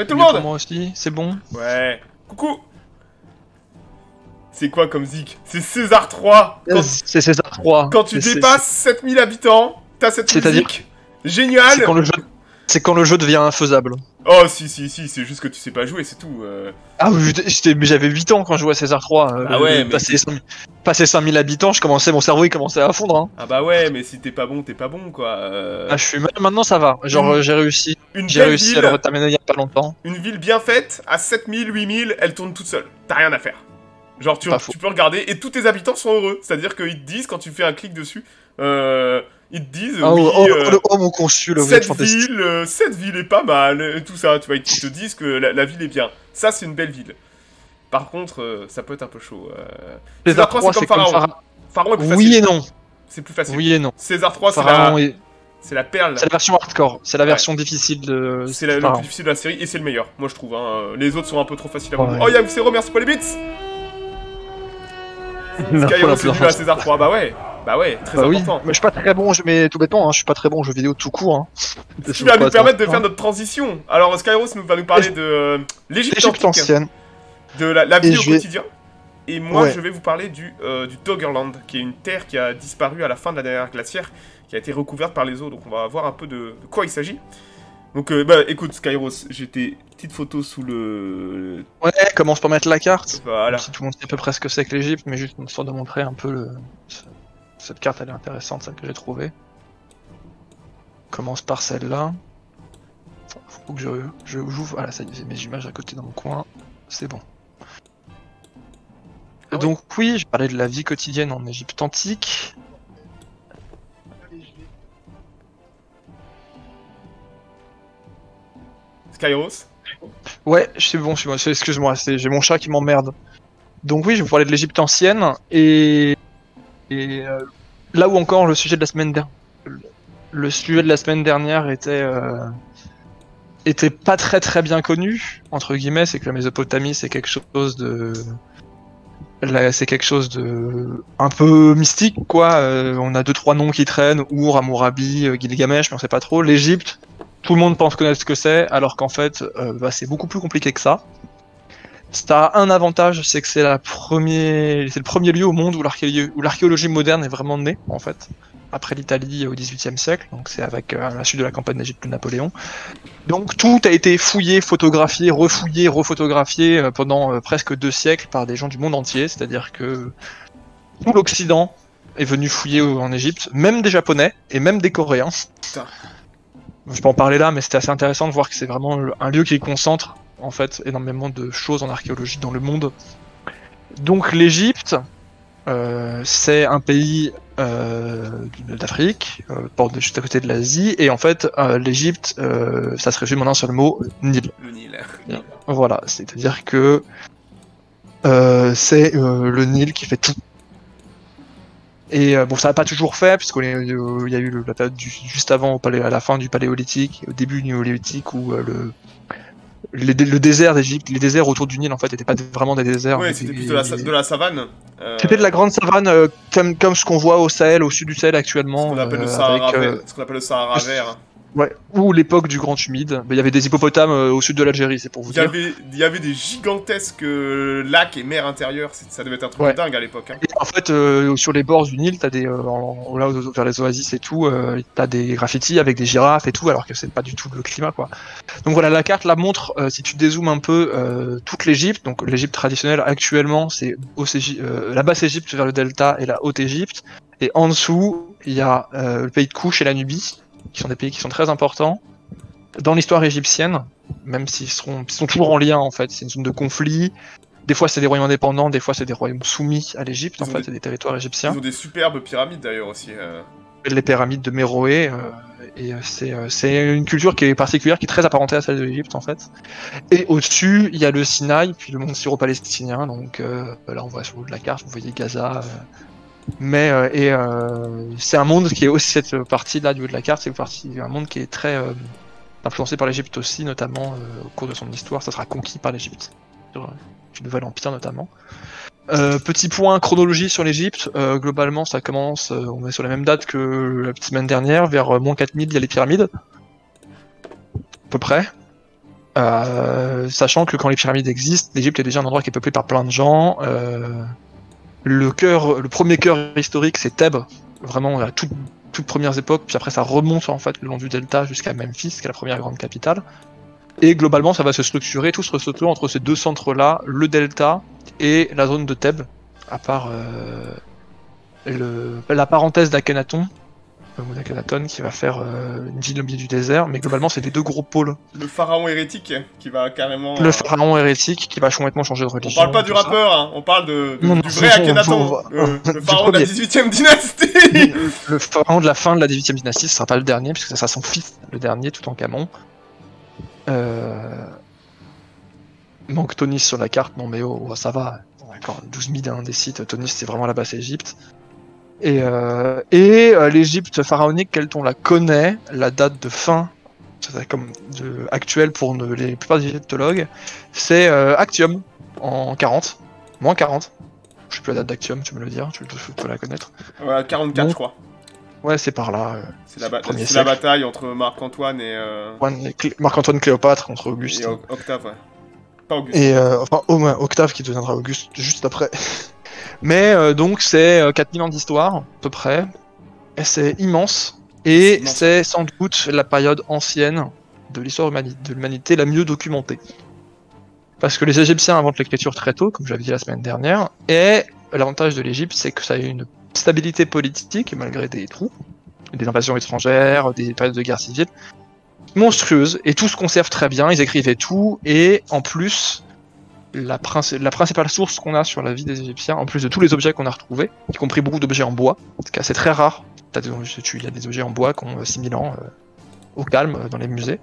Salut tout le monde Moi aussi, c'est bon. Ouais. Coucou C'est quoi comme zik C'est César 3 quand, C'est César 3. quand tu dépasses 7000 habitants, t'as cette musique Génial C'est quand le jeu. C'est quand le jeu devient infaisable. Oh si si si, c'est juste que tu sais pas jouer, c'est tout. euh. Ah oui, mais j'avais 8 ans quand je jouais à César 3. euh, Ah ouais, mais- passer, 5000, passer 5000 habitants, je commençais, mon cerveau il commençait à fondre. Hein. Ah bah ouais, mais si t'es pas bon, t'es pas bon quoi. euh. Ah, je suis maintenant ça va. Genre euh, j'ai réussi, Une j'ai réussi à le terminer il y a pas longtemps. une ville bien faite, à 7000, 8000, elle tourne toute seule. T'as rien à faire. Genre tu, tu peux regarder et tous tes habitants sont heureux. C'est-à-dire qu'ils te disent quand tu fais un clic dessus, euh, ils te disent Oh, oui, oh, euh, le- oh, mon êtes cette ville, euh, cette ville est pas mal, et tout ça, tu vois, ils te disent que la, la ville est bien. Ça, c'est une belle ville. Par contre, euh, ça peut être un peu chaud. euh. César César 3 c'est comme Pharaon. Pharaon. Pharaon est plus Oui facile. et non. C'est plus facile. Oui et non. César 3, c'est la, est- c'est la perle. c'est la version hardcore, c'est la version difficile de. C'est la- le plus difficile de la série et c'est le meilleur, moi je trouve. Hein. Les autres sont un peu trop faciles à voir. Ouais. Oh, Yam Zero, merci pour les bits pour c'est nul à César 3. Bah ouais, bah ouais, très Bah oui, important. mais je suis pas très bon, je mets tout bêtement, hein, je suis pas très bon en jeux vidéo tout court. Hein. Ce qui va nous permettre de faire notre transition. Alors, Skyros nous va nous parler de euh, l'Égypte ancienne. de la, la vie Et au quotidien. Et moi, Ouais. je vais vous parler du, euh, du Doggerland, qui est une terre qui a disparu à la fin de la dernière glacière, qui a été recouverte par les eaux. Donc, on va voir un peu de, de quoi il s'agit. Donc, euh, bah, écoute, Skyros, j'ai tes petites photos sous le. Ouais, commence par mettre la carte. Voilà. Si tout le monde sait à peu près ce que c'est que l'Égypte, mais juste histoire de montrer un peu le... ce- Cette carte, elle est intéressante, celle que j'ai trouvée. Commence par celle-là. Faut que je, je j'ouvre. Voilà, ça y est, mes images à côté dans mon coin. C'est bon. Ah. Donc oui, je parlais de la vie quotidienne en Égypte antique. Skyros Ouais, c'est bon, je suis- c'est- excuse-moi, j'ai mon chat qui m'emmerde. Donc oui, je vais vous parler de l'Égypte ancienne et, et euh, là où encore le sujet de la semaine dernière, le sujet de la semaine dernière était euh, était pas très très bien connu entre guillemets, c'est que la Mésopotamie c'est quelque chose de c'est quelque chose de un peu mystique quoi. Euh, on a deux trois noms qui traînent, Our, Hammurabi, Gilgamesh, mais on sait pas trop. L'Égypte, tout le monde pense connaître ce que c'est, alors qu'en fait, bah, c'est beaucoup plus compliqué que ça. Ça a un avantage, c'est que c'est la premier, c'est le premier lieu au monde où l'archéologie, moderne est vraiment née, en fait, après l'Italie au XVIIIe siècle. Donc c'est avec euh, la suite de la campagne d'Égypte de Napoléon. Donc tout a été fouillé, photographié, refouillé, refotographié euh, pendant euh, presque deux siècles par des gens du monde entier. C'est-à-dire que tout l'Occident est venu fouiller en Égypte, même des Japonais et même des Coréens. Putain. Je peux en parler là, mais c'était assez intéressant de voir que c'est vraiment un lieu qui concentre en fait énormément de choses en archéologie dans le monde. Donc l'Égypte, euh, c'est un pays euh, d'Afrique, euh, juste à côté de l'Asie, et en fait euh, l'Égypte, ça se résume maintenant sur le mot Nil. Le Nil. Voilà, c'est-à-dire que c'est le Nil qui fait tout. Et bon, ça n'a pas toujours fait, puisqu'il y a eu la période du- juste avant, à la fin du paléolithique, au début du néolithique, où le, les le désert d'Égypte, les déserts autour du Nil, en fait, n'étaient pas vraiment des déserts. Ouais, c'était plus de la, de la savane. euh, C'était de la grande savane, euh, comme, comme ce qu'on voit au Sahel, au sud du Sahel actuellement. Ce qu'on appelle, le euh, Sahara vert- appelle le Sahara vert. Ouais, ou l'époque du Grand Humide. Il y avait des hippopotames euh, au sud de l'Algérie, c'est pour vous dire. avait, il y avait des gigantesques euh, lacs et mers intérieures, ça devait être un truc Ouais. dingue à l'époque. hein. En fait, euh, sur les bords du Nil, t'as des, euh, là vers les oasis et tout, euh, t'as des graffitis avec des girafes et tout, alors que c'est pas du tout le climat, quoi. Donc voilà, la carte la montre. euh, si tu dézoomes un peu euh, toute l'Égypte, donc l'Égypte traditionnelle actuellement, c'est euh, la basse Égypte vers le delta et la haute Égypte, et en dessous, il y a euh, le pays de Couche et la Nubie, qui sont des pays qui sont très importants dans l'histoire égyptienne, même s'ils seront, ils sont toujours en lien en fait. C'est une zone de conflit. Des fois, c'est des royaumes indépendants, des fois, c'est des royaumes soumis à l'Égypte. Ils En fait, c'est des territoires Ils égyptiens. ont des superbes pyramides d'ailleurs aussi. euh. Les pyramides de Méroé. euh, et euh, c'est une culture qui est particulière, qui est très apparentée à celle de l'Égypte en fait. Et au-dessus, il y a le Sinaï, puis le monde syro-palestinien. Donc euh, là, on voit sur la carte, vous voyez Gaza. Mais euh, et euh, c'est un monde qui est aussi cette partie là du haut de la carte, c'est une partie, un monde qui est très euh, influencé par l'Égypte aussi, notamment au cours de son histoire. Ça sera conquis par l'Égypte, du Nouvel Empire notamment. Petit point chronologie sur l'Égypte. Globalement, ça commence, on est sur la même date que la semaine dernière, vers moins 4000, il y a les pyramides. À peu près. Sachant que quand les pyramides existent, l'Égypte est déjà un endroit qui est peuplé par plein de gens. Le cœur, le premier cœur historique, c'est Thèbes, vraiment à toutes, toutes premières époques. Puis après, ça remonte en fait le long du delta jusqu'à Memphis, qui est la première grande capitale. Et globalement, ça va se structurer, tout se structure entre ces deux centres-là, le delta et la zone de Thèbes, à part euh, le, la parenthèse d'Akhenaton, ou d'Akhenaton, qui va faire euh, une ville au milieu du désert, mais globalement, c'est les deux gros pôles. Le pharaon hérétique qui va carrément. Le euh, pharaon hérétique qui va complètement changer de On religion. parle pas du rappeur, hein, on parle de, de- Non, du non, vrai Akhenaton, on- le, on- pharaon de la premier. 18ème dynastie. Le pharaon de la fin de la 18 e dynastie, ce sera pas le dernier, puisque ça sera son fils, le dernier, tout en Camon. Euh... Manque Tonis sur la carte, non mais oh, ça va, on encore 12 000 d'un des sites, Tonis c'est vraiment la basse Égypte. Et, euh, et euh, l'Égypte pharaonique, quelle on la connaît, la date de fin, comme de, actuelle pour ne- les plupart des égyptologues, c'est euh, Actium, en 40, moins 40. Je sais plus la date d'Actium, tu me le dire, tu, tu peux la connaître. Ouais, 44, Bon. je crois. Ouais, c'est par là. euh. C'est la, ba- bataille entre Marc-Antoine et, Marc-Antoine Cléopâtre contre Auguste. et Octave, ouais. Pas Auguste. Et enfin, Octave qui deviendra Auguste juste après. Mais euh, donc c'est euh, 4000 ans d'histoire, à peu près. Et c'est immense. Et c'est sans doute la période ancienne de l'histoire de l'humanité la mieux documentée. Parce que les Égyptiens inventent l'écriture très tôt, comme je l'avais dit la semaine dernière. Et l'avantage de l'Égypte, c'est que ça a une stabilité politique, malgré des trous, des invasions étrangères, des périodes de guerre civile, monstrueuse. Et tout se conserve très bien, ils écrivaient tout. Et en plus, la, princi- la principale source qu'on a sur la vie des Égyptiens, en plus de tous les objets qu'on a retrouvés, y compris beaucoup d'objets en bois, ce qui est assez très rare. Il y a des objets en bois qui ont euh, 6000 ans euh, au calme euh, dans les musées.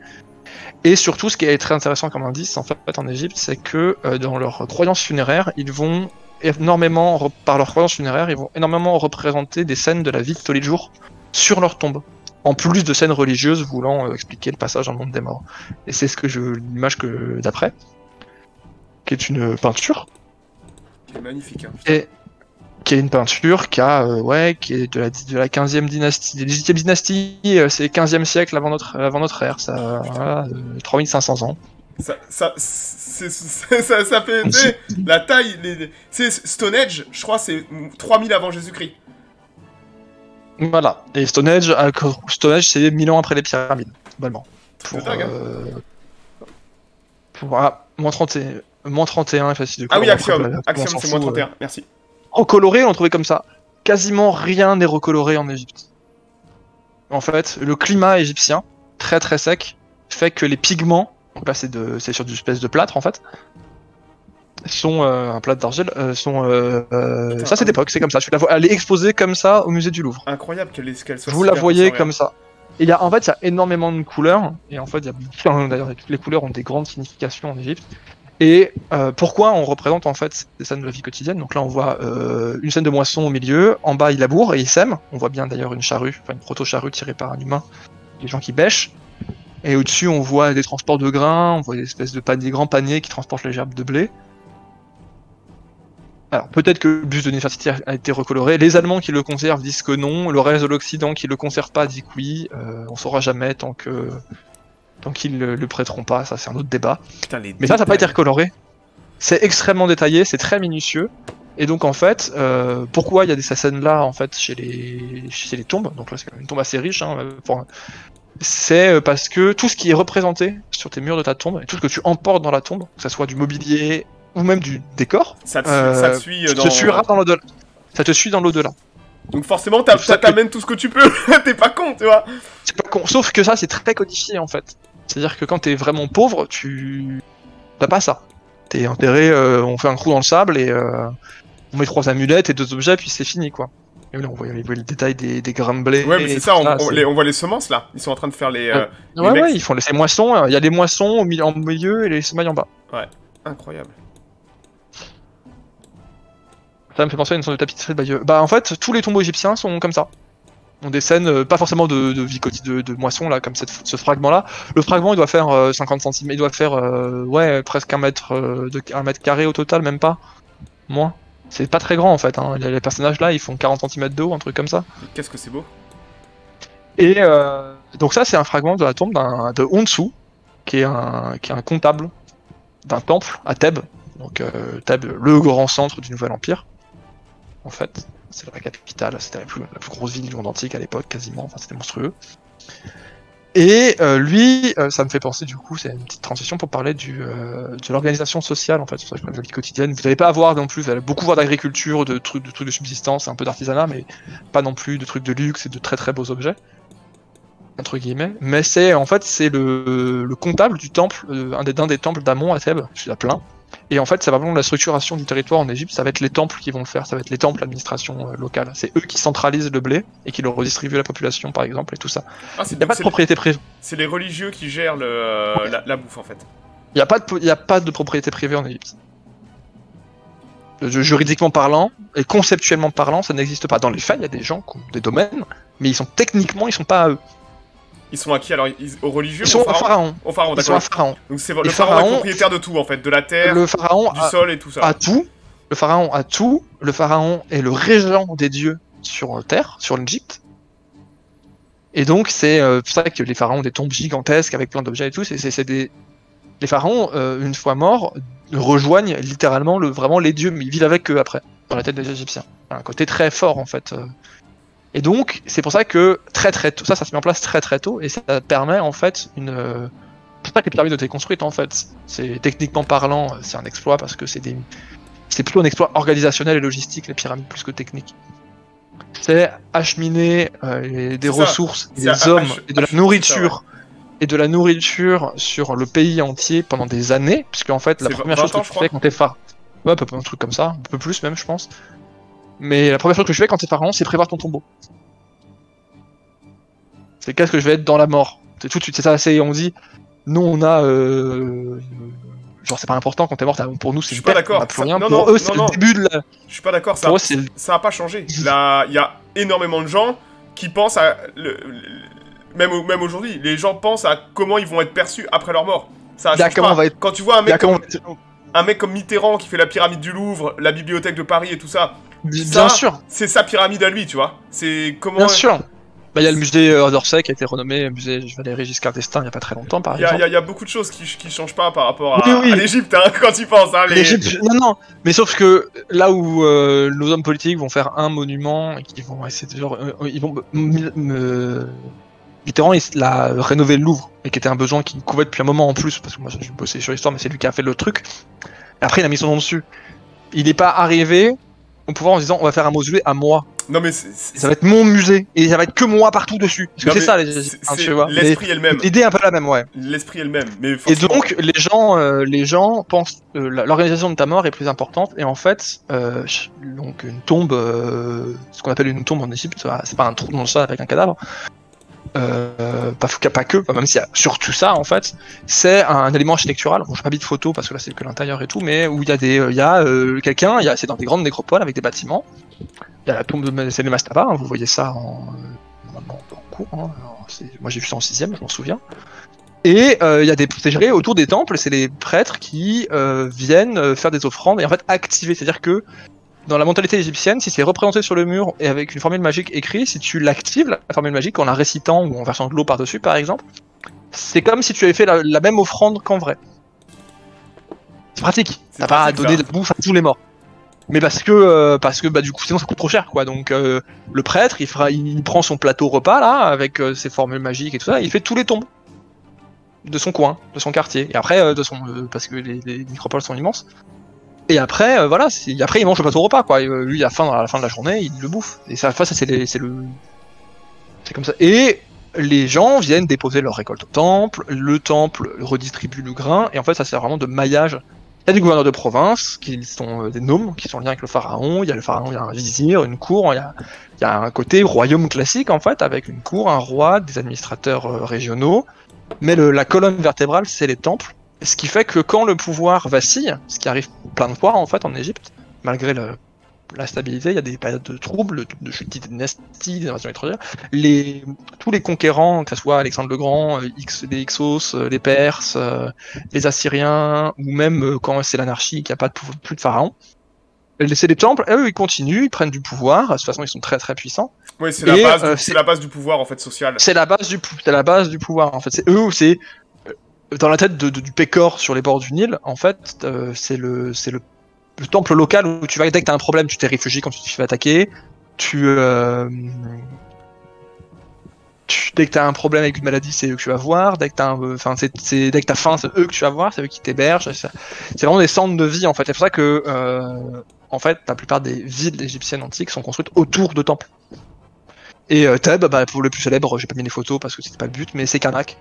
Et surtout, ce qui est très intéressant comme indice, en fait, en Égypte, c'est que euh, dans leurs croyances funéraires, ils vont énormément, par leurs croyances funéraires, ils vont énormément représenter des scènes de la vie de tous les jours sur leur tombe. En plus de scènes religieuses voulant euh, expliquer le passage dans le monde des morts. Et c'est ce que je, l'image que d'après, qui est une peinture, C'est magnifique, hein. et qui est une peinture qui a, euh, ouais, qui est de la, de la 15e dynastie, de la 18e dynastie, euh, c'est 15e siècle avant notre, avant notre ère, ça, voilà, euh, 3500 ans. Ça, ça, ça, ça fait, la taille, les, c'est Stonehenge, je crois, c'est 3000 avant Jésus-Christ. Voilà. Et Stonehenge, à- Stonehenge, c'est 1000 ans après les pyramides, globalement. Pour, dingue, hein. euh, pour, ah, moins 30 et- moins 31 est facile de Ah oui, Axiom, on Axiom, c'est moins fout, euh. 31, merci. recoloré, on le trouvait comme ça. Quasiment rien n'est recoloré en Égypte. En fait, le climat égyptien, très très sec, fait que les pigments, donc là c'est sur du espèce de plâtre en fait, sont euh, un plâtre d'argile, euh, sont euh, Putain, ça c'est d'époque, c'est comme ça. Tu la elle est exposée comme ça au musée du Louvre. Incroyable qu'elle qu'elle soit Vous la voyez comme ça. Et il y a, en fait, il y a énormément de couleurs. Et en fait, il y a d'ailleurs toutes les couleurs ont des grandes significations en Égypte. Et euh, pourquoi on représente en fait des scènes de la vie quotidienne? Donc là, on voit euh, une scène de moisson au milieu. En bas, il laboure et il sème. On voit bien d'ailleurs une charrue, enfin une proto-charrue tirée par un humain. Les gens qui bêchent. Et au-dessus, on voit des transports de grains. On voit des espèces de paniers, grands paniers qui transportent les gerbes de blé. Alors peut-être que le bus de a- a été recoloré. Les Allemands qui le conservent disent que non. Le reste de l'Occident qui le conserve pas dit que oui. Euh, on saura jamais tant que tant qu'ils le, le prêteront pas. Ça c'est un autre débat. Putain, les Mais ça, ça n'a pas été recoloré. C'est extrêmement détaillé, c'est très minutieux. Et donc en fait, euh, pourquoi il y a des ces scènes-là en fait chez les chez les tombes? Donc là c'est quand même une tombe assez riche. Hein, pour- C'est euh, parce que tout ce qui est représenté sur tes murs de ta tombe et tout ce que tu emportes dans la tombe, que ça soit du mobilier ou même du décor, Ça te, euh, ça te suit dans... te suivra dans l'au-delà. Ça te suit dans l'au-delà. Donc forcément, ça que- t'amène tout ce que tu peux. T'es pas con, tu vois. C'est pas con. Sauf que ça, c'est très codifié en fait. C'est-à-dire que quand t'es vraiment pauvre, tu t'as pas ça. T'es enterré, euh, on fait un trou dans le sable et euh, on met trois amulettes et deux objets, puis c'est fini quoi. Et là, on voit, on voit le détail des, des grains de blé. Ouais, mais c'est ça, on, on- c'est- les- on voit les semences là. Ils sont en train de faire les. euh, les Ouais, ouais, ils font les moissons. Il y a les moissons au milieu, en milieu et les semailles en bas. Incroyable. Ça me fait penser à une sorte de tapisserie de Bayeux. Bah en fait, tous les tombeaux égyptiens sont comme ça. Ont des scènes, euh, pas forcément de, de vie quotidienne, de, de moisson là, comme cette, ce fragment-là. Le fragment, il doit faire euh, 50 cm, il doit faire euh, ouais presque un mètre, euh, de, un mètre carré au total, même pas. Moins. C'est pas très grand en fait. Hein. Les, les personnages là, ils font 40 cm de haut, un truc comme ça. Qu'est-ce que c'est beau. Et euh, donc ça, c'est un fragment de la tombe de Onsu, qui est un, qui est un comptable d'un temple à Thèbes. Donc euh, Thèbes, le grand centre du Nouvel Empire, en fait. C'est la capitale, c'était la plus, grosse ville du monde antique à l'époque, quasiment, enfin c'était monstrueux. Et euh, lui, euh, ça me fait penser du coup, c'est une petite transition pour parler euh, de l'organisation sociale en fait, sur la vie quotidienne. Vous n'allez pas avoir non plus, vous allez beaucoup voir d'agriculture, de trucs, de subsistance, un peu d'artisanat, mais pas non plus de trucs de luxe et de très très beaux objets entre guillemets. Mais c'est en fait c'est le, le comptable du temple, un des, d'un des temples d'Amon à Thèbes, il y en a plein. Et en fait, c'est vraiment la structuration du territoire en Égypte, ça va être les temples qui vont le faire, ça va être les temples, l'administration euh, locale. C'est eux qui centralisent le blé et qui le redistribuent à la population, par exemple, et tout ça. Ah, Il n'y a pas de propriété privée. c'est les religieux qui gèrent le, euh, la, la bouffe en fait. Il n'y a, pas de y a pas de propriété privée en Égypte. Euh, Juridiquement parlant et conceptuellement parlant, ça n'existe pas. Dans les faits, il y a des gens qui ont des domaines, mais ils sont techniquement, ils sont pas à eux. Ils sont à qui alors ils- Aux religieux Ils sont au pharaon. Au pharaon, Ils sont à d'accord. pharaon. Donc c'est le pharaon est propriétaire de tout en fait, de la terre, Le pharaon du a, sol et tout ça. a tout. Le pharaon a tout. Le pharaon est le régent des dieux sur Terre, sur l'Égypte. Et donc c'est euh, pour ça que les pharaons ont des tombes gigantesques avec plein d'objets et tout. C'est des... Les pharaons, euh, une fois morts, rejoignent littéralement le, vraiment les dieux, mais ils vivent avec eux après, dans la tête des Égyptiens. Un côté très fort en fait. euh. Et donc c'est pour ça que très très tôt, ça ça se met en place très très tôt et ça permet en fait une... euh, C'est pour ça que les pyramides ont été construites en fait. C'est techniquement parlant, c'est un exploit parce que c'est des c'est plutôt un exploit organisationnel et logistique, les pyramides, plus que technique. C'est acheminer euh, des ça. ressources, des hommes et de la nourriture et de la nourriture sur le pays entier pendant des années, puisque en fait la première 20 chose que tu fais quand t'es pharaon, ouais, un truc comme ça, un peu plus même, je pense. Mais la première chose que je fais quand t'es pharaon, c'est préparer ton tombeau. C'est qu'est-ce que je vais être dans la mort. C'est tout de suite, c'est ça. C'est on dit, nous on a, euh, genre c'est pas important quand t'es mort. Pour nous Je c'est suis une pas d'accord. Ça- non, Pour non, eux c'est le début de la. Je suis pas d'accord, ça, eux ça a pas changé. Là, il y a énormément de gens qui pensent à. le- même même aujourd'hui, les gens pensent à comment ils vont être perçus après leur mort. Ça Là, change comment pas. on va être- Quand tu vois un mec, comme, un mec comme Mitterrand qui fait la pyramide du Louvre, la bibliothèque de Paris et tout ça, Bien Ça, sûr, c'est sa pyramide à lui, tu vois. C'est comment. bien sûr. Bah il y a le musée euh, d'Orsay qui a été renommé musée Valéry Giscard d'Estaing il y a pas très longtemps par Il y, a, exemple. il y a- il y a beaucoup de choses qui, qui changent pas par rapport à, Oui, oui. à l'Égypte, hein, quand tu penses. Hein, les- Non, non, mais sauf que là où euh, nos hommes politiques vont faire un monument et qu'ils vont essayer de genre, euh, ils vont Mitterrand il a rénové le Louvre et qui était un besoin qui couvait depuis un moment en plus parce que moi j'ai bossé sur l'histoire mais c'est lui qui a fait le truc. Et après il a mis son nom dessus. Il n'est pas arrivé au pouvoir en disant on va faire un mausolée à moi. Non, mais c'est- c'est- Ça va être mon musée et ça va être que moi partout dessus. Parce que non, c'est ça les L'esprit est le même. L'idée est un peu la même ouais. L'esprit est le même. Mais Et donc les gens, euh, les gens pensent la- l'organisation de ta mort est plus importante et en fait, euh, donc une tombe, euh, ce qu'on appelle une tombe en Égypte, c'est pas un trou dans le sol avec un cadavre, euh, pas, que, même s'il y a surtout ça en fait, c'est un élément architectural. Bon, je pas mis de photos parce que là c'est que l'intérieur et tout, mais où il y a euh, a euh, quelqu'un, c'est dans des grandes nécropoles avec des bâtiments. Il y a la tombe de c'est Mastaba, hein, vous voyez ça en, cours. hein. Moi j'ai vu ça en sixième, je m'en souviens. Et il y a des protégés autour des temples, c'est les prêtres qui viennent faire des offrandes et en fait activer. C'est-à-dire que dans la mentalité égyptienne, si c'est représenté sur le mur et avec une formule magique écrite, si tu l'actives, la formule magique, en la récitant ou en versant de l'eau par-dessus par exemple, c'est comme si tu avais fait la, la même offrande qu'en vrai. C'est pratique. T'as pas à donner ça. de la bouffe à tous les morts. Mais parce que, euh, parce que bah, du coup, sinon ça coûte trop cher quoi. Donc euh, le prêtre, il, fera, il prend son plateau repas là, avec euh, ses formules magiques et tout ça, il fait tous les tombes de son coin, de son quartier. Et après, de son, parce que les, les nécropoles sont immenses. Et après, euh, voilà, après il mange le plateau repas, quoi. Euh, lui, à la fin, fin de la journée, il le bouffe. Et ça, ça, c'est le, c'est comme ça. Et les gens viennent déposer leur récolte au temple. Le temple redistribue le grain. Et en fait, ça sert vraiment de maillage. Il y a des gouverneurs de province qui sont euh, des noms, qui sont liés avec le pharaon. Il y a le pharaon, il y a un vizir, une cour. Il y a, il y a un côté royaume classique en fait, avec une cour, un roi, des administrateurs euh, régionaux. Mais la colonne vertébrale, c'est les temples. Ce qui fait que quand le pouvoir vacille, ce qui arrive plein de fois en fait en Égypte, malgré le- la stabilité, il y a des périodes de troubles, de, de chute des dynasties, des invasions étrangères. Les, tous les conquérants, que ce soit Alexandre le Grand, euh, X, les Hyksos, euh, les Perses, euh, les Assyriens, ou même quand c'est l'anarchie, qu'il n'y a pas de, plus de pharaon, c'est les temples, eux ils continuent, ils prennent du pouvoir, de toute façon ils sont très très puissants. Oui, c'est la, euh, la base du pouvoir en fait social. C'est la base du la base du pouvoir en fait. C'est eux ou c'est dans la tête du Pécor sur les bords du Nil, en fait, euh, c'est le, temple local où tu vas dès que t'as un problème, tu t'es réfugié quand tu te fais attaquer. Tu, euh, tu- dès que t'as un problème avec une maladie, c'est eux que tu vas voir. Dès que t'as, enfin, faim, c'est eux que tu vas voir. C'est eux qui t'hébergent. C'est c'est vraiment des centres de vie en fait. C'est pour ça que, euh, en fait, la plupart des villes égyptiennes antiques sont construites autour de temples. Et euh, Thèbes, bah, pour le plus célèbre, j'ai pas mis les photos parce que c'était pas le but, mais c'est Karnak.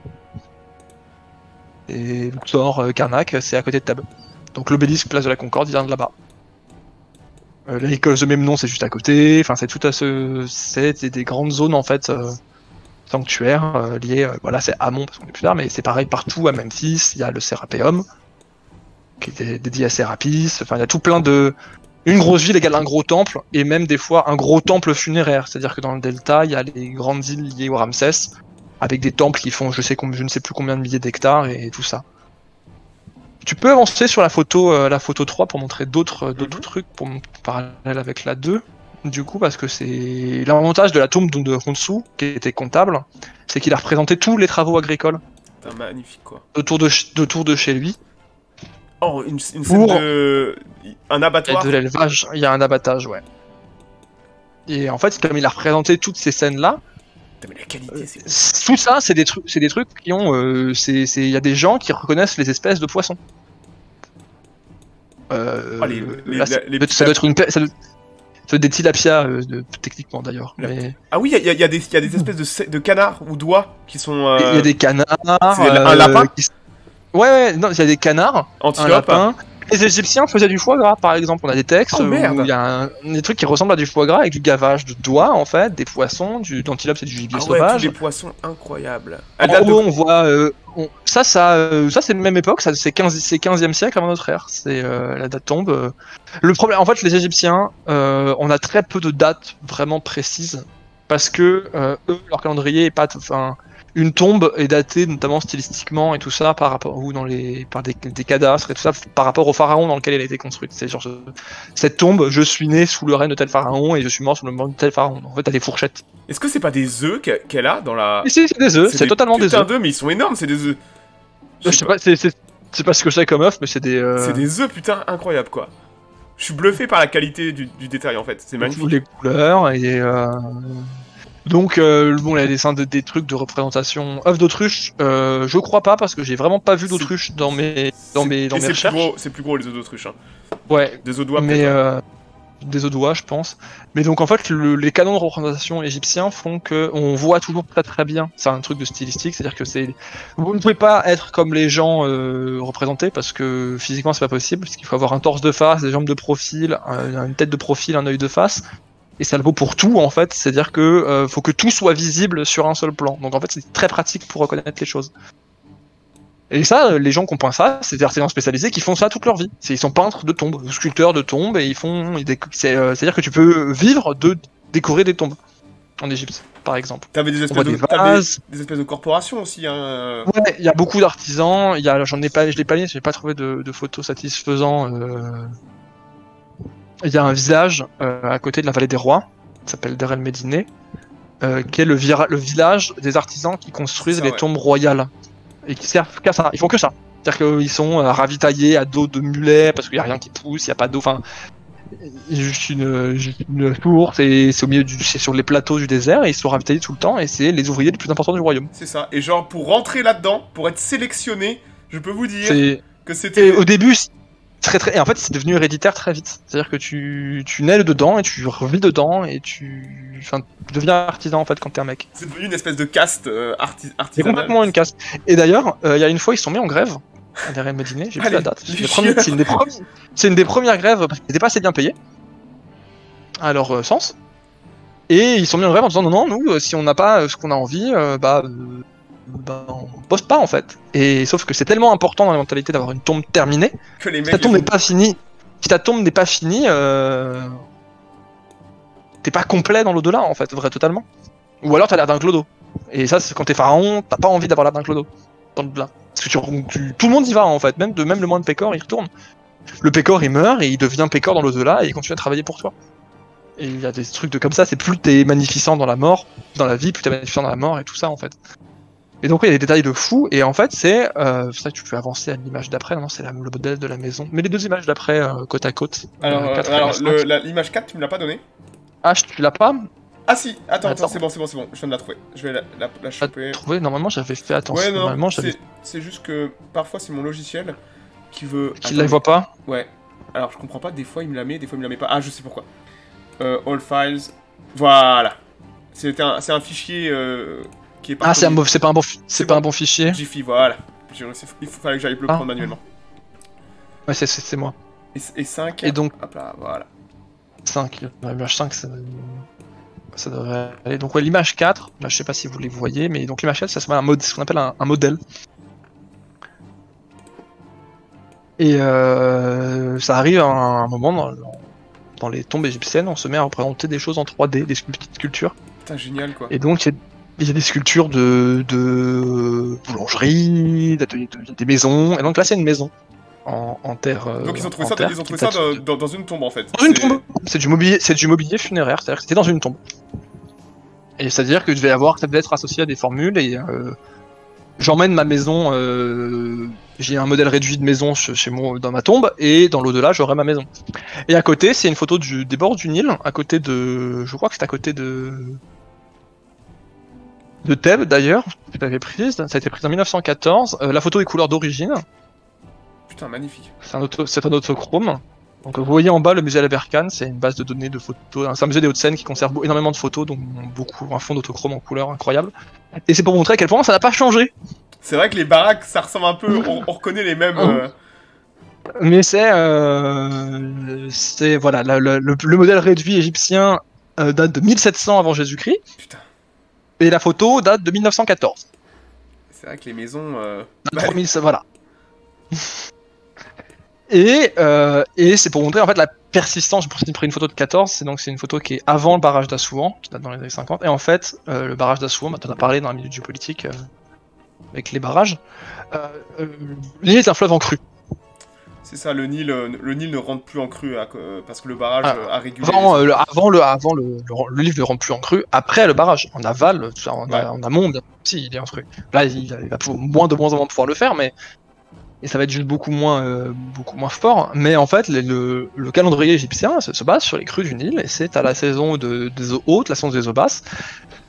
Et Luxor, euh, Karnak, c'est à côté de Thèbes. Donc l'obélisque Place de la Concorde vient de là-bas. Euh, L'école de même nom, c'est juste à côté. Enfin, c'est tout à ce, c'est des- des grandes zones en fait euh, sanctuaires euh, liées. voilà, c'est Amon parce qu'on est plus tard, mais c'est pareil partout à Memphis. Il y a le Sérapéum qui était dédié à Sérapis. Enfin, il y a tout plein de une grosse ville égale un gros temple, et même des fois un gros temple funéraire. C'est-à-dire que dans le delta, il y a les grandes îles liées au Ramsès, avec des temples qui font je, sais com- je ne sais plus combien de milliers d'hectares et tout ça. Tu peux avancer sur la photo, euh, la photo 3 pour montrer d'autres euh, Mhm. trucs pour parallèle avec la 2. Du coup, parce que c'est l'avantage de la tombe de Hunsu, qui était comptable, c'est qu'il a représenté tous les travaux agricoles Putain, magnifique quoi. autour de, autour de chez lui. Oh, une, une scène Pour- de. Un abattoir. de l'élevage, il y a un abattage, ouais. Et en fait, comme il a représenté toutes ces scènes-là, mais la qualité, c'est. tout ça, c'est des trucs, c'est des trucs qui ont, euh, c'est, c'est, il y a des gens qui reconnaissent les espèces de poissons. Euh, Ah, les- les- là, ça, les doit- petits ça doit être une, pa- ça doit, ça doit être des tilapias euh, de- techniquement d'ailleurs. Mais Ah oui, il y, y a des- il y a des espèces de, de canards ou d'oies qui sont. euh, il y a des canards. c'est un lapin qui Ouais, ouais, non, il y a des canards, un antilopes. lapin. Les Égyptiens faisaient du foie gras, par exemple. On a des textes Oh, où il y a un- des trucs qui ressemblent à du foie gras avec du gavage de doigts, en fait, des poissons, du d'antilope, c'est du gibier Ah ouais, tous sauvage. les poissons incroyables. En de- haut, on voit. euh, on- Ça, ça, euh, ça c'est de même époque, c'est 15, c'est 15e siècle avant notre ère. C'est euh, la date tombe. Le problème, en fait, les Égyptiens, euh, on a très peu de dates vraiment précises parce que eux, leur calendrier est pas. Enfin, une tombe est datée notamment stylistiquement et tout ça par rapport ou dans les par des, des cadastres et tout ça par rapport au pharaon dans lequel elle a été construite. C'est genre ce- cette tombe, je suis né sous le règne de tel pharaon et je suis mort sous le règne de tel pharaon. En fait, t'as des fourchettes. Est-ce que c'est pas des œufs qu'elle a dans la. Et c'est c'est des œufs, c'est totalement des œufs. d'œufs, mais ils sont énormes, c'est des œufs. Je sais pas, c'est pas ce que c'est comme œuf, mais c'est des. euh, C'est des œufs, putain, incroyables quoi. Je suis bluffé par la qualité du, du détail en fait, c'est magnifique. les couleurs et euh, donc euh, bon il y a des, dessins de- des trucs de représentation œuf d'autruche euh, je crois pas parce que j'ai vraiment pas vu d'autruche dans mes dans C'est- mes dans et mes c'est plus recherches gros, c'est plus gros les œufs d'autruche. Hein. ouais Des œufs d'oie mais peut-être. euh, des os doigts je pense mais donc en fait le- les canons de représentation égyptiens font que on voit toujours très très bien c'est un truc de stylistique c'est à dire que c'est vous ne pouvez pas être comme les gens euh, représentés parce que physiquement c'est pas possible parce qu'il faut avoir un torse de face des jambes de profil un- une tête de profil un œil de face et ça le vaut pour tout en fait, c'est-à-dire que euh, faut que tout soit visible sur un seul plan. Donc en fait c'est très pratique pour reconnaître les choses. Et ça, euh, les gens qui ont peint ça, c'est des artisans spécialisés qui font ça toute leur vie. Ils sont peintres de tombes, ou sculpteurs de tombes, et ils font. euh, C'est-à-dire que tu peux vivre de décorer des tombes en Égypte, par exemple. T'avais des espèces des de, t'avais vases. des espèces de corporations aussi. Hein. Ouais, il y a beaucoup d'artisans. Il y a, j'en ai pas, je l'ai pas j'ai pas trouvé de, de photos satisfaisant. euh. Il y a un village euh, à côté de la vallée des rois, qui s'appelle Der El Medine, euh, qui est le, village des artisans qui construisent Ça, les ouais. tombes royales et qui servent qu'à ça. Ils font que ça. C'est-à-dire qu'ils sont euh, ravitaillés à dos de mulets parce qu'il y a rien qui pousse, il y a pas d'eau. Enfin, juste une, une source et c'est au milieu du, c'est sur les plateaux du désert et ils sont ravitaillés tout le temps et c'est les ouvriers les plus importants du royaume. C'est ça. Et genre, pour rentrer là-dedans, pour être sélectionné, je peux vous dire que c'était. Au début, très très. Et en fait, c'est devenu héréditaire très vite. C'est-à-dire que tu, tu nais dedans et tu revis dedans et tu. Enfin, tu deviens artisan en fait quand t'es un mec. C'est devenu une espèce de caste euh, arti- C'est artisanale. complètement une casse. Et d'ailleurs, euh, il y a une fois, ils se sont mis en grève à derrière Medine, j'ai plus la date. C'est c'est une, des premières- c'est une des premières grèves parce qu'ils n'étaient pas assez bien payés à leur euh, sens. Et ils se sont mis en grève en disant non, non, nous, euh, si on n'a pas euh, ce qu'on a envie, bah, bah, on bosse pas en fait. Et sauf que c'est tellement important dans la mentalité d'avoir une tombe terminée Que les si mecs. ta tombe n'est pas finie, si ta tombe n'est pas finie, euh... t'es pas complet dans l'au-delà en fait, vrai totalement. Ou alors t'as l'air d'un clodo. Et ça, c'est quand t'es pharaon, t'as pas envie d'avoir l'air d'un clodo dans l'au-delà. Parce que tu, tu- tout le monde y va en fait, même de même le moine Pécor, il retourne. Le Pécor, il meurt et il devient Pécor dans l'au-delà et il continue à travailler pour toi. Et il y a des trucs de comme ça, c'est plus t'es magnificent dans la mort, dans la vie, plus t'es magnificent dans la mort et tout ça en fait. Et donc, il y a des détails de fou. Et en fait, c'est euh, ça que tu peux avancer à l'image d'après. Non, c'est la- le modèle de la maison. Mais les deux images d'après, euh, côte à côte. Alors, euh, euh, alors le- la- l'image 4, tu me l'as pas donnée Ah, je- tu l'as pas Ah si, attends, attends, Attends. c'est bon, c'est bon, c'est bon, je viens de la trouver. Je vais la, la, la choper. trouvé Normalement, j'avais fait attention. Ouais, non, c'est juste que parfois c'est mon logiciel qui veut... Attends, la voit pas. Ouais. Alors je comprends pas, des fois il me la met, des fois il me la met pas. Ah, je sais pourquoi. Euh, all files. Voilà. C'est un, c'est un fichier euh, qui est Ah, c'est pas un bon, C'est pas bon. un bon fichier. Jiffy, voilà. Il faut- fallait que j'aille le Ah. prendre manuellement. Ouais, c'est- moi. Et, et 5. Et donc- Hop là, voilà. 5. L'image 5, ça, ça devrait aller. Donc, ouais, l'image 4, là, je sais pas si vous les voyez, mais donc l'image 4, ça s'appelle un mode, ce qu'on appelle un, un modèle. Et euh, ça arrive à un moment dans, dans les tombes égyptiennes, on se met à représenter des choses en 3D, des petites sculptures. Putain, génial quoi. Et donc, il y a- des sculptures de, de boulangerie, des maisons. Et donc là, c'est une maison en, en terre. euh, Donc ils ont trouvé ça, terre ils ont trouvé ça dans, dans- dans une tombe en fait. dans une tombe. C'est du mobilier, c'est du mobilier funéraire, c'est-à-dire que c'était dans une tombe. Et c'est-à-dire que je vais avoir, ça devait être associé à des formules et euh, j'emmène ma maison, euh, j'ai un modèle réduit de maison chez moi dans ma tombe et dans l'au-delà j'aurai ma maison. Et à côté c'est une photo du, des bords du Nil, à côté de, je crois que c'est à côté de de Thèbes d'ailleurs, que t'avais prise, ça a été pris en 1914. Euh, la photo est couleur d'origine, Putain, magnifique. c'est un, auto, c'est un autochrome. Donc vous voyez en bas le musée Labercan, c'est une base de données de photos. C'est un musée des Hauts-de-Seine qui conserve énormément de photos, donc beaucoup un fond d'autochrome en couleur incroyable. Et c'est pour montrer à quel point ça n'a pas changé. C'est vrai que les baraques, ça ressemble un peu, on, on reconnaît les mêmes. Oh. euh, Mais c'est euh, c'est voilà la- la- le, le modèle réduit égyptien date de 1700 avant Jésus-Christ Putain, et la photo date de 1914. c'est vrai que les maisons. euh, Bah, bah, 3000, ça- voilà. Et, euh, et c'est pour montrer en fait la persistance. Pour pris une photo de 14, c'est donc c'est une photo qui est avant le barrage d'Assouan, qui date dans les années 50. Et en fait, euh, le barrage d'Assouan, bah, on a parlé dans la minute géopolitique euh, avec les barrages. Le Nil est un fleuve en crue. C'est ça, le Nil, euh, le Nil ne rentre plus en crue à co- euh, parce que le barrage Ah, euh, a régulé. Avant, les- le, avant, le, avant le, le, le livre ne rentre plus en crue. Après le barrage, en aval, en, Ouais. en amont, bien, si, il est en crue. Là, il, il va pouvoir- moins de moins en moins pouvoir le faire, mais et ça va être juste beaucoup moins, euh, beaucoup moins fort. Mais en fait, le, le, le calendrier égyptien se, se base sur les crues du Nil, et c'est à la saison de, des eaux hautes, la saison des eaux basses.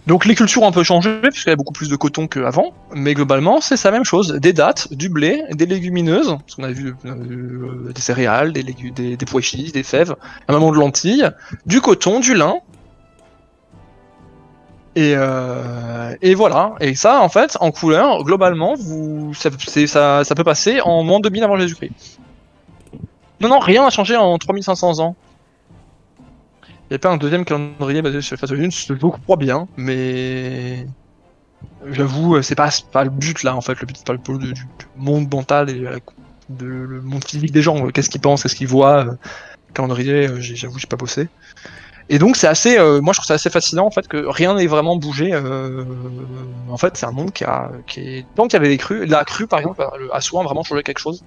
Donc les cultures ont un peu changé, puisqu'il y a beaucoup plus de coton qu'avant, mais globalement, c'est la même chose. Des dattes, du blé, des légumineuses, parce qu'on a vu euh, des céréales, des, des, des pois chiches, des fèves, un moment de lentilles, du coton, du lin. Et, euh, voilà. Et ça, en fait, en couleur, globalement, ça, peut passer en moins de 2000 avant Jésus-Christ. Non, non, rien n'a changé en 3500 ans. Il n'y a pas un deuxième calendrier basé sur la phase de lune, je crois bien, mais j'avoue, c'est pas, pas le but là en fait. Le but c'est pas le but du, monde mental et la- de, le monde physique des gens. Qu'est-ce qu'ils pensent, qu'est-ce qu'ils voient. euh, calendrier, euh, j'avoue, j'ai pas bossé. Et donc c'est assez, euh, moi je trouve ça assez fascinant en fait que rien n'ait vraiment bougé. euh, en fait, c'est un monde qui a, qui est, tant qu'il y avait des crues, la crue par exemple, Soin a vraiment changé quelque chose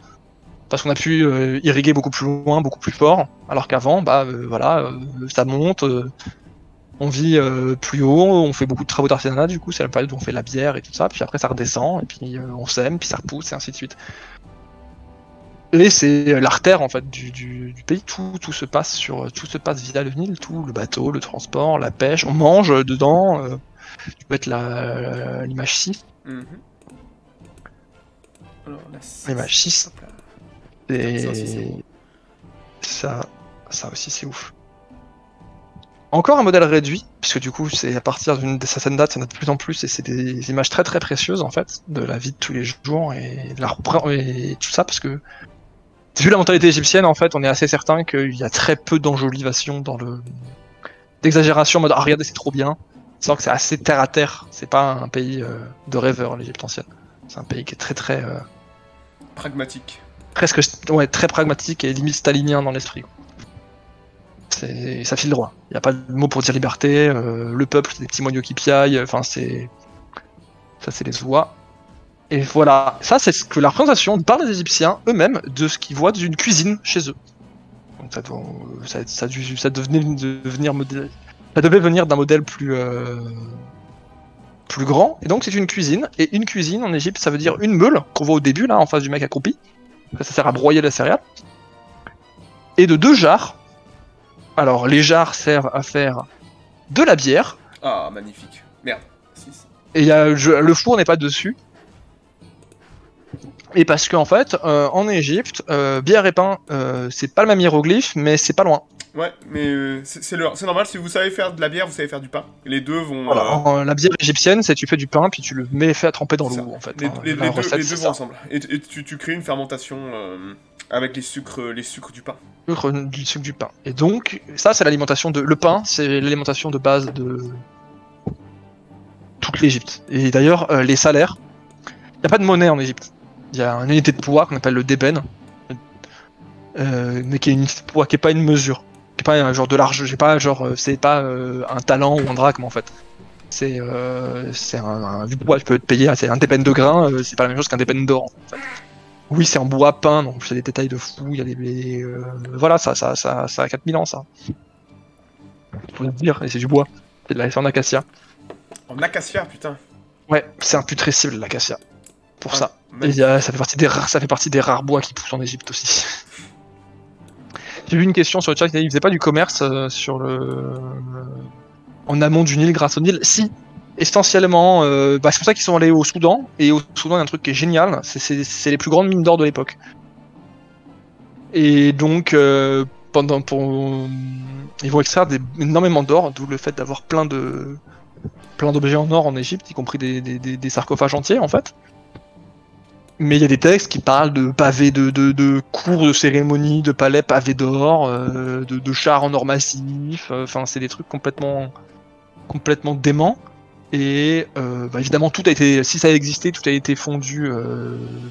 parce qu'on a pu euh, irriguer beaucoup plus loin, beaucoup plus fort, alors qu'avant, bah euh, voilà, euh, ça monte, on vit plus haut, on fait beaucoup de travaux d'artisanat, du coup c'est la période où on fait la bière et tout ça, puis après ça redescend, et puis on sème, puis ça repousse, et ainsi de suite. Et c'est l'artère en fait du, du, du pays, tout, tout se passe sur, tout se passe via le Nil, tout, le bateau, le transport, la pêche, on mange dedans, tu peux être la- l'image 6, Mhm. Alors, la six. l'image 6, Hop là. Et Ça aussi, ça, ça aussi c'est ouf. Encore un modèle réduit, puisque du coup c'est à partir d'une certaine date, il y en a de plus en plus, et c'est des images très très précieuses en fait, de la vie de tous les jours et, de la et tout ça, parce que vu la mentalité égyptienne en fait, on est assez certain qu'il y a très peu d'enjolivation dans le d'exagération en mode ah regardez c'est trop bien, sans que c'est assez terre à terre, c'est pas un pays euh, de rêveurs l'Égypte ancienne, c'est un pays qui est très très euh, Pragmatique. Presque ouais, très pragmatique et limite stalinien dans l'esprit. ça file droit. Il n'y a pas de mot pour dire liberté. euh, le peuple, des petits moineaux qui piaillent. Enfin, c'est ça, c'est les oies. Et voilà, ça, c'est ce que la représentation par les Égyptiens eux-mêmes de ce qu'ils voient d'une cuisine chez eux. Donc ça, doit- ça, ça, devenir. Ça devait venir d'un modèle plus euh, plus grand, et donc c'est une cuisine. Et une cuisine en Égypte, ça veut dire une meule qu'on voit au début là, en face du mec accroupi. Ça sert à broyer la céréale. Et de deux jarres. Alors les jarres servent à faire de la bière. Ah, magnifique. Merde. Et il y a, je- le four n'est pas dessus. Et parce qu'en fait, euh, en Égypte, euh, bière et pain, euh, c'est pas le même hiéroglyphe, mais c'est pas loin. Ouais, mais c'est normal, si vous savez faire de la bière, vous savez faire du pain. Les deux vont... Voilà. En- la bière égyptienne, c'est tu fais du pain, puis tu le mets fait à tremper dans l'eau, en fait. Les, hein. deux, les vont ensemble. Et, et tu, tu crées une fermentation avec les sucres, les sucres du pain. sucre, du sucre du pain. Et donc, ça, c'est l'alimentation de. Le pain, c'est l'alimentation de base de toute l'Égypte. Et d'ailleurs, les salaires, il a pas de monnaie en Égypte. Il y a une unité de poids qu'on appelle le deben, euh, mais qui est une unité de poids, qui est pas une mesure, qui est pas un genre de l'argent, j'ai pas genre, euh, c'est pas euh, un talent ou un drachme en fait. C'est euh, c'est un, un du poids, tu peux te payer, c'est un deben de grain, euh, c'est pas la même chose qu'un deben d'or. En fait. Oui, c'est en bois peint, donc c'est des détails de fou. Il y a des, des, voilà, ça, ça, ça, ça a 4000 ans, ça. Faut le dire, et c'est du bois. C'est de la en acacia. En acacia, putain. Ouais, c'est imputrescible l'acacia. Pour ça. Il a- ça fait partie des rares, bois qui poussent en Égypte aussi. J'ai vu une question sur le chat ils faisaient pas du commerce euh, sur le en amont du Nil grâce au Nil. Si, essentiellement, euh, bah, c'est pour ça qu'ils sont allés au Soudan. Et au Soudan, il y a un truc qui est génial, c'est- les plus grandes mines d'or de l'époque. Et donc, euh, pendant pour, ils vont extraire énormément d'or, d'où le fait d'avoir plein plein d'objets en or en Égypte, y compris des sarcophages entiers en fait. Mais il y a des textes qui parlent de pavés de, de, de cours de cérémonie, de palais pavés d'or, euh, de, de chars en or massif. euh, Enfin, c'est des trucs complètement, complètement déments. Et euh, bah, évidemment, tout a été, si ça a existé, tout a été fondu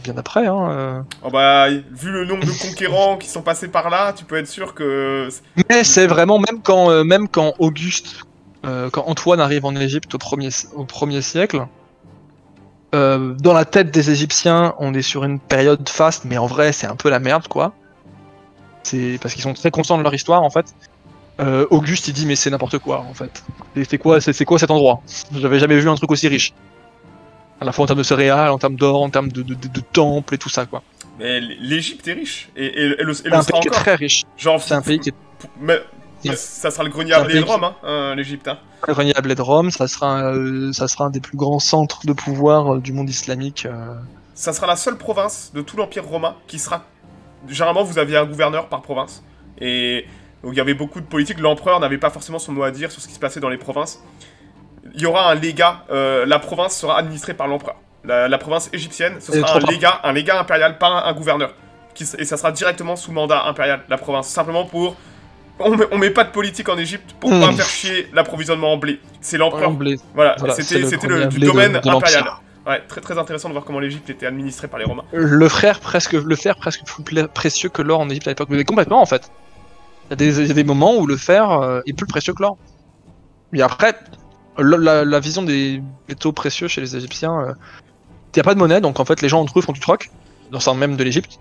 bien après. Hein. Oh bah, vu le nombre de conquérants qui sont passés par là, tu peux être sûr que... Mais c'est vraiment même quand, même quand Auguste, quand Antoine arrive en Égypte au premier, au premier siècle, euh, dans la tête des Égyptiens, on est sur une période faste, mais en vrai, c'est un peu la merde, quoi. C'est parce qu'ils sont très conscients de leur histoire, en fait. Euh, Auguste, il dit mais c'est n'importe quoi, en fait. C'est quoi, c'est quoi cet endroit? J'avais jamais vu un truc aussi riche. À la fois en termes de céréales, en termes d'or, en termes de, de, de, de temples et tout ça, quoi. Mais l'Égypte est riche. Et, et, et le, et le un pays qui est très riche. Genre, C'est un pays qui est Mais, Ça sera le grenier à blé de Rome, hein, hein, l'Égypte. Hein. très renié à blé de Rome, ça sera, euh, ça sera un des plus grands centres de pouvoir euh, du monde islamique. euh. Ça sera la seule province de tout l'Empire romain qui sera... Généralement, vous aviez un gouverneur par province. Et donc, il y avait beaucoup de politiques. L'empereur n'avait pas forcément son mot à dire sur ce qui se passait dans les provinces. Il y aura un légat. euh, la province sera administrée par l'empereur. La, la province égyptienne, ce sera un légat, un légat impérial, pas un, un gouverneur. Qui et ça sera directement sous mandat impérial, la province. Simplement pour... On met, on met pas de politique en Égypte pour Hmm. pas faire chier l'approvisionnement en blé. C'est l'empereur. Voilà, Voilà, c'était le du de- domaine de impérial. Ouais, très très intéressant de voir comment l'Égypte était administrée par les Romains. Le frère presque, le fer presque plus précieux que l'or en Égypte à l'époque. Mais complètement en fait. Il y, a des- il y a des moments où le fer euh, est plus précieux que l'or. Mais après, la, la vision des métaux précieux chez les Égyptiens, euh, il n'y a pas de monnaie, donc en fait les gens entre eux font du troc, dans le sein même de l'Égypte.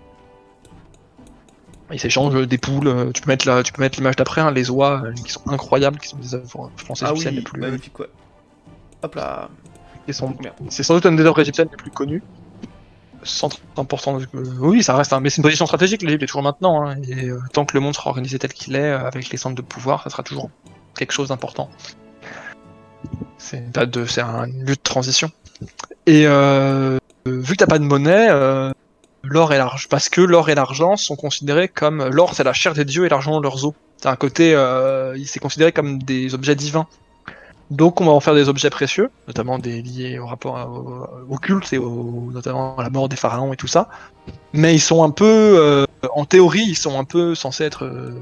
Ils s'échangent des poules, euh, tu peux mettre la- tu peux mettre l'image d'après, hein, les oies euh, qui sont incroyables, qui sont des œuvres, je pense, égyptiennes les plus, magnifique, ouais. Hop là. sont c'est sans doute une des œuvres égyptiennes les plus connues. Centre important. de- Oui, ça reste un. Mais c'est une position stratégique, l'Égypte est toujours maintenant. hein, et euh, tant que le monde sera organisé tel qu'il est, euh, avec les centres de pouvoir, ça sera toujours quelque chose d'important. C'est une de, un lieu de transition. Et euh, vu que t'as pas de monnaie, euh, l'or et l'argent, parce que l'or et l'argent sont considérés comme l'or, c'est la chair des dieux et l'argent leurs os. C'est un côté, euh, il s'est considéré comme des objets divins. Donc on va en faire des objets précieux, notamment des liés au rapport à- au, culte et notamment à la mort des pharaons et tout ça. Mais ils sont un peu, euh, en théorie, ils sont un peu censés être euh,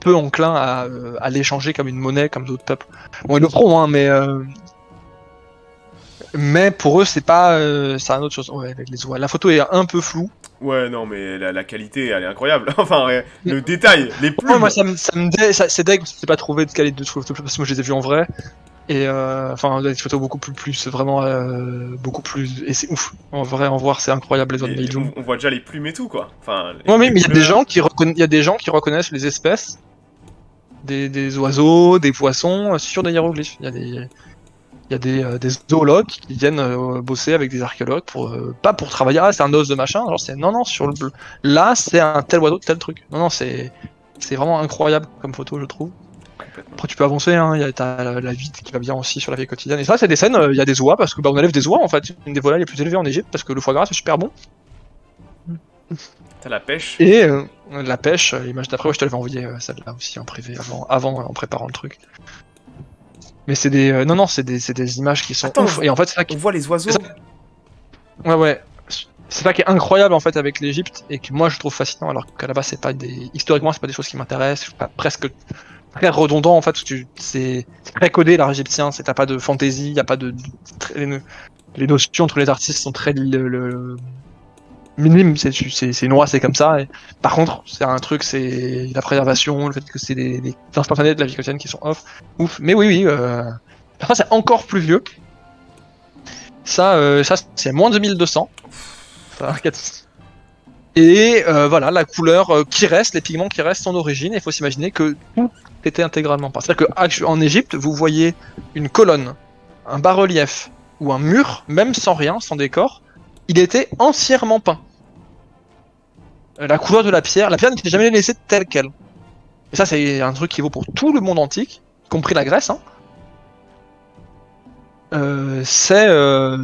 peu enclins à, euh, à l'échanger comme une monnaie, comme d'autres peuples. Bon, ils le feront, hein, mais euh, mais pour eux c'est pas, euh, c'est un autre chose. Ouais, avec les oies. La photo est un peu floue. Ouais, non, mais la, la qualité, elle est incroyable. enfin, le détail, les plumes. Ouais, moi ça me, ça me dé- ça- c'est deg pas trouvé de qualité de photos parce que moi je les ai vues en vrai. Et euh, enfin, des photos beaucoup plus, plus vraiment euh, beaucoup plus. Et c'est ouf. En vrai, en voir, c'est incroyable les oies de Meijum. on, on voit déjà les plumes et tout, quoi. Enfin, Ouais, mais il y a des gens qui reconna- il y a des gens qui reconnaissent les espèces des, des oiseaux, des poissons euh, sur des hiéroglyphes. Il y a des Il y a des, euh, des zoologues qui viennent euh, bosser avec des archéologues pour euh, pas pour travailler. Ah, c'est un os de machin. Genre c'est non non sur le là c'est un tel oiseau tel truc. Non non c'est c'est vraiment incroyable comme photo je trouve. Après tu peux avancer. Hein. Il y a t'as la, la vite qui va bien aussi sur la vie quotidienne. Et ça c'est des scènes. euh, Il y a des oies parce que bah, on élève des oies en fait. Une des volailles les plus élevées en Égypte parce que le foie gras c'est super bon. T'as la pêche. Et euh, la pêche, l'image d'après, ouais, je te l'avais envoyé euh, celle-là aussi en privé avant, avant en préparant le truc. Mais c'est des. euh, non, non, c'est des, des images qui sont Attends, ouf. Et en fait, c'est ça qui. On voit les oiseaux. Ouais, ouais. C'est ça qui est incroyable en fait avec l'Égypte et que moi je trouve fascinant alors qu'à la base c'est pas des. Historiquement, c'est pas des choses qui m'intéressent. Pas presque très redondant en fait. tu- C'est très codé l'art égyptien. C'est t'as pas de fantaisie, y a pas de. les, no- les notions entre les artistes sont très. le- le- minimes. C'est c'est- c'est une loi, c'est comme ça. Par contre, c'est un truc, c'est la préservation, le fait que c'est des, des instantanés de la vie quotidienne qui sont off, ouf. Mais oui, oui. Euh... Ça, c'est encore plus vieux. Ça, euh, ça c'est moins de 2200. Ça, quatre- Et euh, voilà, la couleur euh, qui reste, les pigments qui restent son origine. Il faut s'imaginer que tout était intégralement peint. C'est-à-dire qu'en Égypte, vous voyez une colonne, un bas-relief ou un mur, même sans rien, sans décor, il était entièrement peint. Euh, La couleur de la pierre, la pierre n'était jamais laissée telle qu'elle. Et ça, c'est un truc qui vaut pour tout le monde antique, y compris la Grèce. Hein. Euh, c'est euh,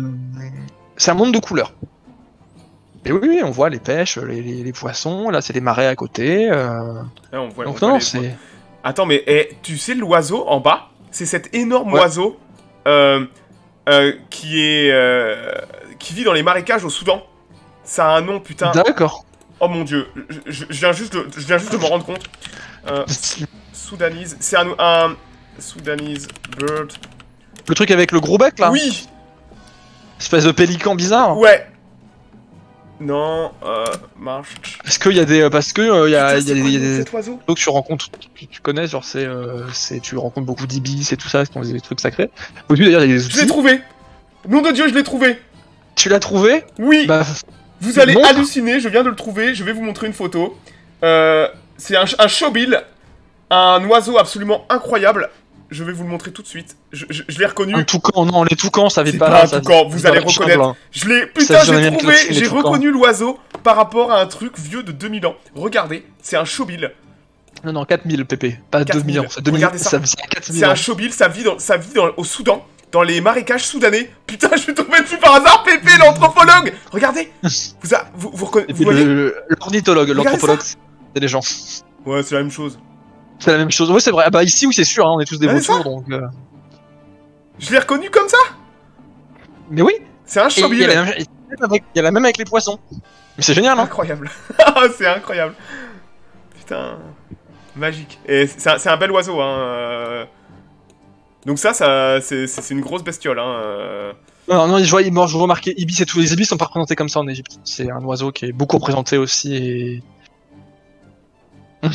c'est un monde de couleurs. Et oui, oui, on voit les pêches, les, les- les poissons, là c'est des marais à côté. euh, Là, on voit, on Donc non, les- c'est... Attends, mais eh, tu sais, l'oiseau en bas, c'est cet énorme Ouais. oiseau qui est. euh, qui vit dans les marécages au Soudan. Ça a un nom, putain. D'accord. Oh mon dieu, je, viens juste de, je viens juste de me rendre compte. Euh, Soudanese, c'est un, un. Soudanese bird. Le truc avec le gros bec là Oui, Espèce de pélican bizarre ouais. Non, euh, marche. Parce qu'il y a des... Parce que euh, y a, Putain, y a y a nom de des- cet oiseau? que tu rencontres, que tu connais, genre c'est, euh, c'est, tu rencontres beaucoup d'ibis et tout ça, qui ont des trucs sacrés. Au-dessus d'ailleurs, il y a des Je l'ai trouvé. Nom de dieu, je l'ai trouvé. Tu l'as trouvé Oui. Bah, Vous allez montre. halluciner, je viens de le trouver, je vais vous montrer une photo. Euh, c'est un, un showbill, un oiseau absolument incroyable. Je vais vous le montrer tout de suite. Je, je- je l'ai reconnu. un toucan, non, les toucans, ça C'est pas pas un ça toucan, vous allez reconnaître. là. Je l'ai. Putain, j'ai trouvé, j'ai reconnu l'oiseau par rapport à un truc vieux de 2000 ans. Regardez, c'est un showbill. Non, non, 4000 PP, pas 4000. 2000 ans. C'est 2000, Regardez ça. ça vit à 4000 C'est un showbill, ça vit, dans, ça vit dans- au Soudan, dans les marécages soudanais. Putain, je suis tombé dessus par hasard, Pépé, l'anthropologue Regardez Vous, a- vous, vous, vous voyez l'ornithologue, l'anthropologue, c'est des gens. Ouais, c'est la même chose. C'est la même chose. Oui, c'est vrai. Ah bah ici, oui, c'est sûr, hein, on est tous des vautours, donc. euh, Je l'ai reconnu comme ça Mais oui, C'est un et il y, a la même... il y a avec- la même les poissons. Mais c'est génial, hein Incroyable. Ah, c'est incroyable. Putain. Magique. Et c'est un, c'est un bel oiseau, hein. Donc ça, ça c'est une grosse bestiole, hein. euh. Non, non, je vois, je remarquais ibis et tout. Les ibis sont pas représentés comme ça en Égypte. C'est un oiseau qui est beaucoup représenté aussi et.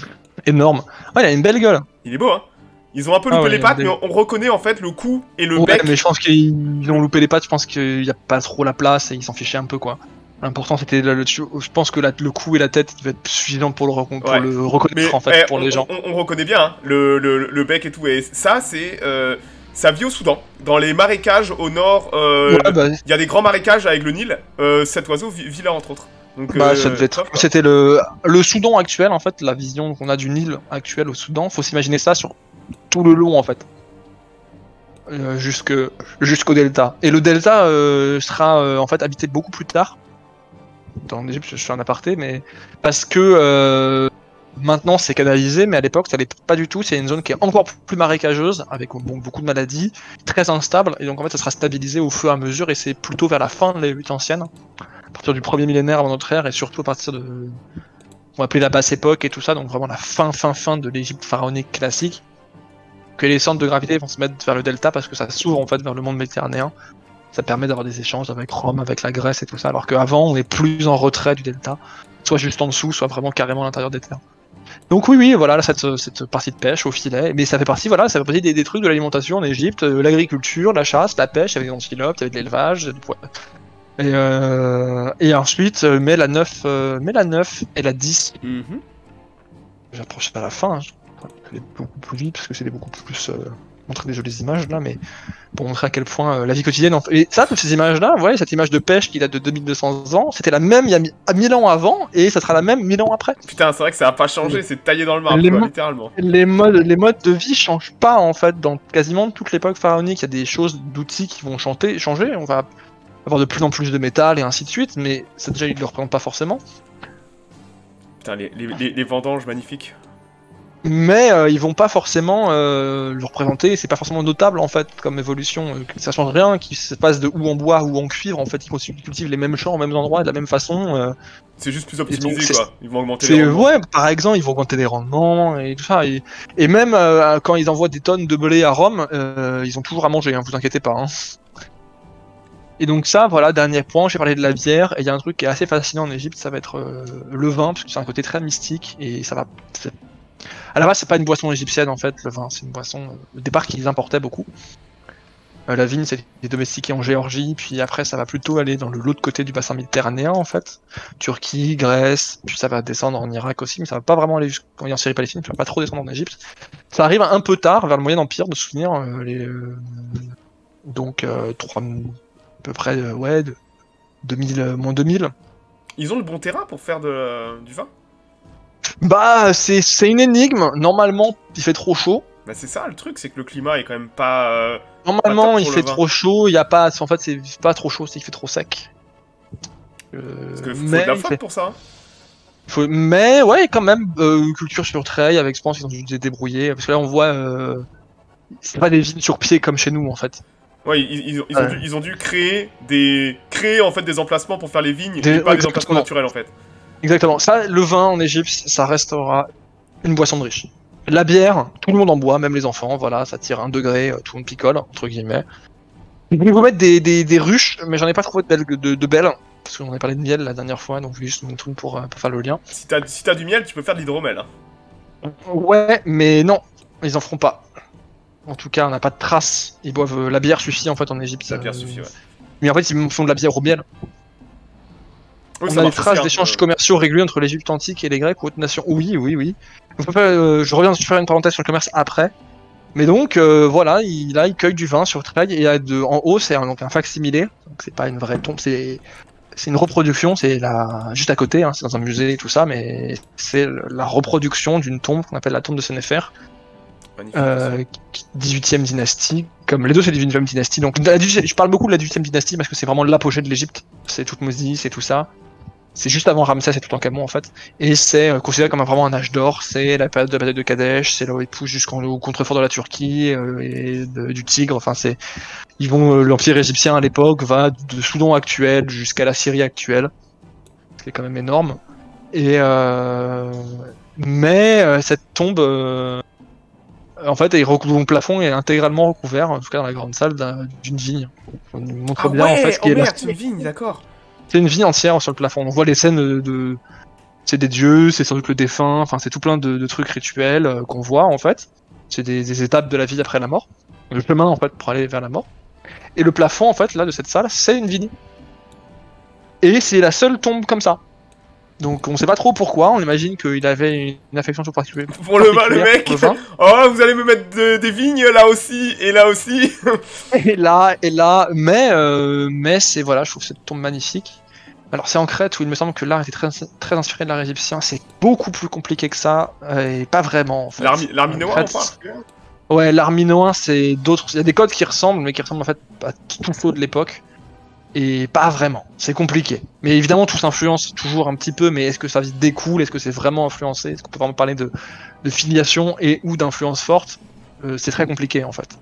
énorme. Ouais, il a une belle gueule. Il est beau, hein. Ils ont un peu Ah loupé ouais, les pattes, des- mais on, on reconnaît en fait le cou et le ouais, bec. mais je pense qu'ils ont loupé les pattes. Je pense qu'il y a pas trop la place et ils s'en fichaient un peu, quoi. L'important c'était le- je pense que la- le cou et la tête devaient être suffisants pour le, recon- pour Ouais. le reconnaître Mais en fait eh, pour on, les gens. on- on reconnaît bien hein, le, le- le bec et tout. Et ça, c'est. euh, ça vit au Soudan. Dans les marécages au nord. euh, Ouais, bah, Il y a des grands marécages avec le Nil. Euh, cet oiseau vit, vit là, entre autres. Donc, Bah, ça devait être. C'était le le Soudan actuel en fait, la vision qu'on a du Nil actuel au Soudan. Faut s'imaginer ça sur tout le long en fait, Euh, jusque jusqu'au delta. Et le delta euh, sera euh, en fait habité beaucoup plus tard. Dans l'Égypte, je fais un aparté, mais parce que euh, maintenant c'est canalisé, mais à l'époque ça l'est pas du tout. C'est une zone qui est encore plus marécageuse, avec beaucoup de maladies, très instable, et donc en fait ça sera stabilisé au fur et à mesure, et c'est plutôt vers la fin de l'Égypte ancienne à partir du premier millénaire avant notre ère et surtout à partir de on va appeler la basse époque et tout ça donc vraiment la fin fin fin de l'Égypte pharaonique classique que les centres de gravité vont se mettre vers le delta parce que ça s'ouvre en fait vers le monde méditerranéen ça permet d'avoir des échanges avec Rome avec la Grèce et tout ça alors qu'avant on est plus en retrait du delta soit juste en dessous soit vraiment carrément à l'intérieur des terres donc oui oui voilà cette, cette partie de pêche au filet mais ça fait partie voilà ça fait partie des, des trucs de l'alimentation en Égypte euh, l'agriculture la chasse la pêche avec des antilopes avec de l'élevage et, euh, et ensuite, euh, met la 9, euh, met la 9 et la 10. Mhm. J'approche à la fin. hein. Je crois que c'est beaucoup plus vite parce que c'est des beaucoup plus euh, montrer des jolies images là, mais pour montrer à quel point euh, la vie quotidienne. en- Et ça, toutes ces images-là, vous voyez, cette image de pêche qui date de 2200 ans, c'était la même il y a mi- à 1000 ans avant et ça sera la même 1000 ans après. Putain, c'est vrai que ça a pas changé, c'est taillé dans le marbre, Les quoi, littéralement. Les modes, les modes de vie changent pas en fait dans quasiment toute l'époque pharaonique. Il y a des choses d'outils qui vont chanter, changer. On va avoir de plus en plus de métal et ainsi de suite, mais ça déjà ils le représentent pas forcément. Putain, les- les vendanges magnifiques. Mais euh, ils vont pas forcément euh, le représenter, c'est pas forcément notable en fait comme évolution, euh, ça change rien, qu'ils se passent de ou en bois ou en cuivre, en fait ils cultivent- les mêmes champs aux mêmes endroits de la même façon. euh, C'est juste plus donc, optimisé, c'est- quoi. Ils vont augmenter les rendements. ouais, par exemple ils vont augmenter les rendements et tout ça, et, et même euh, quand ils envoient des tonnes de blé à Rome, ils ont toujours à manger, hein, vous inquiétez pas. hein. Et donc ça, voilà, dernier point, j'ai parlé de la bière, et il y a un truc qui est assez fascinant en Égypte, ça va être le vin, parce que c'est un côté très mystique, et ça va... À la base, c'est pas une boisson égyptienne, en fait, le vin, c'est une boisson, euh, au départ, qu'ils importaient beaucoup. Euh, la vigne, c'est domestiqué en Géorgie, puis après, ça va plutôt aller dans l'autre côté du bassin méditerranéen, en fait. Turquie, Grèce, puis ça va descendre en Irak aussi, mais ça va pas vraiment aller jusqu'en en Syrie-Palestine, ça va pas trop descendre en Égypte. Ça arrive un peu tard, vers le Moyen Empire, de souvenir, euh, les... donc, euh, trois- à peu près, ouais, de 2000, euh, moins 2000. Ils ont le bon terrain pour faire du vin? Bah, c'est c'est une énigme. Normalement, il fait trop chaud. Bah c'est ça, le truc, c'est que le climat est quand même pas... euh, Normalement, il pour fait vin. trop chaud. Il y a pas. En fait, c'est pas trop chaud, c'est qu'il fait trop sec. Euh, Parce que faut mais, de la il faute fait- pour ça. hein. faut- mais ouais, quand même, euh, culture sur treil avec, je pense, ils ont dû se débrouiller. Parce que là, on voit, euh, c'est pas des vignes sur pied comme chez nous, en fait. Ouais, ils, ils ont, ils ont Ouais. dû, ils ont dû créer des créer en fait des emplacements pour faire les vignes Des- et pas ouais, des emplacements exactement. naturels en fait. Exactement. Ça, le vin en Égypte, ça restera une boisson de riche. La bière, tout le monde en boit, même les enfants. Voilà, ça tire un degré, euh, tout le monde picole entre guillemets. Je voulais vous mettre des, des, des ruches, mais j'en ai pas trouvé de belles, de, de belles parce qu'on avait parlé de miel la dernière fois, donc je voulais juste une pour, euh, pour faire le lien. Si t'as si du miel, tu peux faire de l'hydromel. Hein. Ouais, mais non, ils en feront pas. En tout cas, on n'a pas de traces. Ils boivent euh, la bière suffit en fait en Égypte. La bière Euh, suffit, ouais. Mais en fait, ils font de la bière au miel. Oui, on a des traces hein. d'échanges commerciaux réguliers entre l'Égypte antique et les Grecs ou autres nations. Oui, oui, oui. Euh, je reviens faire une parenthèse sur le commerce après. Mais donc, euh, voilà, il, là, il cueille du vin sur trail et de, en haut, c'est un, donc un facsimilé. Donc, c'est pas une vraie tombe, c'est c'est une reproduction, c'est la juste à côté, hein, c'est dans un musée et tout ça, mais c'est la reproduction d'une tombe qu'on appelle la tombe de Sénéfer, euh, 18e dynastie. Comme les deux, c'est 18e dynastie. Donc, la 18e je parle beaucoup de la 18e dynastie parce que c'est vraiment l'apogée de l'Égypte. C'est Toutmosis, c'est tout ça. C'est juste avant Ramsès et Toutankhamon en fait. Et c'est euh, considéré comme un- vraiment un âge d'or. C'est la période de la bataille de Kadesh, c'est là où ils poussent jusqu'au contrefort de la Turquie euh, et de- du Tigre. Enfin, c'est ils vont euh, l'empire égyptien à l'époque va de Soudan actuel jusqu'à la Syrie actuelle, ce qui est quand même énorme. Et euh, mais euh, cette tombe, euh, en fait, est le plafond est intégralement recouvert, en tout cas dans la grande salle, d'un- d'une vigne. On nous montre Ah bien ouais, en fait ce qui oh est merde, une vigne, d'accord. C'est une vigne entière sur le plafond. On voit les scènes de, c'est des dieux, c'est sans doute le défunt, enfin c'est tout plein de, trucs rituels euh, qu'on voit en fait. C'est des, des étapes de la vie après la mort, le chemin en fait pour aller vers la mort. Et le plafond en fait là de cette salle, c'est une vigne. Et c'est la seule tombe comme ça. Donc on sait pas trop pourquoi. On imagine qu'il avait une affection tout particulière. Pour le vin, le mec. le vin. Oh, vous allez me mettre de- des vignes là aussi et là aussi. Et là, et là, mais, euh, mais c'est voilà, je trouve cette tombe magnifique. Alors c'est en Crète où il me semble que l'art était très, très inspiré de l'art égyptien. C'est beaucoup plus compliqué que ça, euh, et pas vraiment en fait. L'armi- L'arminois. Ouais, l'art minoen, c'est d'autres. Il y a des codes qui ressemblent, mais qui ressemblent en fait à tout faux de l'époque. Et pas vraiment. C'est compliqué. Mais évidemment, tout s'influence toujours un petit peu, mais est-ce que ça découle? Est-ce que c'est vraiment influencé? Est-ce qu'on peut vraiment parler de, filiation et ou d'influence forte? Euh, C'est très compliqué en fait.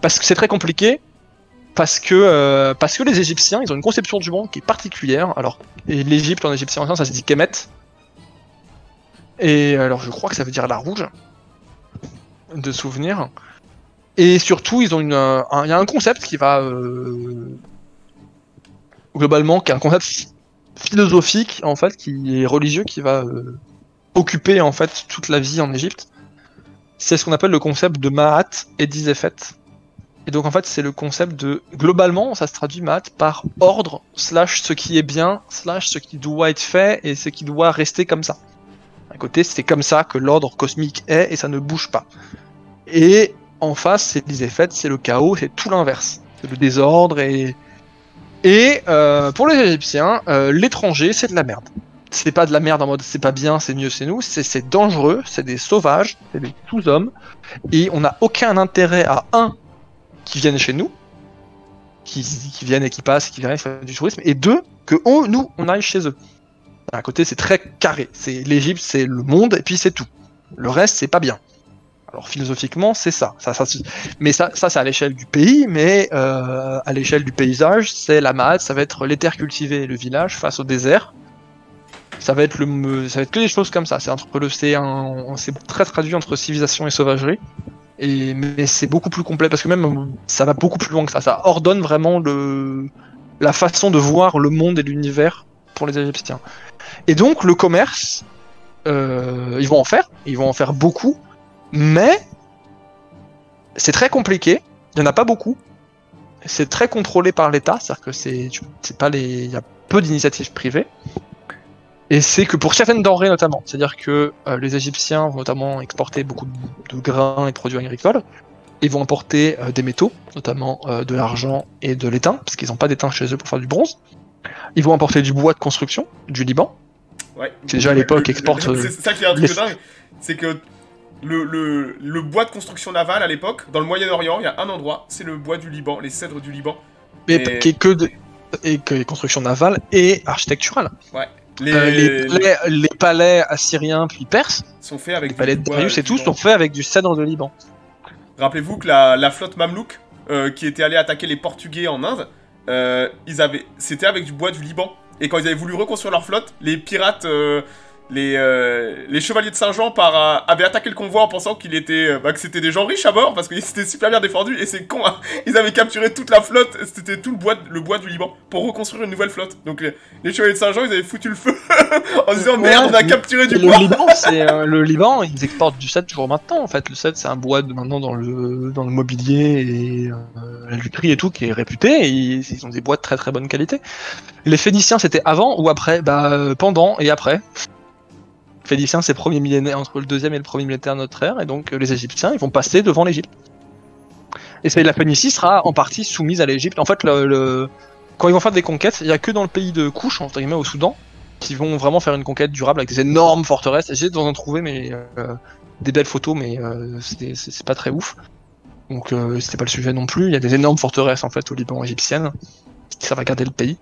Parce que c'est très compliqué, parce que, euh, parce que les Égyptiens, ils ont une conception du monde qui est particulière. Alors, et l'Égypte en égyptien ancien, ça se dit Kemet. Et alors, je crois que ça veut dire la rouge de souvenirs. Et surtout, ils ont une, un- il y a un concept qui va euh, globalement, qui est un concept philosophique en fait, qui est religieux, qui va euh, occuper en fait toute la vie en Égypte. C'est ce qu'on appelle le concept de Mahat et d'Izefet. Et donc en fait, c'est le concept de globalement, ça se traduit Mahat par ordre slash ce qui est bien slash ce qui doit être fait et ce qui doit rester comme ça. D'un côté, c'est comme ça que l'ordre cosmique est et ça ne bouge pas. Et en face, c'est l'Izéphète, c'est le chaos, c'est tout l'inverse. C'est le désordre et. Et euh, pour les Égyptiens, euh, l'étranger, c'est de la merde. C'est pas de la merde en mode c'est pas bien, c'est mieux, c'est nous. C'est dangereux, c'est des sauvages, c'est des sous-hommes. Et on n'a aucun intérêt à un qui viennent chez nous, qui, viennent et qui passent, qui viennent faire du tourisme, et deux que nous on aille chez eux. À côté, c'est très carré. C'est l'Égypte, c'est le monde, et puis c'est tout. Le reste, c'est pas bien. Alors philosophiquement, c'est ça. ça, ça mais ça, ça c'est à l'échelle du pays, mais euh, à l'échelle du paysage, c'est la Mahat, ça va être les terres cultivées et le village face au désert. Ça va être le, ça va être que des choses comme ça. C'est entre c'est très traduit entre civilisation et sauvagerie. Et mais c'est beaucoup plus complet parce que même ça va beaucoup plus loin que ça. Ça ordonne vraiment le, la façon de voir le monde et l'univers pour les Égyptiens. Et donc le commerce, euh, ils vont en faire, ils vont en faire beaucoup, mais c'est très compliqué. Il y en a pas beaucoup. C'est très contrôlé par l'État, c'est-à-dire que c'est, c'est pas les, il y a peu d'initiatives privées. Et c'est que pour certaines denrées notamment, c'est-à-dire que euh, les Égyptiens vont notamment exporter beaucoup de, de grains et de produits agricoles. Ils vont importer euh, des métaux, notamment euh, de l'argent et de l'étain, parce qu'ils n'ont pas d'étain chez eux pour faire du bronze. Ils vont importer du bois de construction, du Liban. Ouais. C'est déjà à l'époque, exporte, C'est ça qui est un truc les- dingue. C'est que le, le, le bois de construction navale à l'époque, dans le Moyen-Orient, il y a un endroit, c'est le bois du Liban, les cèdres du Liban. Mais Et- qui est que de, et que les constructions navales et architecturales. Les, Euh, les, les- palais, les palais assyriens puis perses, sont faits avec les palais de Darius et du tout, Liban. sont faits avec du cèdre de Liban. Rappelez-vous que la, la flotte mamelouk euh, qui était allée attaquer les Portugais en Inde, euh, ils avaient, c'était avec du bois du Liban. Et quand ils avaient voulu reconstruire leur flotte, les pirates, les, euh, les chevaliers de Saint-Jean par, euh, avaient attaqué le convoi en pensant qu'il était, euh, bah, que c'était des gens riches à bord parce qu'ils étaient super bien défendus. Et c'est con, hein. ils avaient capturé toute la flotte, c'était tout le bois, le bois du Liban pour reconstruire une nouvelle flotte. Donc les, les chevaliers de Saint-Jean, ils avaient foutu le feu en disant Ouais, merde, on a capturé du le bois. Liban, c'est euh, le Liban, ils exportent du cèdre toujours maintenant. En fait, le cèdre, c'est un bois de maintenant dans le dans le mobilier et la lutherie et tout qui est réputé. Et ils, ils ont des bois de très très bonne qualité. Les Phéniciens, c'était avant ou après? Bah pendant et après. Phéniciens, c'est premier millénaire entre le deuxième et le premier millénaire de notre ère, et donc euh, les Égyptiens, ils vont passer devant l'Égypte. Et c'est la Phénicie sera en partie soumise à l'Égypte. En fait, quand ils vont faire des conquêtes, il y a que dans le pays de Couche, entre guillemets, au Soudan, qui vont vraiment faire une conquête durable avec des énormes forteresses. J'ai d'en trouver mais euh, des belles photos, mais euh, c'est pas très ouf. Donc euh, c'était pas le sujet non plus. Il y a des énormes forteresses en fait au Liban égyptienne servent à garder le pays.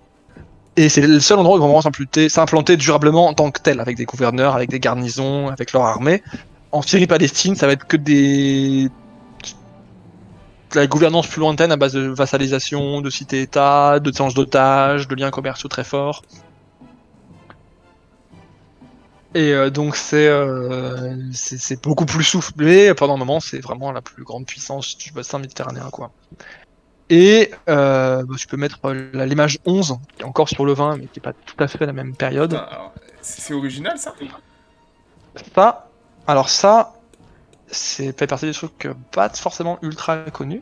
Et c'est le seul endroit où ils vont vraiment s'implanter, durablement en tant que tel, avec des gouverneurs, avec des garnisons, avec leur armée. En Syrie-Palestine, ça va être que des de la gouvernance plus lointaine à base de vassalisation, de cité-état, de échange d'otages, de liens commerciaux très forts. Et euh, donc c'est euh, c'est c'est beaucoup plus soufflé. Pendant un moment, c'est vraiment la plus grande puissance du bassin méditerranéen, quoi. Et euh, bah, tu peux mettre euh, l'image 11, qui est encore sur le vin, mais qui est pas tout à fait la même période. Alors, C'est original ça? Ça, alors ça, c'est fait partie des trucs euh, pas forcément ultra connus.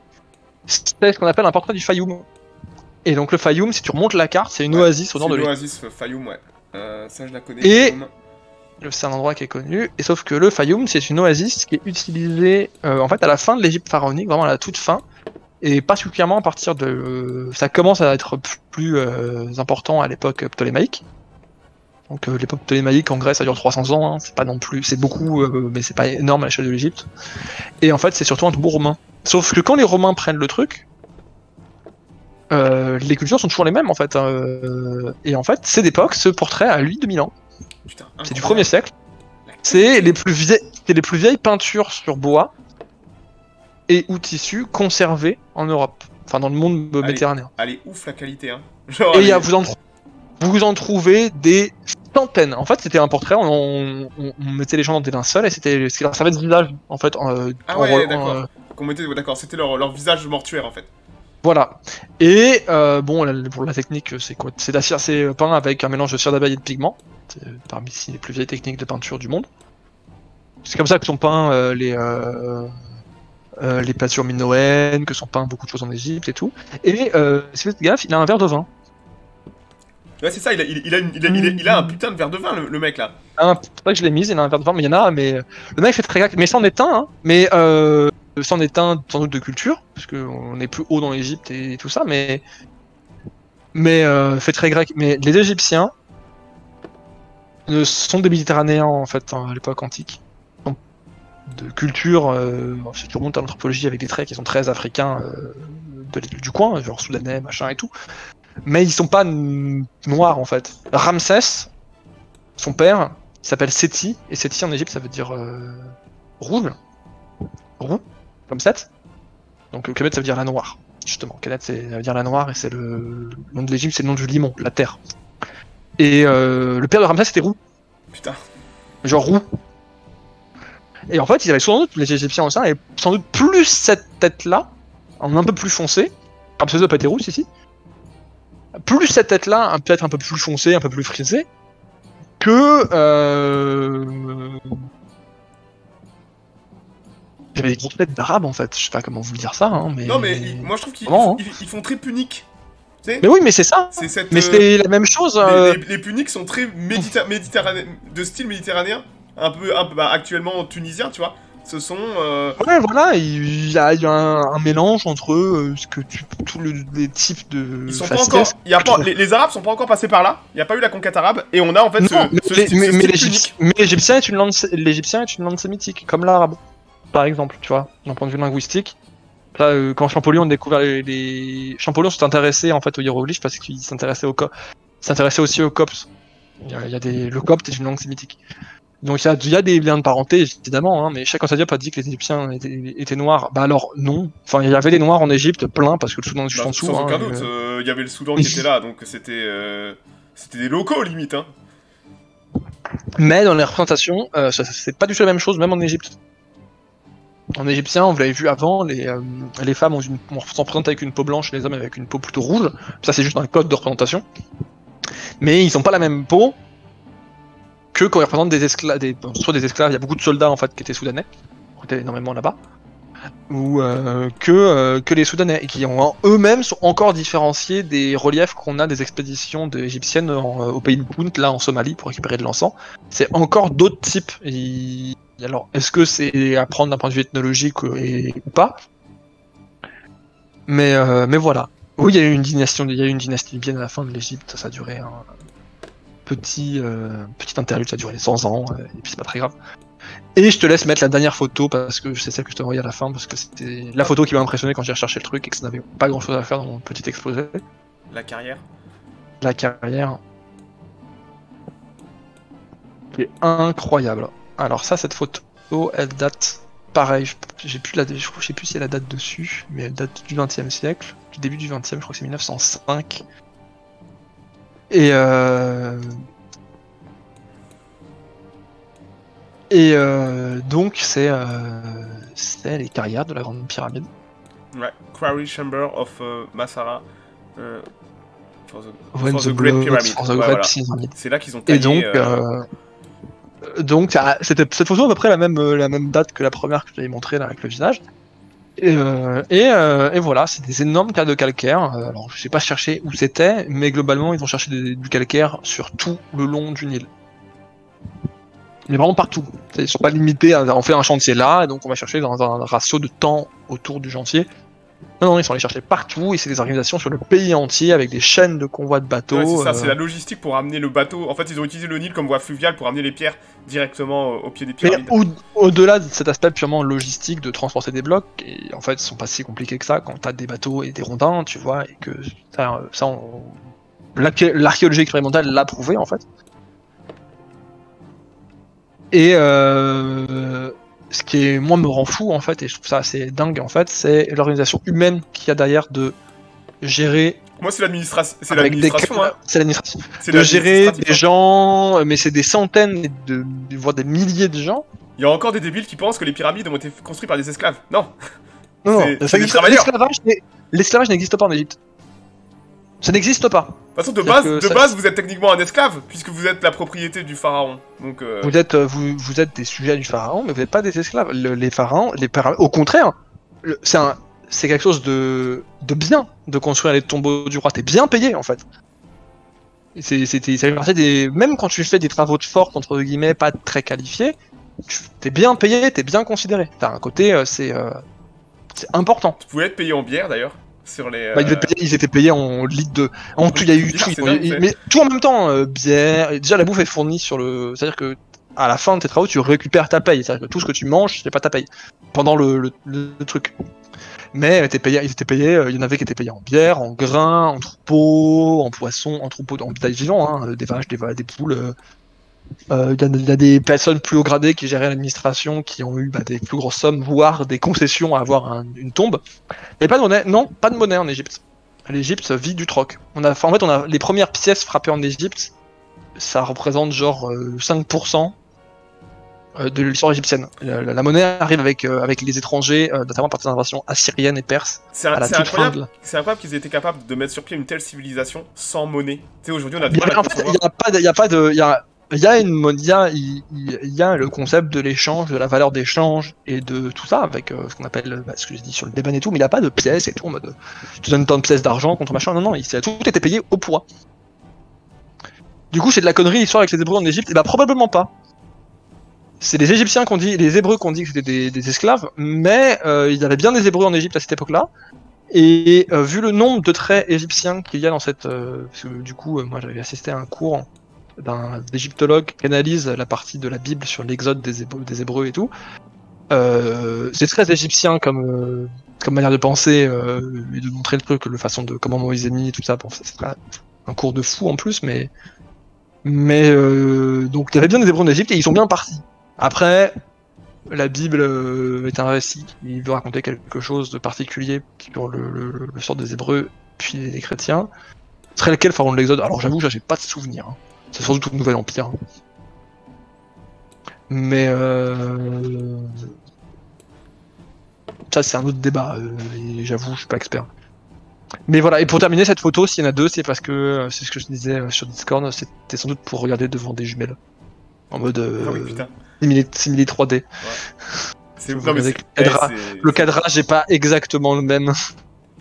C'est ce qu'on appelle un portrait du Fayoum. Et donc le Fayoum, si tu remontes la carte, c'est une Ouais, oasis au nord de C'est l'île. l'oasis euh, Fayoum, ouais. Euh, ça, je la connais. Et-. C'est un endroit qui est connu. Et sauf que le Fayoum, c'est une oasis qui est utilisée euh, en fait à la fin de l'Égypte pharaonique, vraiment à la toute fin. Et particulièrement à partir de. ça commence à être plus euh, important à l'époque ptolémaïque. Donc euh, l'époque ptolémaïque en Grèce, ça dure 300 ans. hein, c'est pas non plus. C'est beaucoup, euh, mais c'est pas énorme à l'échelle de l'Égypte. Et en fait, c'est surtout un tombeau romain. Sauf que quand les Romains prennent le truc, euh, les cultures sont toujours les mêmes en fait. hein, et en fait, c'est d'époque, ce portrait a lui 2000 ans. Putain, C'est du incroyable. premier siècle. C'est les plus vieilles, c'est les plus vieilles peintures sur bois et ou tissu conservées en Europe, enfin dans le monde Allez. méditerranéen. Est ouf la qualité, hein. Genre, Et y a, vous en vous en trouvez des centaines. En fait, c'était un portrait, on, on- on mettait les gens dans des linceuls et c'était ce qui leur servait de visage en fait. en- Ah ouais, d'accord. euh, d'accord, c'était leur, leur visage mortuaire en fait. Voilà. Et euh, bon, la- pour la technique, c'est quoi? C'est la cire, c'est peint avec un mélange de cire d'abeille et de pigments. C'est parmi les plus vieilles techniques de peinture du monde. C'est comme ça que sont peints euh, les euh, euh, les peintures minoennes, que sont peints beaucoup de choses en Égypte et tout. Et euh, si vous faites gaffe, il a un verre de vin. Ouais, c'est ça, il a, il, il a, une- il, a, il, un putain de verre de vin, le, le mec là. C'est pas que je l'ai mise, il a un verre de vin, mais il y en a, mais euh, le mec fait très gaffe. Mais c'en est un, hein. Mais euh, c'en est un sans doute de culture, parce qu'on est plus haut dans l'Égypte et tout ça, mais mais euh, fait très grec. Mais les Égyptiens sont des Méditerranéens en fait hein, à l'époque antique. De culture, euh, si tu remontes à l'anthropologie avec des traits qui sont très africains euh, de- du coin, genre soudanais, machin et tout. Mais ils sont pas noirs en fait. Ramsès, son père, s'appelle Séti, et Séti en Égypte ça veut dire euh, rouge, roux, comme Seth. Donc euh, Kemet ça veut dire la noire, justement. Kemet ça veut dire la noire, et c'est le, le nom de l'Égypte, c'est le nom du limon, la terre. Et euh, le père de Ramsès c'était roux, Putain. genre roux. Et en fait, ils avaient sans doute, les Égyptiens anciens, avaient sans doute plus cette tête-là, en un peu plus foncé. Ramsès n'a pas été roux, si, si. Plus cette tête-là, peut-être un peu plus foncée, un peu plus frisée, que. Euh... Il y avait des grosses têtes d'arabes en fait, je sais pas comment vous dire ça, hein, mais. Non, mais ils- moi je trouve qu'ils hein ils- font très puniques. Mais oui, mais c'est ça! Cette. Mais euh, c'est la même chose. les, euh, les- les puniques sont très méditer- méditerrané- de style méditerranéen, un peu, un peu bah, actuellement tunisien, tu vois. Ce sont. euh, Ouais, voilà, il y a, il y a un, un mélange entre euh, ce que tu, tous le- les types de ils sont pas encore. il Y a pas, les, les Arabes sont pas encore passés par là. Il y a pas eu la conquête arabe et on a en fait Non, mais, ce- les- ce mais- mais style l'Égyptien- est une langue, l'Égyptien est une langue sémitique, comme l'arabe, par exemple, tu vois, d'un point de vue linguistique. Là, euh, quand Champollion a découvert les, les... Champollion s'est intéressé en fait aux hiéroglyphes parce qu'il s'intéressait au s'intéressait aussi au copte. Il y a, il y a des... Le copte est une langue sémitique. Donc il y a, il y a des liens de parenté évidemment, hein, mais Cheikh Anta Diop a dit que les Égyptiens étaient, étaient noirs. Bah alors non. Enfin il y avait des noirs en Égypte plein parce que le Soudan est juste Bah, en dessous. sans hein, aucun doute. euh, euh, Il y avait le Soudan qui était là, donc c'était. euh, C'était des locaux limite, hein. Mais dans les représentations, euh, c'est pas du tout la même chose, même en Égypte. En égyptien, vous l'avez vu avant, les, euh, les femmes ont une, on s'en avec une peau blanche, les hommes avec une peau plutôt rouge. Ça, c'est juste un code de représentation. Mais ils ont pas la même peau que quand représentent des esclaves, des, soit des esclaves, il y a beaucoup de soldats en fait qui étaient soudanais, qui étaient énormément là-bas, ou euh, que, euh, que les soudanais, et qui ont eux-mêmes sont encore différenciés des reliefs qu'on a des expéditions de- égyptiennes en- au pays de Punt, là en Somalie, pour récupérer de l'encens. C'est encore d'autres types. Et... Alors, est-ce que c'est à prendre d'un point de vue ethnologique et- ou pas? Mais, euh, mais voilà. Oui, il y a eu une dynastie, il y a une dynastie libyenne à la fin de l'Égypte, ça a duré un petit, euh, petit interlude, ça a duré 100 ans, euh, et puis c'est pas très grave. Et je te laisse mettre la dernière photo, parce que c'est celle que je t'ai envoyée à la fin, parce que c'était la photo qui m'a impressionné quand j'ai recherché le truc et que ça n'avait pas grand chose à faire dans mon petit exposé. La carrière. La carrière. Qui est incroyable. Alors ça, cette photo, elle date, pareil, je- j'ai plus la, je je sais plus si elle a date dessus, mais elle date du 20e siècle, du début du 20e, je crois que c'est 1905. Et euh... Et euh, donc c'est euh, c'est les carrières de la Grande Pyramide. Ouais. Quarry Chamber of euh, Massara. euh, for the, for the the Great Pyramid. Ouais, voilà. C'est là qu'ils ont taillé. Et donc, euh, euh, donc ah, c'était cette photo à peu près la même, la même date que la première que je t'avais montrée là avec le visage. Et, euh, euh, et voilà, c'est des énormes cas de calcaire. Euh, alors, je sais pas chercher où c'était, mais globalement, ils ont cherché des- du calcaire sur tout le long du Nil. Mais vraiment partout. Ils sont pas limités à on fait un chantier là, et donc on va chercher dans un ratio de temps autour du chantier. Non, non, ils sont allés chercher partout, et c'est des organisations sur le pays entier avec des chaînes de convois de bateaux. ouais, c'est ça, euh, c'est la logistique pour amener le bateau. En fait, ils ont utilisé le Nil comme voie fluviale pour amener les pierres directement au, au pied des Mais pyramides. au- au-delà de cet aspect purement logistique de transporter des blocs, et en fait, ils sont pas si compliqués que ça quand t'as des bateaux et des rondins, tu vois, et que ça, ça on- l'arché- l'archéologie expérimentale l'a prouvé en fait. Et euh, ce qui est, moi, me rend fou en fait, et je trouve ça assez dingue en fait, c'est l'organisation humaine qu'il y a derrière de gérer Moi, c'est l'administration. C'est avec des l'administration, hein. c'est l'administration C'est de gérer des hein. gens, mais c'est des centaines, de, voire des milliers de gens Il y a encore des débiles qui pensent que les pyramides ont été construites par des esclaves. Non. Non, non, L'esclavage n'existe pas en Égypte. Ça n'existe pas. De toute façon, de base, que de ça- base, vous êtes techniquement un esclave, puisque vous êtes la propriété du pharaon. Donc, euh, Vous êtes, euh, vous, vous êtes des sujets du pharaon, mais vous n'êtes pas des esclaves. Le- les pharaons, les au contraire, c'est quelque chose de, de bien de construire les tombeaux du roi. T'es bien payé en fait. Ça partie des, même quand tu fais des travaux de force entre guillemets pas très qualifiés, tu- t'es bien payé, t'es bien considéré. T'as un côté, c'est, euh, C'est important. Tu pouvais être payé en bière d'ailleurs. Sur les, Bah, ils, euh, étaient payés, ils étaient payés en litres de. En tout, il y a eu tout. mais tout en même temps, euh, bière. Déjà, la bouffe est fournie sur le. C'est-à-dire que à la fin de tes travaux, tu récupères ta paye. C'est-à-dire que tout ce que tu manges, c'est pas ta paye pendant le, le- le- le truc. Mais payé, ils étaient payés. euh, Il y en avait qui étaient payés en bière, en grains, en troupeau, en poisson, en troupeau, en bétail vivant, hein, euh, des vaches, des, des poules. euh, euh, Il y, a- y a des personnes plus haut gradées qui géraient l'administration, qui ont eu bah, des plus grosses sommes, voire des concessions à avoir un- une tombe. Il n'y avait pas de monnaie, non, pas de monnaie en Égypte. L'Égypte vit du troc. On a, en fait, on a les premières pièces frappées en Égypte, ça représente genre euh, 5% euh, de l'histoire égyptienne. La, la- la monnaie arrive avec, euh, avec les étrangers, euh, notamment à partir d'invasions assyriennes et perses, C'est incroyable. incroyable qu'ils aient été capables de mettre sur pied une telle civilisation sans monnaie. Tu sais, aujourd'hui, on a du Il mal a- à n'y a pas de, a pas y a, il y a a, le concept de l'échange, de la valeur d'échange et de tout ça avec euh, ce qu'on appelle, bah, ce que je dis sur le déban et tout, mais il n'y a pas de pièces et tout en mode, euh, tu donnes tant de pièces d'argent contre machin, non non, il, tout était payé au poids. Du coup, c'est de la connerie l'histoire avec les Hébreux en Égypte, et bah probablement pas. C'est les Égyptiens qu'on dit, les Hébreux qu'on dit que c'était des, esclaves, mais euh, il y avait bien des Hébreux en Égypte à cette époque-là. Et vu le nombre de traits égyptiens qu'il y a dans cette, parce que du coup, moi j'avais assisté à un cours d'un égyptologue qui analyse la partie de la Bible sur l'exode des, des Hébreux et tout. Euh, c'est très égyptien comme euh, comme manière de penser euh, et de montrer le truc, le façon de comment Moïse est mis et tout ça. Bon, c'est un cours de fou en plus, mais mais euh, donc il y avait bien des Hébreux en Égypte et ils sont bien partis. Après, la Bible est un récit qui veut raconter quelque chose de particulier sur le sort des Hébreux puis des chrétiens. Ce serait lequel pharaon de l'Exode Alors j'avoue, j'ai pas de souvenir. hein. C'est surtout tout le Nouvel Empire. Mais euh... ça c'est un autre débat. euh, j'avoue, je suis pas expert. Mais voilà, et pour terminer cette photo, s'il y en a deux, c'est parce que euh, c'est ce que je disais euh, sur Discord, c'était sans doute pour regarder devant des jumelles. En mode euh, Ah oui, putain. similé, similé 3D. C'est le cadra- Le cadrage est pas exactement le même.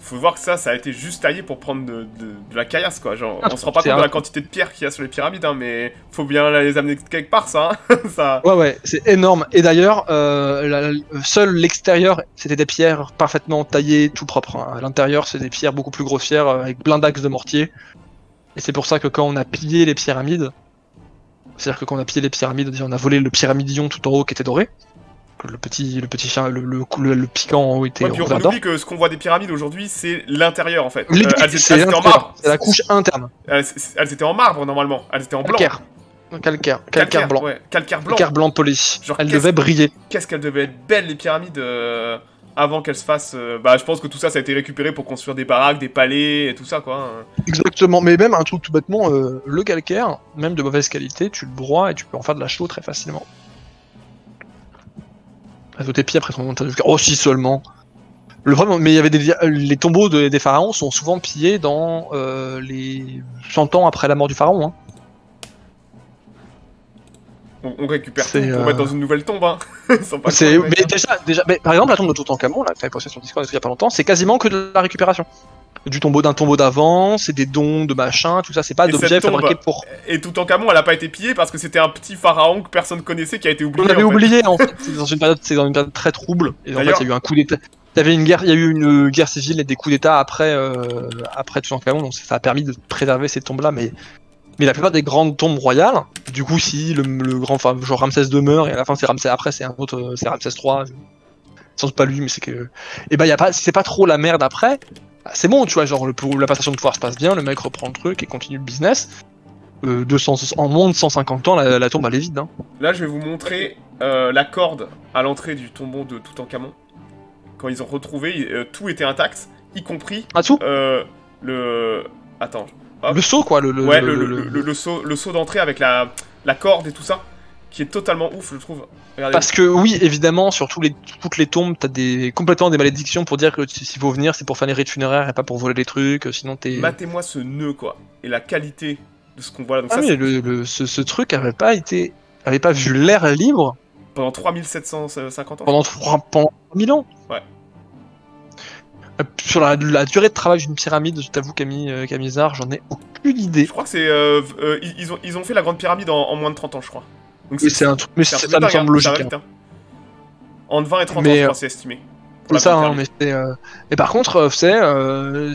Faut voir que ça, ça a été juste taillé pour prendre de, de- de la caillasse, quoi. Genre, Ah, on se rend pas compte de la quantité de pierres qu'il y a sur les pyramides, hein, mais faut bien les amener quelque part, ça. hein. ça... Ouais, ouais, c'est énorme. Et d'ailleurs, euh, seul l'extérieur, c'était des pierres parfaitement taillées, tout propre. hein. À l'intérieur, c'est des pierres beaucoup plus grossières, euh, avec plein d'axes de mortier. Et c'est pour ça que quand on a pillé les pyramides, c'est-à-dire que quand on a pillé les pyramides, on a volé le pyramidion tout en haut qui était doré. Que le petit, le petit chien, le, le, le- le piquant en haut était Ouais, puis on, oublie que ce qu'on voit des pyramides aujourd'hui, c'est l'intérieur, en fait. Euh, elles, étaient- c'est elles étaient en marbre. c'est la couche interne. Elles, elles étaient en marbre, normalement. Elles étaient en blanc. Calcaire. Calcaire. Calcaire blanc. Ouais, calcaire blanc. Calcaire blanc poli. Genre, Elle devait briller. Qu'est-ce qu'elles devaient être belles, les pyramides, euh, avant qu'elles se fassent... euh, Bah, je pense que tout ça, ça a été récupéré pour construire des baraques, des palais, et tout ça, quoi. hein. Exactement, mais même un truc tout bêtement, le calcaire, même de mauvaise qualité, tu le broies et tu peux en faire de la chaux très facilement. À tes pieds après ton montage. Oh si seulement. Le problème, mais il y avait des les tombeaux de- des pharaons sont souvent pillés dans euh, les 100 ans après la mort du pharaon. Hein. On, on récupère tout pour euh, mettre dans une nouvelle tombe, hein. Pas mais hein. déjà, déjà, mais par exemple la tombe de Toutankhamon, là, que t'avais posté sur Discord il y a pas longtemps, c'est quasiment que de la récupération. Du tombeau d'un tombeau d'avant, c'est des dons de machin, tout ça, c'est pas Et d'objets fabriqués pour. Et tout en camon, elle a pas été pillée parce que c'était un petit pharaon que personne connaissait qui a été oublié. On avait en fait. oublié en fait, c'est dans une période, c'est dans une période très trouble. Et en fait, il y a eu un coup d'état. Il y avait une guerre, il y a eu une guerre civile et des coups d'état après, euh, après Toutankhamon, donc ça a permis de préserver ces tombes-là, mais mais la plupart des grandes tombes royales, du coup, si le, le grand, enfin, genre Ramsès II meurt et à la fin c'est Ramsès, après c'est un autre, c'est Ramsès III, sans doute pas lui, mais c'est que, et ben y a pas, c'est pas trop la merde après, bah, c'est bon, tu vois, genre le, la passation de pouvoir se passe bien, le mec reprend le truc et continue le business. Euh, 200, en moins de 150 ans, la, la tombe elle est vide. Hein. Là, je vais vous montrer euh, la corde à l'entrée du tombeau de Toutankhamon. Quand ils ont retrouvé, euh, tout était intact, y compris En dessous, euh, le. Attends. hop. le saut quoi, le, le, ouais, le- le, le- le- le- le saut, le saut d'entrée avec la, la corde et tout ça, qui est totalement ouf, je trouve. Regardez. Parce que oui, évidemment, sur tous les, toutes les tombes, t'as des, complètement des malédictions pour dire que si- s'il faut venir, c'est pour faire les rites funéraires et pas pour voler les trucs, sinon t'es... Matez-moi ce nœud, quoi. Et la qualité de ce qu'on voit là. Donc Ah ça, oui, le, le- ce, ce truc avait pas été... avait pas vu l'air libre pendant 3750 ans. pendant 3 pendant 3000 ans. Ouais. Euh, Sur la, la durée de travail d'une pyramide, je t'avoue Camille, euh, Camille j'en ai aucune idée. Je crois que c'est. euh, euh, ils, ils ont, ils ont fait la grande pyramide en, en moins de 30 ans, je crois. Donc c'est un truc, mais ça de me semble logique. ça hein. hein. En 20 et 30 ans, Mais, je euh, crois, c'est estimé. C'est ça, hein, mais c'est. euh, Mais par contre, euh, c'est, euh,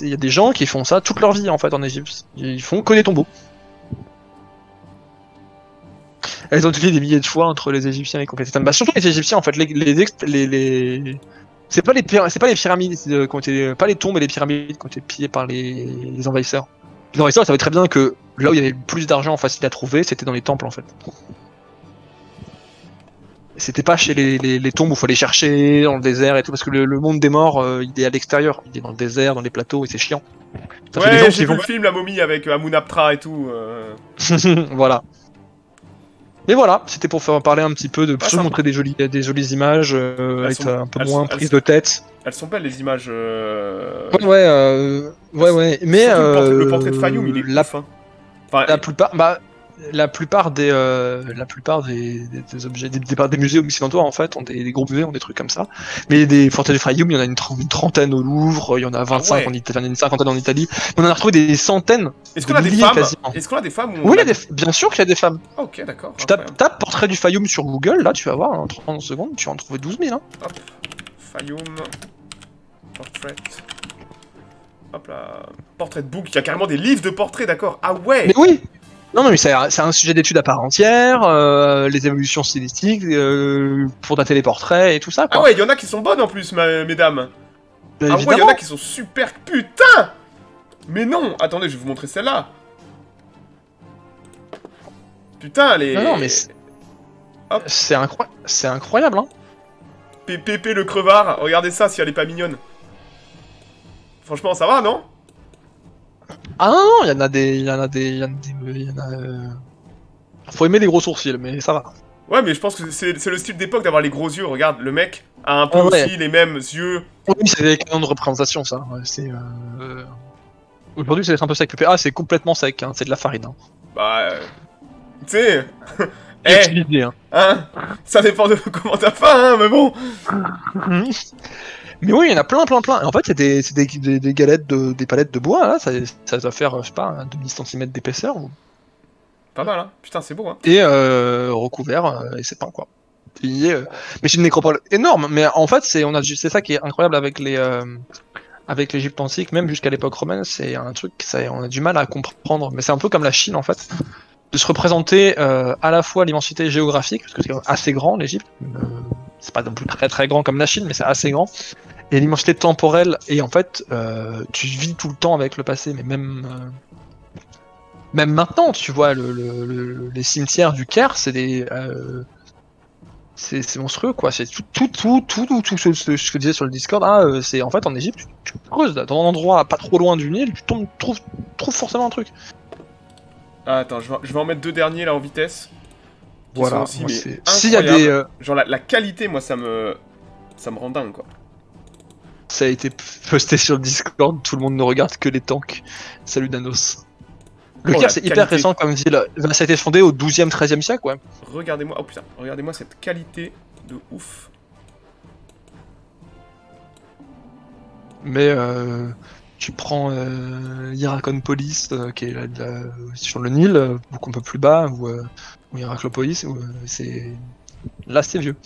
il y a des gens qui font ça toute leur vie en fait en Égypte. Ils font que des tombeaux. Elles ont utilisé des milliers de fois entre les Égyptiens et les conquistadors. Bah surtout les Égyptiens en fait, les les ex- les, les... c'est pas les c'est pas les pyramides, euh, qui ont été- pas les tombes et les pyramides qui ont été pillées par les, les envahisseurs. Envahisseurs ils savaient très bien que là où il y avait le plus d'argent facile à trouver, c'était dans les temples en fait. C'était pas chez les, les, les tombes où il faut aller chercher dans le désert et tout, parce que le, le monde des morts, euh, il est à l'extérieur, il est dans le désert, dans les plateaux, et c'est chiant. Ça Ouais, j'ai vu vont le film La momie avec euh, Amun Aptra et tout. euh. voilà. Mais voilà, c'était pour faire parler un petit peu de Ah, montrer des jolies, des jolies images, euh, avec sont- un peu elles moins sont- prise sont- de tête. Elles sont belles les images. Ouais, ouais, euh, ouais, ouais. Mais le, portrait, le euh, portrait de Fayoum, il est la, ouf, hein. Enfin, la plupart, bah, la plupart des, euh, la plupart des, des, des objets, des, des, des musées occidentaux en fait, ont des, gros musées ont des trucs comme ça. Mais des forteresses de Fayoum, il y en a une, tren- une trentaine au Louvre, il y en a 25 Ah ouais. en Italie, il y en a une cinquantaine en Italie. On en a retrouvé des centaines. Est-ce qu'on a des femmes. Est-ce qu'on a des femmes Oui, il y a- a des, bien sûr qu'il y a des femmes. Ok, d'accord. Tu tapes, tapes portrait du Fayoum sur Google, là tu vas voir, en 30 secondes, tu vas en trouver 12 000. Hein. Fayoum. Portrait. Hop là. Portrait de book. Il y a carrément des livres de portraits, d'accord. Ah ouais Mais oui Non, non, mais c'est un sujet d'étude à part entière, euh, les évolutions stylistiques, euh, pour dater les portraits et tout ça, quoi. Ah ouais, il y en a qui sont bonnes en plus, ma- mesdames. Bah, ah ouais, il y en a qui sont super. Putain Mais non Attendez, je vais vous montrer celle-là. Putain, les. Non, non, mais c'est- Hop. c'est incroy- c'est incroyable, hein. Pépé le crevard, regardez ça si elle est pas mignonne. Franchement, ça va, non? Ah non, non, il y en a des... Il y en a des... Il y en a des... il y en a, euh, Faut aimer les gros sourcils, mais ça va. Ouais, mais je pense que c'est le style d'époque d'avoir les gros yeux. Regarde, le mec a un peu Ah ouais. aussi les mêmes yeux. Oui, c'est des canons de représentation, ça. Ouais, c'est... euh, euh, Aujourd'hui, c'est un peu sec. Ah, c'est complètement sec, hein. c'est de la farine. Hein. Bah. euh, Tu sais. Eh, hein. hein Ça dépend de comment t'as faim, hein, mais bon. Mais oui, il y en a plein, plein, plein. Et en fait, c'est des, c'est des, des, des galettes, de, des palettes de bois, là. Ça, ça doit faire, je sais pas, un demi-centimètre d'épaisseur. ou- Pas mal, hein. Putain, c'est beau, hein. Et euh, recouvert, euh, et c'est peint, quoi. Et, euh, mais c'est une nécropole énorme. Mais en fait, c'est on a c'est ça qui est incroyable avec les euh, avec l'Égypte antique, même jusqu'à l'époque romaine, c'est un truc ça, on a du mal à comprendre. Mais c'est un peu comme la Chine, en fait, de se représenter euh, à la fois l'immensité géographique, parce que c'est assez grand l'Égypte. Euh, c'est pas non plus très très grand comme la Chine, mais c'est assez grand. Et l'immensité temporelle. Et en fait, euh, tu vis tout le temps avec le passé, mais même euh, même maintenant, tu vois, le, le- le- les cimetières du Caire, c'est des. euh, c'est monstrueux, quoi. C'est tout, tout, tout, tout, tout, tout ce, que je disais sur le Discord. Ah, c'est en fait en Égypte, tu, tu creuses là, dans un endroit pas trop loin du Nil, tu tombes, trouves, trouves forcément un truc. Ah, attends, je vais, je vais en mettre deux derniers là en vitesse. C'est- S'il y a des. Genre la, la qualité, moi, ça me. Ça me rend dingue, quoi. Ça a été posté sur le Discord, tout le monde ne regarde que les tanks. Salut Danos. Le Oh, c'est hyper récent comme ville. Ben, Ça a été fondé au 12e, 13e siècle, ouais. Regardez-moi. Oh putain, regardez-moi cette qualité de ouf. Mais euh, tu prends euh, Hierakonpolis, euh, qui est là, là, sur le Nil, beaucoup un peu plus bas, ou, euh, ou Héraclopolis, euh, c'est là c'est vieux.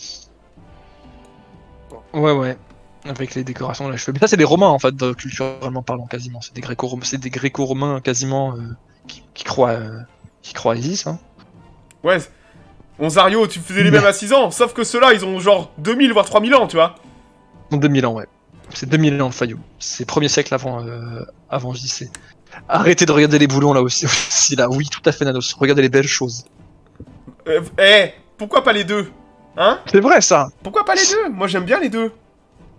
Ouais ouais, avec les décorations de la cheveux. Mais ça c'est des Romains en fait, culturellement parlant quasiment. C'est des Gréco-Romains, c'est des Gréco-Romains quasiment euh, qui, qui croient, euh, qui croient à Isis. Hein. Ouais. Onzario, tu faisais les mêmes à 6 ans, sauf que ceux-là, ils ont genre 2000 voire 3000 ans, tu vois. En 2000 ans ouais. C'est 2000 ans le Fayou. C'est premier siècle avant euh, avant JC. Arrêtez de regarder les boulons là aussi, aussi là. Oui, tout à fait Nanos. Regardez les belles choses. Euh, Eh, pourquoi pas les deux Hein? C'est vrai ça. Pourquoi pas les deux? Moi, j'aime bien les deux.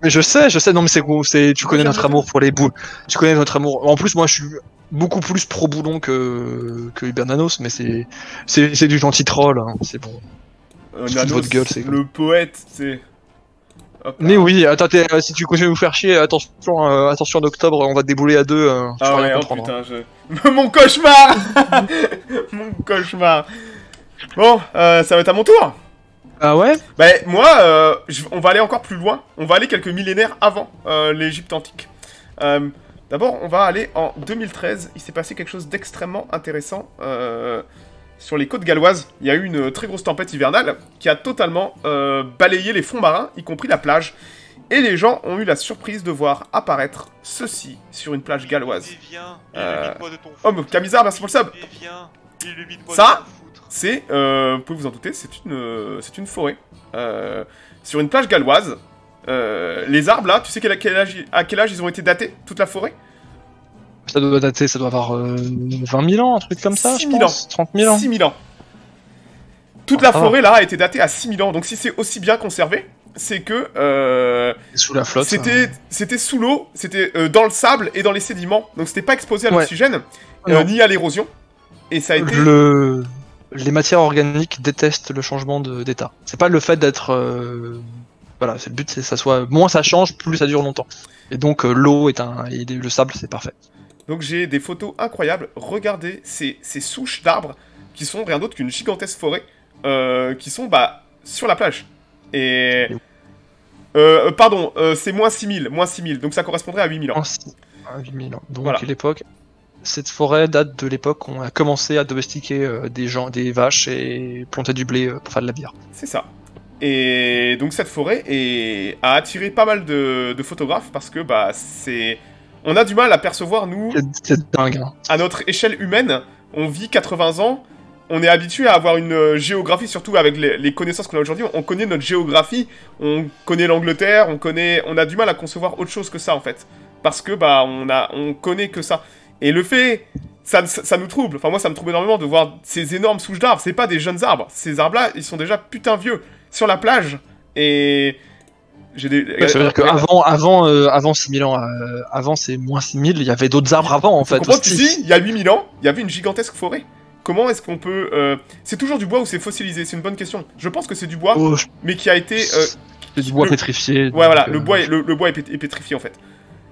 Mais je sais, je sais. Non mais c'est gros. C'est tu connais notre amour pour les boules. Tu connais notre amour. En plus moi je suis beaucoup plus pro boulon que que Hibernanos, mais c'est c'est c'est du gentil troll. Hein. C'est bon. Euh, Nanos, votre gueule, c'est le poète, c'est. Mais oui, attends, t'es- euh, si tu continues à nous faire chier, attention, euh, attention en octobre, on va te débouler à deux. euh, tu Ah ouais, rien oh comprendre. hein. putain, je... Mon cauchemar Mon cauchemar Bon, euh, ça va être à mon tour Ah ouais Bah, moi, euh, on va aller encore plus loin. On va aller quelques millénaires avant euh, l'Égypte antique. Euh, D'abord, on va aller en 2013. Il s'est passé quelque chose d'extrêmement intéressant euh, sur les côtes galloises. Il y a eu une très grosse tempête hivernale qui a totalement euh, balayé les fonds marins, y compris la plage. Et les gens ont eu la surprise de voir apparaître ceci sur une plage galloise. Et viens, Euh, illumine-moi de ton Oh, mais Camizar, merci pour le sub Et viens, illumine-moi Ça, de ton foutre. C'est, euh, vous pouvez vous en douter, c'est une, euh, c'est une forêt. Euh, sur une plage galloise. Euh, les arbres là, tu sais quel, quel âge, à quel âge ils ont été datés, toute la forêt? Ça doit dater, ça doit avoir euh, 20 000 ans, un truc comme ça, 6 je 000 pense. 30 000 ans. 6000 ans. Toute Ah, la va. forêt là a été datée à 6000 ans. Donc si c'est aussi bien conservé, c'est que Sous la flotte. c'était c'était sous l'eau, c'était dans le sable et dans les sédiments. Donc c'était pas exposé à l'oxygène ni à l'érosion. Et ça a été Le... Les matières organiques détestent le changement d'état. C'est pas le fait d'être. euh, Voilà, c'est le but, c'est que ça soit. Moins ça change, plus ça dure longtemps. Et donc euh, l'eau est un. Et le sable, c'est parfait. Donc j'ai des photos incroyables. Regardez ces, ces souches d'arbres qui sont rien d'autre qu'une gigantesque forêt euh, qui sont bah, sur la plage. Et... Pardon, c'est moins 6000, moins 6000, donc ça correspondrait à 8000 ans. Ainsi, à 8000 ans. Donc Voilà. l'époque. Cette forêt date de l'époque où on a commencé à domestiquer euh, des gens, des vaches et planter du blé euh, pour faire de la bière. C'est ça. Et donc cette forêt est... a attiré pas mal de, de photographes parce que bah c'est... On a du mal à percevoir, nous, C'est- C'est dingue. Hein. à notre échelle humaine, on vit 80 ans, on est habitué à avoir une euh, géographie, surtout avec les, les connaissances qu'on a aujourd'hui, on connaît notre géographie, on connaît l'Angleterre, on connaît, on a du mal à concevoir autre chose que ça en fait, parce que bah on a, on connaît que ça. Et le fait, ça, ça, ça nous trouble. Enfin moi ça me trouble énormément de voir ces énormes souches d'arbres. C'est pas des jeunes arbres, ces arbres-là, ils sont déjà putain vieux sur la plage et j'ai des. Ouais, ça veut dire qu'avant avant, euh, avant 6000 ans, euh, avant c'est moins 6000, il y avait d'autres arbres avant en fait. comprendre aussi. qu'ici, il y a 8000 ans, il y avait une gigantesque forêt. Comment est-ce qu'on peut... euh, C'est toujours du bois ou c'est fossilisé? C'est une bonne question. Je pense que c'est du bois, Oh, je- mais qui a été... euh, c'est du bois le- pétrifié. Ouais, voilà, le bois, est, le, le bois est pétrifié en fait.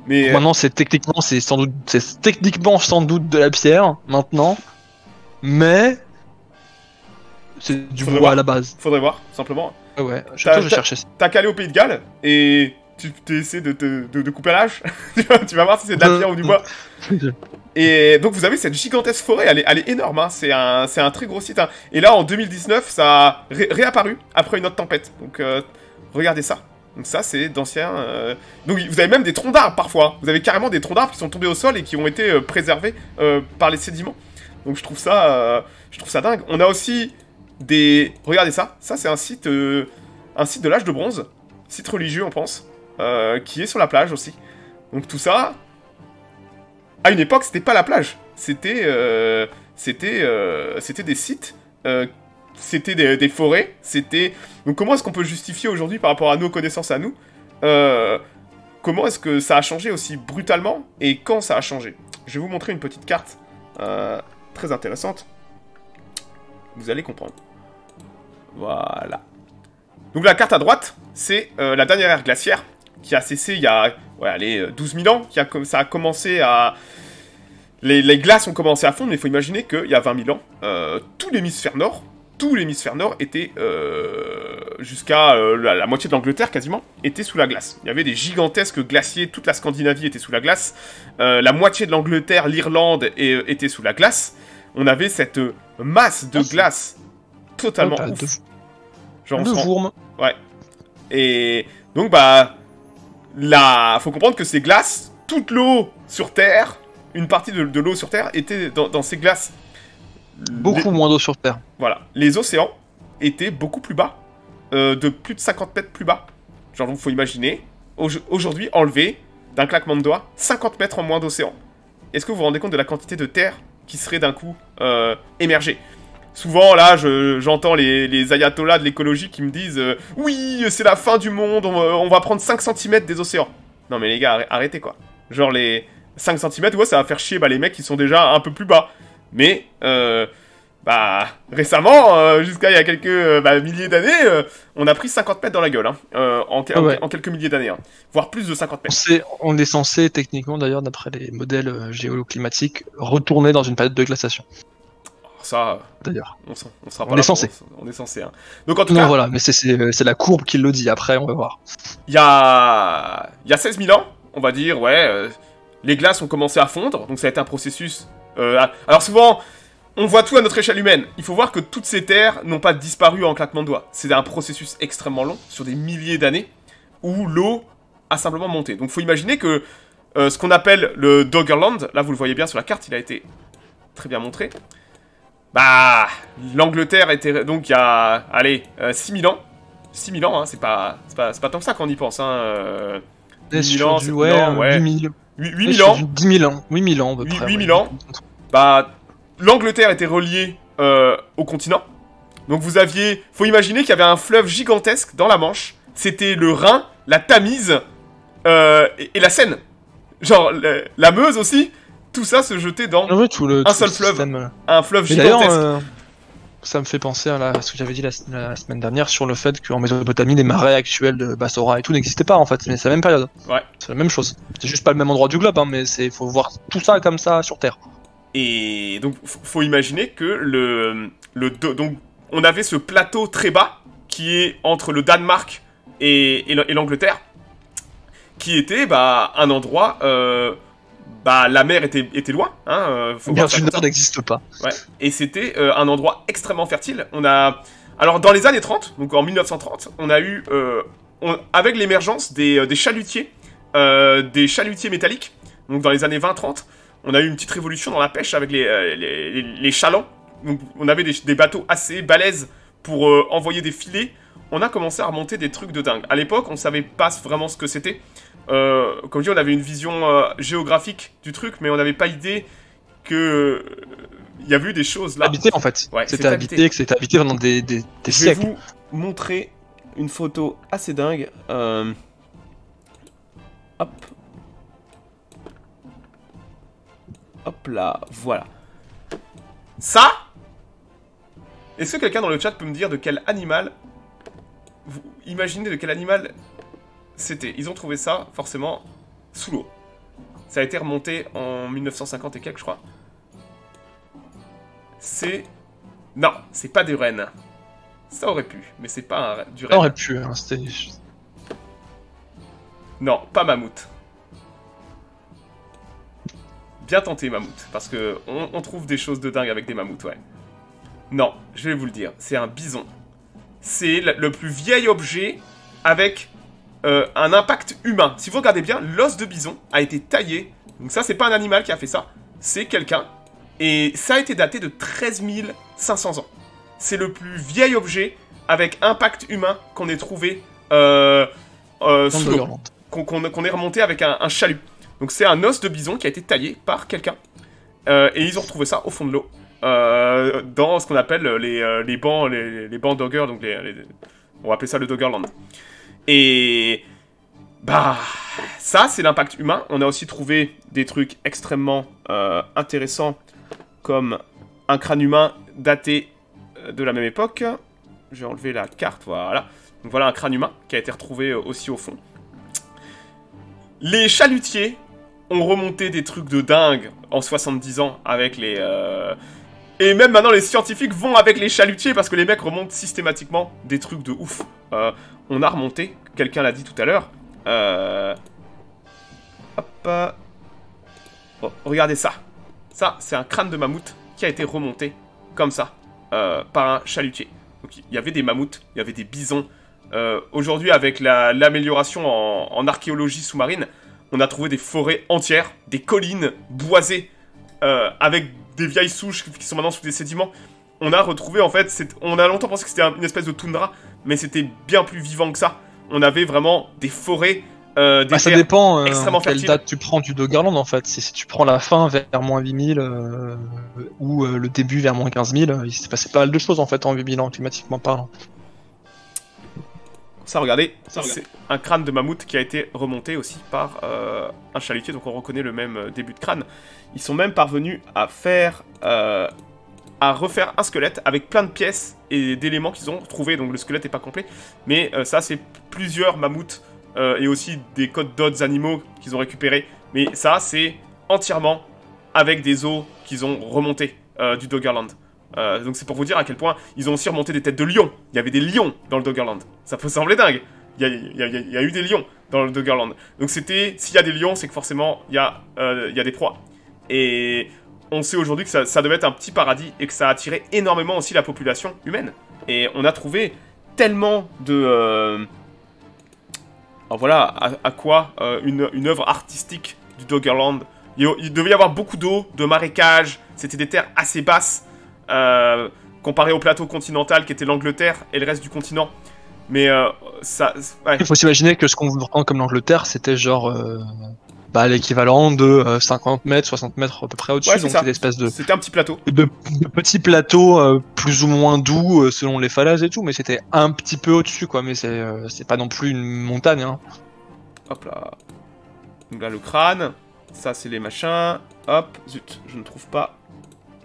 Mais euh, Maintenant, c'est techniquement, c'est sans doute, c'est techniquement sans doute de la pierre maintenant, mais c'est du Faudrait bois voir. à la base. faudrait voir, simplement. Ah ouais, je, T'as- je cherchais ça. T'as aller au Pays de Galles et tu t'es essayé de, te- de, de couper à l'âge. tu vas- voir si c'est de la Euh, pierre ou du bois. Et donc vous avez cette gigantesque forêt, elle est, elle est énorme, hein. c'est un, c'est un très gros site. hein. Et là en 2019, ça a ré- réapparu après une autre tempête. Donc euh, regardez ça. Donc ça c'est d'anciens... euh, Donc vous avez même des troncs d'arbres parfois. Vous avez carrément des troncs d'arbres qui sont tombés au sol et qui ont été euh, préservés euh, par les sédiments. Donc je trouve ça, je trouve ça dingue. On a aussi des... Regardez ça, ça c'est un site, un site de l'âge de bronze, site religieux on pense, qui est sur la plage aussi. Donc tout ça, à une époque, c'était pas la plage. C'était, c'était, des sites, c'était des, forêts, c'était. Donc comment est-ce qu'on peut justifier aujourd'hui par rapport à nos connaissances à nous euh, Comment est-ce que ça a changé aussi brutalement et quand ça a changé? Je vais vous montrer une petite carte euh, très intéressante. Vous allez comprendre. Voilà. Donc la carte à droite, c'est euh, la dernière ère glaciaire qui a cessé il y a ouais, allez, euh, 12 000 ans, qui a, ça a commencé à... Les, les glaces ont commencé à fondre, mais il faut imaginer qu'il y a 20 000 ans, tout l'hémisphère nord, tout l'hémisphère nord était, euh, jusqu'à euh, la, la moitié de l'Angleterre quasiment, était sous la glace. Il y avait des gigantesques glaciers, toute la Scandinavie était sous la glace, euh, la moitié de l'Angleterre, l'Irlande était sous la glace. On avait cette masse de Ah, glace totalement T'as ouf. Genre, on rend- fourmes. et donc, bah, là, faut comprendre que ces glaces, toute l'eau sur Terre, une partie de, de l'eau sur Terre était dans, dans ces glaces. Beaucoup moins d'eau sur Terre. Voilà, les océans étaient beaucoup plus bas, euh, de plus de 50 mètres plus bas. Genre, il faut imaginer, au- aujourd'hui, enlever d'un claquement de doigts 50 mètres en moins d'océan. Est-ce que vous vous rendez compte de la quantité de terre qui serait d'un coup euh, émergée? Souvent, là, je- j'entends les, les ayatollahs de l'écologie qui me disent euh, Oui, c'est la fin du monde, on, va- on va prendre 5 cm des océans. Non, mais les gars, arrê- arrêtez quoi. Genre, les 5 cm, ouais, ça va faire chier bah, les mecs qui sont déjà un peu plus bas. Mais, euh, bah, récemment, euh, jusqu'à il y a quelques euh, bah, milliers d'années, on a pris 50 mètres dans la gueule, hein, en, Ah ouais. en- en quelques milliers d'années, hein, voire plus de 50 On, mètres. on est censé, techniquement d'ailleurs, d'après les modèles géoclimatiques, retourner dans une période de glaciation. Ça, D'ailleurs. on, sera On pas est censé. On est censé. Hein. Donc en tout Non, cas, voilà, mais c'est- la courbe qui le dit. Après, on va voir. il y a, il y a 16 000 ans, on va dire, ouais, les glaces ont commencé à fondre, donc ça a été un processus... euh, à- alors souvent, on voit tout à notre échelle humaine. Il faut voir que toutes ces terres n'ont pas disparu en claquement de doigts. C'est un processus extrêmement long, sur des milliers d'années, où l'eau à simplement monter. Donc faut imaginer que euh, ce qu'on appelle le Doggerland, là vous le voyez bien sur la carte, il a été très bien montré. Bah, l'Angleterre était donc il y a, allez, 6000 ans. 6000 ans, hein, c'est pas, pas, pas, tant que ça qu'on y pense. Hein, euh, 8000 ans, ouais, ouais. 8000 8000 ans. 10 000 ans, 8000 ans, 8000 ans. Bah, l'Angleterre était reliée euh, au continent. Donc vous aviez, faut imaginer qu'il y avait un fleuve gigantesque dans la Manche. C'était le Rhin, la Tamise euh, et, la Seine. Genre la Meuse aussi. Tout ça se jetait dans ah tout le, un seul fleuve, un fleuve gigantesque. Euh, ça me fait penser à, ce que j'avais dit la, semaine dernière sur le fait qu'en Mésopotamie, les marais actuels de Bassora et tout n'existaient pas en fait, mais c'est la même période. Ouais. C'est la même chose. C'est juste pas le même endroit du globe, hein, mais c'est faut voir tout ça comme ça sur Terre. Et donc, faut imaginer que le, le donc on avait ce plateau très bas qui est entre le Danemark et, et l'Angleterre, qui était bah, un endroit. Euh, bah, la mer était, était loin. Hein, euh, faut Bien sûr, n'existe pas. Ouais. Et c'était euh, un endroit extrêmement fertile. On a. Alors, dans les années 30, donc en 1930, on a eu. avec l'émergence des, des, chalutiers, des chalutiers métalliques, donc dans les années 20-30, on a eu une petite révolution dans la pêche avec les, les, les chalands on avait des, bateaux assez balèzes pour euh, envoyer des filets. On a commencé à remonter des trucs de dingue. À l'époque, on savait pas vraiment ce que c'était. Euh, comme je dis, on avait une vision euh, géographique du truc, mais on n'avait pas idée que il y avait eu des choses là. Habité en fait. c'était habité, que c'était habité pendant des, des, des je siècles. vais vous montrer une photo assez dingue. Hop. Hop là, voilà. Ça, est-ce que quelqu'un dans le chat peut me dire de quel animal... Vous imaginez de quel animal c'était Ils ont trouvé ça, forcément, sous l'eau. Ça a été remonté en 1950 et quelques, je crois. C'est... Non, c'est pas des rennes. Ça aurait pu, mais c'est pas un... du renne. Ça aurait pu, hein, c'était... Non, pas mammouth. Bien tenté, mammouth, parce que on trouve des choses de dingue avec des mammouths, ouais. Non, je vais vous le dire, c'est un bison. C'est le plus vieil objet avec euh, un impact humain. Si vous regardez bien, l'os de bison a été taillé. Donc ça, c'est pas un animal qui a fait ça, c'est quelqu'un. Et ça a été daté de 13 500 ans. C'est le plus vieil objet avec impact humain qu'on ait trouvé euh, euh, qu'on ait remonté avec un, un chalut. Donc c'est un os de bison qui a été taillé par quelqu'un. et ils ont retrouvé ça au fond de l'eau. Euh, dans ce qu'on appelle les, euh, les bancs, les, les bancs dogger, donc les, on va appeler ça le Doggerland. Et bah ça c'est l'impact humain. On a aussi trouvé des trucs extrêmement euh, intéressants comme un crâne humain daté de la même époque. Je vais enlever la carte, voilà. Donc voilà un crâne humain qui a été retrouvé aussi au fond. Les chalutiers ont remonté des trucs de dingue en 70 ans avec les, et même maintenant, les scientifiques vont avec les chalutiers parce que les mecs remontent systématiquement des trucs de ouf. Euh, on a remonté, quelqu'un l'a dit tout à l'heure. Euh... Hop. Oh, regardez ça. Ça, c'est un crâne de mammouth qui a été remonté comme ça euh, par un chalutier. Donc il y avait des mammouths, il y avait des bisons. Euh, aujourd'hui, avec l'amélioration en, en archéologie sous-marine, on a trouvé des forêts entières, des collines boisées, avec des vieilles souches qui sont maintenant sous des sédiments. On a retrouvé en fait, on a longtemps pensé que c'était une espèce de toundra, mais c'était bien plus vivant que ça. On avait vraiment des forêts, euh, des bah, ça dépend euh, extrêmement quelle date tu prends du Doggerland en fait. Si, tu prends la fin vers moins 8000 euh, ou le début vers moins 15000, il s'est passé pas mal de choses en fait en 8000 ans climatiquement parlant. Ça, regardez, c'est un crâne de mammouth qui a été remonté aussi par un chalutier, donc on reconnaît le même début de crâne. Ils sont même parvenus à faire... Euh, à refaire un squelette avec plein de pièces et d'éléments qu'ils ont trouvés. Donc le squelette n'est pas complet. Mais euh, ça, c'est plusieurs mammouths euh, et aussi des codes d'autres animaux qu'ils ont récupérés. Mais ça, c'est entièrement avec des os qu'ils ont remontés du Doggerland. Donc c'est pour vous dire à quel point ils ont aussi remonté des têtes de lions. Il y avait des lions dans le Doggerland. Ça peut sembler dingue. Il y, a, eu des lions dans le Doggerland. Donc c'était, s'il y a des lions, c'est que forcément il y, a des proies. Et on sait aujourd'hui que ça, devait être un petit paradis et que ça a attiré énormément aussi la population humaine. Et on a trouvé tellement de... Euh, Alors voilà à, quoi euh, une, œuvre artistique du Doggerland. Il devait y avoir beaucoup d'eau, de marécages, c'était des terres assez basses, euh, comparé au plateau continental qui était l'Angleterre et le reste du continent. Mais euh, ça... ouais. Il faut s'imaginer que ce qu'on prend comme l'Angleterre, c'était genre euh, bah, l'équivalent de euh, 50 mètres, 60 mètres à peu près au-dessus. Ouais, c'est donc des espèces de, C'était un petit plateau. de, de petits plateaux euh, plus ou moins doux euh, selon les falaises et tout, mais c'était un petit peu au-dessus quoi. Mais c'est euh, c'est pas non plus une montagne. Hein. Hop là. Donc là, le crâne. Ça, c'est les machins. Hop. Zut, je ne trouve pas.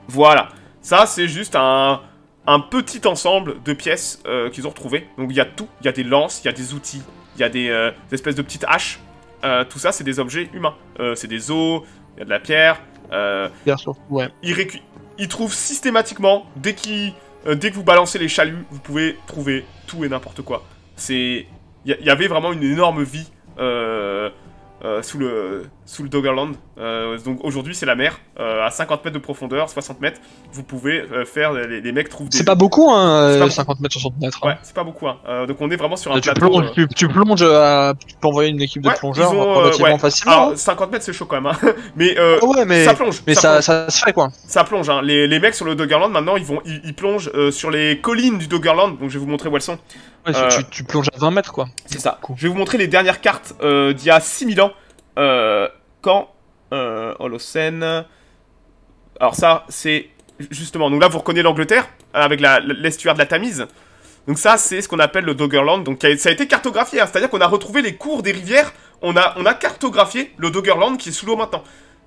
Voilà. Ça, c'est juste un, un petit ensemble de pièces euh, qu'ils ont retrouvées. Donc, il y a tout. Il y a des lances, il y a des outils, il y a des, euh, des espèces de petites haches. Euh, tout ça, c'est des objets humains. C'est des os, il y a de la pierre. Bien sûr. Ouais. ils, trouvent systématiquement, dès, dès que vous balancez les chaluts, vous pouvez trouver tout et n'importe quoi. C'est, il y, y avait vraiment une énorme vie euh, sous le sous le Doggerland. Euh, donc aujourd'hui c'est la mer, euh, à 50 mètres de profondeur, 60 mètres. Vous pouvez faire, les, les mecs trouvent des. C'est pas beaucoup, hein, C'est pas euh, beaucoup. 50 mètres, 60 mètres. hein. Ouais, c'est pas beaucoup. Hein. Donc on est vraiment sur un tu, plateau. plonges, tu, tu plonges à- tu peux envoyer une équipe de Ouais, plongeurs ont, ouais. facilement. Alors hein. 50 mètres c'est chaud quand même. Hein. mais Ah ouais, mais, ça plonge. mais ça ça, plonge. ça se fait quoi. Ça plonge, hein. les, les mecs sur le Doggerland maintenant ils vont ils, ils plongent sur les collines du Doggerland, donc je vais vous montrer où elles sont. Ouais, Euh, tu, tu plonges à 20 mètres quoi. C'est ça. Cool. Je vais vous montrer les dernières cartes euh, d'il y a 6000 ans, euh, quand Holocène. Alors ça c'est justement, donc là vous reconnaissez l'Angleterre avec la- l'estuaire de la Tamise. Donc ça c'est ce qu'on appelle le Doggerland, donc ça a été cartographié, hein. c'est-à-dire qu'on a retrouvé les cours des rivières, on a, on a cartographié le Doggerland qui est sous l'eau maintenant.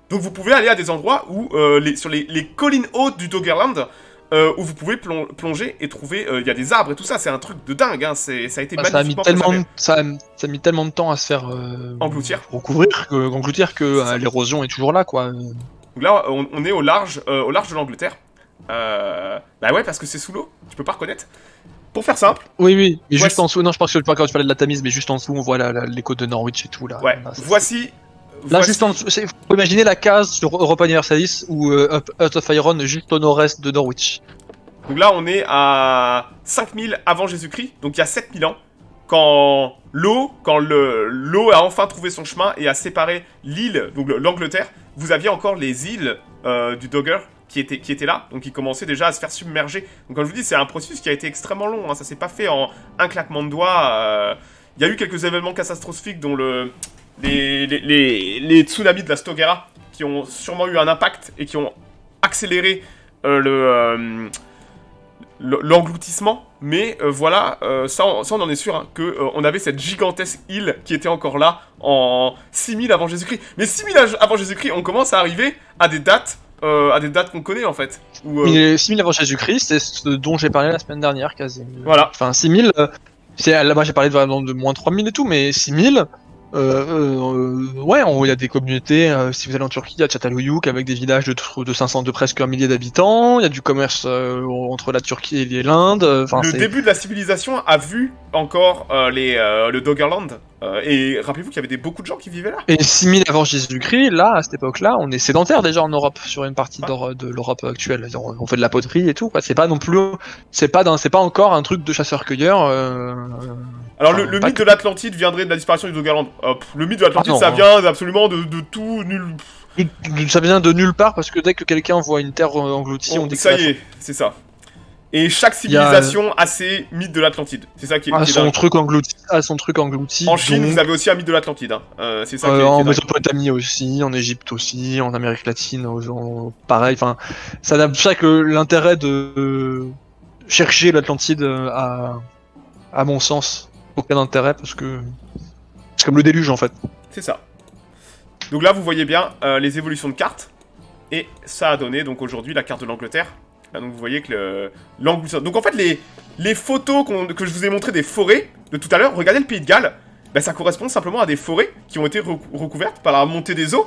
Donc vous pouvez aller à des endroits où, euh, les, sur les, les collines hautes du Doggerland, euh, où vous pouvez plon- plonger et trouver, euh, il y a des arbres et tout ça, c'est un truc de dingue, hein. ça a été Bah, ça, a mis tellement de, ça, a, ça a mis tellement de temps à se faire euh, Engloutir. recouvrir que, engloutir que l'érosion est toujours là quoi. Donc là, on, on est au large, au large de l'Angleterre. Bah ouais, parce que c'est sous l'eau, tu peux pas reconnaître. Pour faire simple, Oui, oui, mais juste en dessous, non, je pense que tu parlais de la Tamise, mais juste en dessous, on voit les côtes de Norwich et tout là. ouais, ça, voici. Là, voici- juste en dessous, c'est- faut imaginer la case sur Europa Universalis ou euh, Heart of Iron juste au nord-est de Norwich. Donc là, on est à 5000 avant Jésus-Christ, donc il y a 7000 ans, quand l'eau, quand le- l'eau a enfin trouvé son chemin et a séparé l'île, donc le- l'Angleterre, vous aviez encore les îles euh, du Dogger qui étaient, qui étaient là, donc ils commençaient déjà à se faire submerger. Donc comme je vous dis, c'est un processus qui a été extrêmement long, hein, ça s'est pas fait en un claquement de doigts. euh, Il y a eu quelques événements catastrophiques, dont le, les, les, les, les tsunamis de la Stogera, qui ont sûrement eu un impact et qui ont accéléré euh, le... euh, l- l'engloutissement, mais euh, voilà, euh, ça, on- ça on en est sûr, hein, que euh, on avait cette gigantesque île qui était encore là en 6000 avant Jésus-Christ. Mais 6000 ag- avant Jésus-Christ, on commence à arriver à des dates, à des dates qu'on connaît en fait. Où, euh, Mais 6000 avant Jésus-Christ, c'est ce dont j'ai parlé la semaine dernière quasi. Voilà. Enfin, 6000, euh, c'est là-bas j'ai parlé de, vraiment de moins 3000 et tout, mais 6000, euh, euh, ouais, il y a des communautés, euh, si vous allez en Turquie, il y a Çatalhöyük avec des villages de, tr- de 500, de presque un millier d'habitants, il y a du commerce euh, entre la Turquie et l'Inde, le début de la civilisation a vu encore les, le Doggerland. et rappelez-vous qu'il y avait des, beaucoup de gens qui vivaient là. Et 6000 avant Jésus-Christ, là, à cette époque-là, on est sédentaire déjà en Europe, sur une partie Ah. de l'Europe actuelle. On on fait de la poterie et tout. C'est pas non plus, c'est pas c'est pas encore un truc de chasseur-cueilleur, Alors le, pas mythe de l'Atlantide viendrait de la disparition du Doggerland. Hop, le mythe de l'Atlantide, Ah ça hein. vient absolument de, de tout nul. ça vient de nulle part parce que dès que quelqu'un voit une terre engloutie, on dit que ça y est, c'est ça. Et chaque a, civilisation a ses mythes de l'Atlantide. C'est ça qui est, à qui est son truc englouti, à son truc englouti. En Chine, donc, vous avez aussi un mythe de l'Atlantide. Hein. Euh, c'est ça qui est, euh, qui est en. Mésopotamie aussi, en Égypte aussi, en Amérique latine, en- pareil. Enfin, ça n'a ça que l'intérêt de chercher l'Atlantide euh, a, à mon sens, aucun intérêt parce que c'est comme le déluge en fait. C'est ça. Donc là, vous voyez bien euh, les évolutions de cartes. Et ça a donné donc aujourd'hui la carte de l'Angleterre. Donc vous voyez que le- l'engloutissement. Donc en fait, les, les photos que je vous ai montrées des forêts de tout à l'heure, regardez le pays de Galles. Bah, ça correspond simplement à des forêts qui ont été recou- recouvertes par la montée des eaux.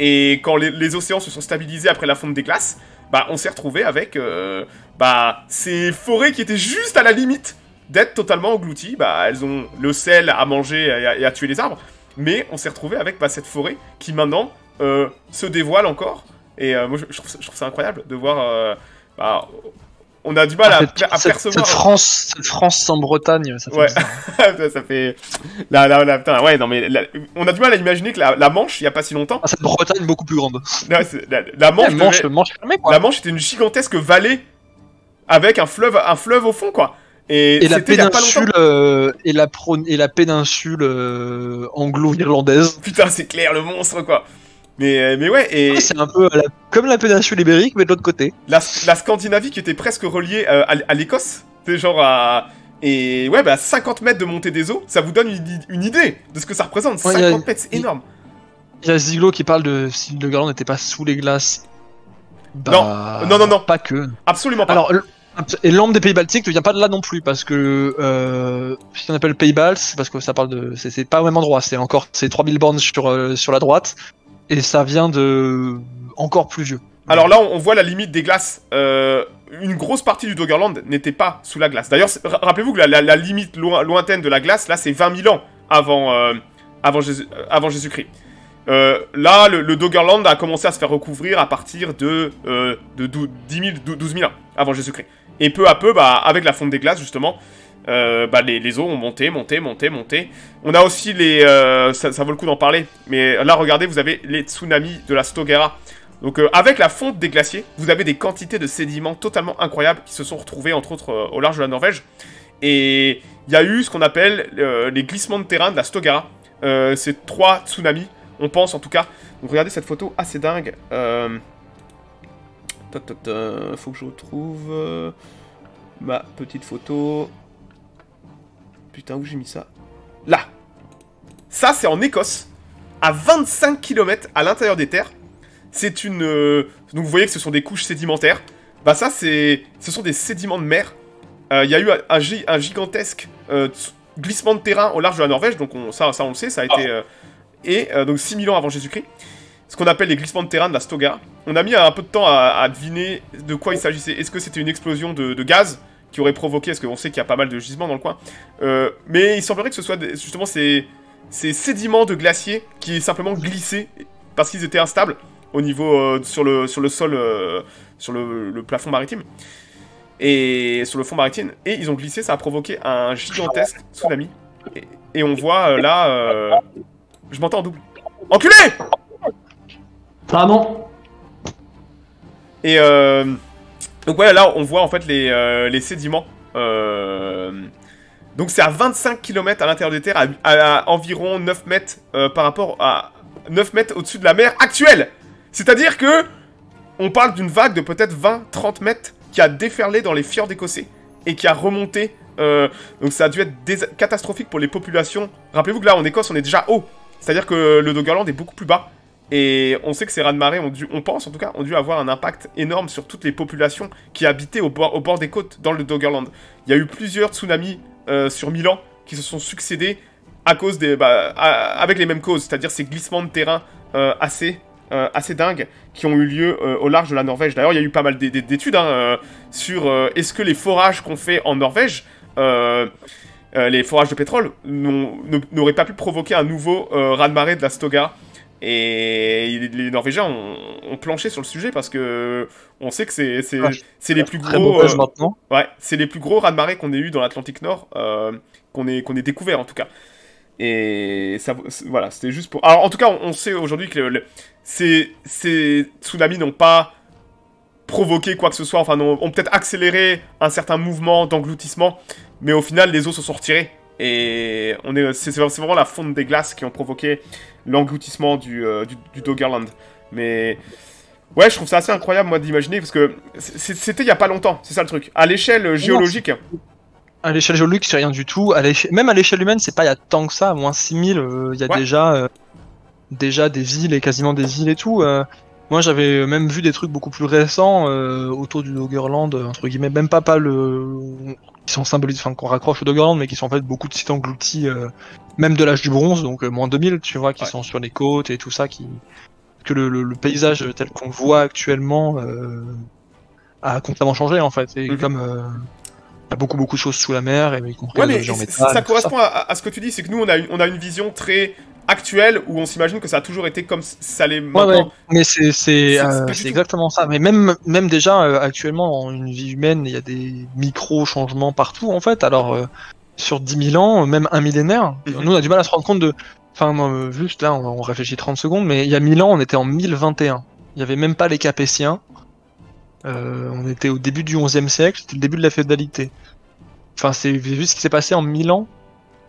Et quand les, les océans se sont stabilisés après la fonte des glaces, bah, on s'est retrouvé avec euh, bah, ces forêts qui étaient juste à la limite d'être totalement englouties. Bah, elles ont le sel à manger et à, et à tuer les arbres. Mais on s'est retrouvé avec bah, cette forêt qui maintenant euh, se dévoile encore. Et euh, moi, je, je trouve ça, je trouve ça incroyable de voir euh, bah, on a du mal Ah, à, cette, à cette- percevoir. cette France, cette France sans Bretagne, ça fait Ouais. ça, ça fait. Là, là, là, putain, ouais, non, mais la- on a du mal à imaginer que la, la Manche, il y a pas si longtemps. Ah, cette Bretagne beaucoup plus grande. là, la, la Manche, Ouais, manche, devait- manche fermée, quoi. la Manche était une gigantesque vallée avec un fleuve, un fleuve au fond, quoi. Et, Et la péninsule, euh, et la pro- et la péninsule euh, anglo-irlandaise. Putain, c'est clair, le monstre, quoi. Mais, euh, mais ouais, et Ouais, C'est un peu la- comme la péninsule ibérique, mais de l'autre côté. la, la Scandinavie qui était presque reliée euh, à, à l'Écosse, c'est genre à. Et ouais, bah 50 mètres de montée des eaux, ça vous donne une, une idée de ce que ça représente. Ouais, 50 y a- mètres, c'est énorme. Il y a Ziglo qui parle de si le Garland n'était pas sous les glaces. Bah, non, non, non. Pas que. Absolument pas. Alors, et l'ombre des pays baltiques ne vient pas de là non plus, parce que euh, ce qu'on appelle Pays Baltes, c'est parce que ça parle de. C'est pas au même endroit, c'est encore. C'est 3000 bornes sur, euh, sur la droite, et ça vient de. encore plus vieux. Alors là, on on voit la limite des glaces. Euh, une grosse partie du Doggerland n'était pas sous la glace. D'ailleurs, rappelez-vous que la, limite loi- lointaine de la glace, là, c'est 20 000 ans avant, avant Jésus- euh, avant Jésus-Christ. Euh, là, le, Doggerland a commencé à se faire recouvrir à partir de, euh, de dou- 10 000, dou- 12 000 ans avant Jésus-Christ. Et peu à peu, bah, avec la fonte des glaces, justement, euh, bah, les, eaux ont monté, monté, monté, monté. On a aussi les... euh, ça, vaut le coup d'en parler. Mais là, regardez, vous avez les tsunamis de la Stogera. Donc euh, avec la fonte des glaciers, vous avez des quantités de sédiments totalement incroyables qui se sont retrouvés entre autres au large de la Norvège. Et il y a eu ce qu'on appelle les glissements de terrain de la Stogara. Euh, c'est trois tsunamis, on pense en tout cas. Donc regardez cette photo assez dingue. Euh... Faut que je retrouve euh, ma petite photo. Putain, où j'ai mis ça? Là Ça, c'est en Écosse, à 25 km à l'intérieur des terres. C'est une. euh, Donc vous voyez que ce sont des couches sédimentaires. Bah ça, c'est. Ce sont des sédiments de mer. Euh, Il y a eu un, un gi- un gigantesque euh, glissement de terrain au large de la Norvège. Donc on- ça, ça, on le sait, ça a été. euh, Et donc 6000 ans avant Jésus-Christ. Ce qu'on appelle les glissements de terrain de la Stogara. On a mis un peu de temps à, deviner de quoi il s'agissait. Est-ce que c'était une explosion de, gaz qui aurait provoqué, parce qu'on sait qu'il y a pas mal de gisements dans le coin. Euh, mais il semblerait que ce soit justement ces, ces sédiments de glaciers qui simplement glissaient parce qu'ils étaient instables au niveau euh, sur le sur le sol euh, sur le, plafond maritime et sur le fond maritime et ils ont glissé ça a provoqué un gigantesque tsunami et, on voit là je m'entends en double enculé Pardon et euh, donc ouais là on voit en fait les, euh, sédiments euh, donc c'est à 25 km à l'intérieur des terres à, environ 9 mètres euh, par rapport à 9 mètres au-dessus de la mer actuelle c'est-à-dire que on parle d'une vague de peut-être 20-30 mètres qui a déferlé dans les fjords écossais et qui a remonté. donc ça a dû être catastrophique pour les populations. Rappelez-vous que là en Écosse on est déjà haut, c'est-à-dire que le Doggerland est beaucoup plus bas. Et on sait que ces raz-de-marée ont dû, on pense en tout cas, ont dû avoir un impact énorme sur toutes les populations qui habitaient au bord, des côtes dans le Doggerland. Il y a eu plusieurs tsunamis euh, sur Milan qui se sont succédés à cause des, bah, avec les mêmes causes, c'est-à-dire ces glissements de terrain euh, assez, euh, assez dingues qui ont eu lieu euh, au large de la Norvège. D'ailleurs, il y a eu pas mal d'é- d'é- d'études hein, sur est-ce que les forages qu'on fait en Norvège, les forages de pétrole, n'auraient pas pu provoquer un nouveau euh, raz-de-marée de la Stoga? Et les- Norvégiens ont, ont planché sur le sujet parce que on sait que c'est c'est- Ouais. c'est les plus gros euh, maintenant. Ouais, c'est les plus gros raz-de-marée qu'on ait eu dans l'Atlantique Nord, euh, qu'on ait, qu'on ait découvert en tout cas. Et ça, voilà, c'était juste pour. Alors en tout cas, on, on sait aujourd'hui que le- le- ces, ces tsunamis n'ont pas provoqué quoi que ce soit, enfin, n'ont- ont peut-être accéléré un certain mouvement d'engloutissement, mais au final, les eaux se sont retirées. Et on est, c'est vraiment la fonte des glaces qui ont provoqué l'engloutissement du, euh, du, du Doggerland. Mais ouais, je trouve ça assez incroyable, moi, d'imaginer, parce que c'était il y a pas longtemps, c'est ça le truc. À l'échelle géologique, À l'échelle géologique, c'est rien du tout. À Même à l'échelle humaine, c'est pas il y a tant que ça, à moins 6000, euh, il y a Ouais. déjà, euh, déjà des villes et quasiment des îles et tout. moi, j'avais même vu des trucs beaucoup plus récents euh, autour du Doggerland, entre guillemets, même pas, pas le. Qui sont symbolisés, enfin, qu'on raccroche au Doggerland, mais qui sont en fait beaucoup de sites engloutis, euh, même de l'âge du bronze, donc euh, moins 2000, tu vois, qui Ouais. sont sur les côtes et tout ça, qui. que le, le- le paysage tel qu'on le voit actuellement euh, a complètement changé en fait. Et Mhm. comme. il y a beaucoup beaucoup de choses sous la mer, et y compris Ouais, les mais objets en c- métal, ça correspond à, à ce que tu dis, c'est que nous, on a une, on a une vision très actuel où on s'imagine que ça a toujours été comme ça l'est maintenant. ouais. Mais c'est c'est euh, exactement ça. Mais même même déjà euh, actuellement dans une vie humaine, il y a des micro changements partout en fait. Alors euh, sur 10 000 ans, même un millénaire, Mhm. nous on a du mal à se rendre compte de. Enfin juste là, on, on réfléchit 30 secondes, mais il y a 1000 ans, on était en 1021. Il y avait même pas les Capétiens. On était au début du 11e siècle, c'était le début de la féodalité. Enfin, c'est vu ce qui s'est passé en 1000 ans.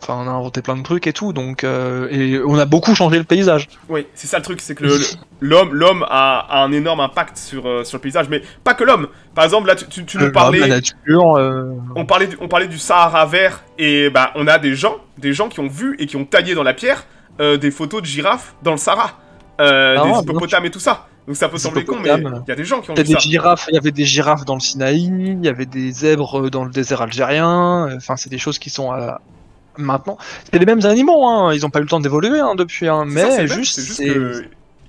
Enfin, on a inventé plein de trucs et tout, donc euh, et on a beaucoup changé le paysage. Oui, c'est ça le truc, c'est que l'homme l'homme a, a un énorme impact sur, euh, sur le paysage, mais pas que l'homme. Par exemple, là, tu, tu, tu nous parlais, la nature. euh, on parlait, du, on parlait du Sahara vert, et bah, on a des gens, des gens qui ont vu et qui ont taillé dans la pierre euh, des photos de girafes dans le Sahara, Ah, des hippopotames et tout ça. Donc ça peut sembler con, mais il y a des gens qui ont vu des ça. girafes, il y avait des girafes dans le Sinaï, il y avait des zèbres dans le désert algérien. Enfin, c'est des choses qui sont à... maintenant. C'est les mêmes animaux, hein. Ils ont pas eu le temps d'évoluer hein, depuis. Hein. Ça, Mais bête, juste, juste que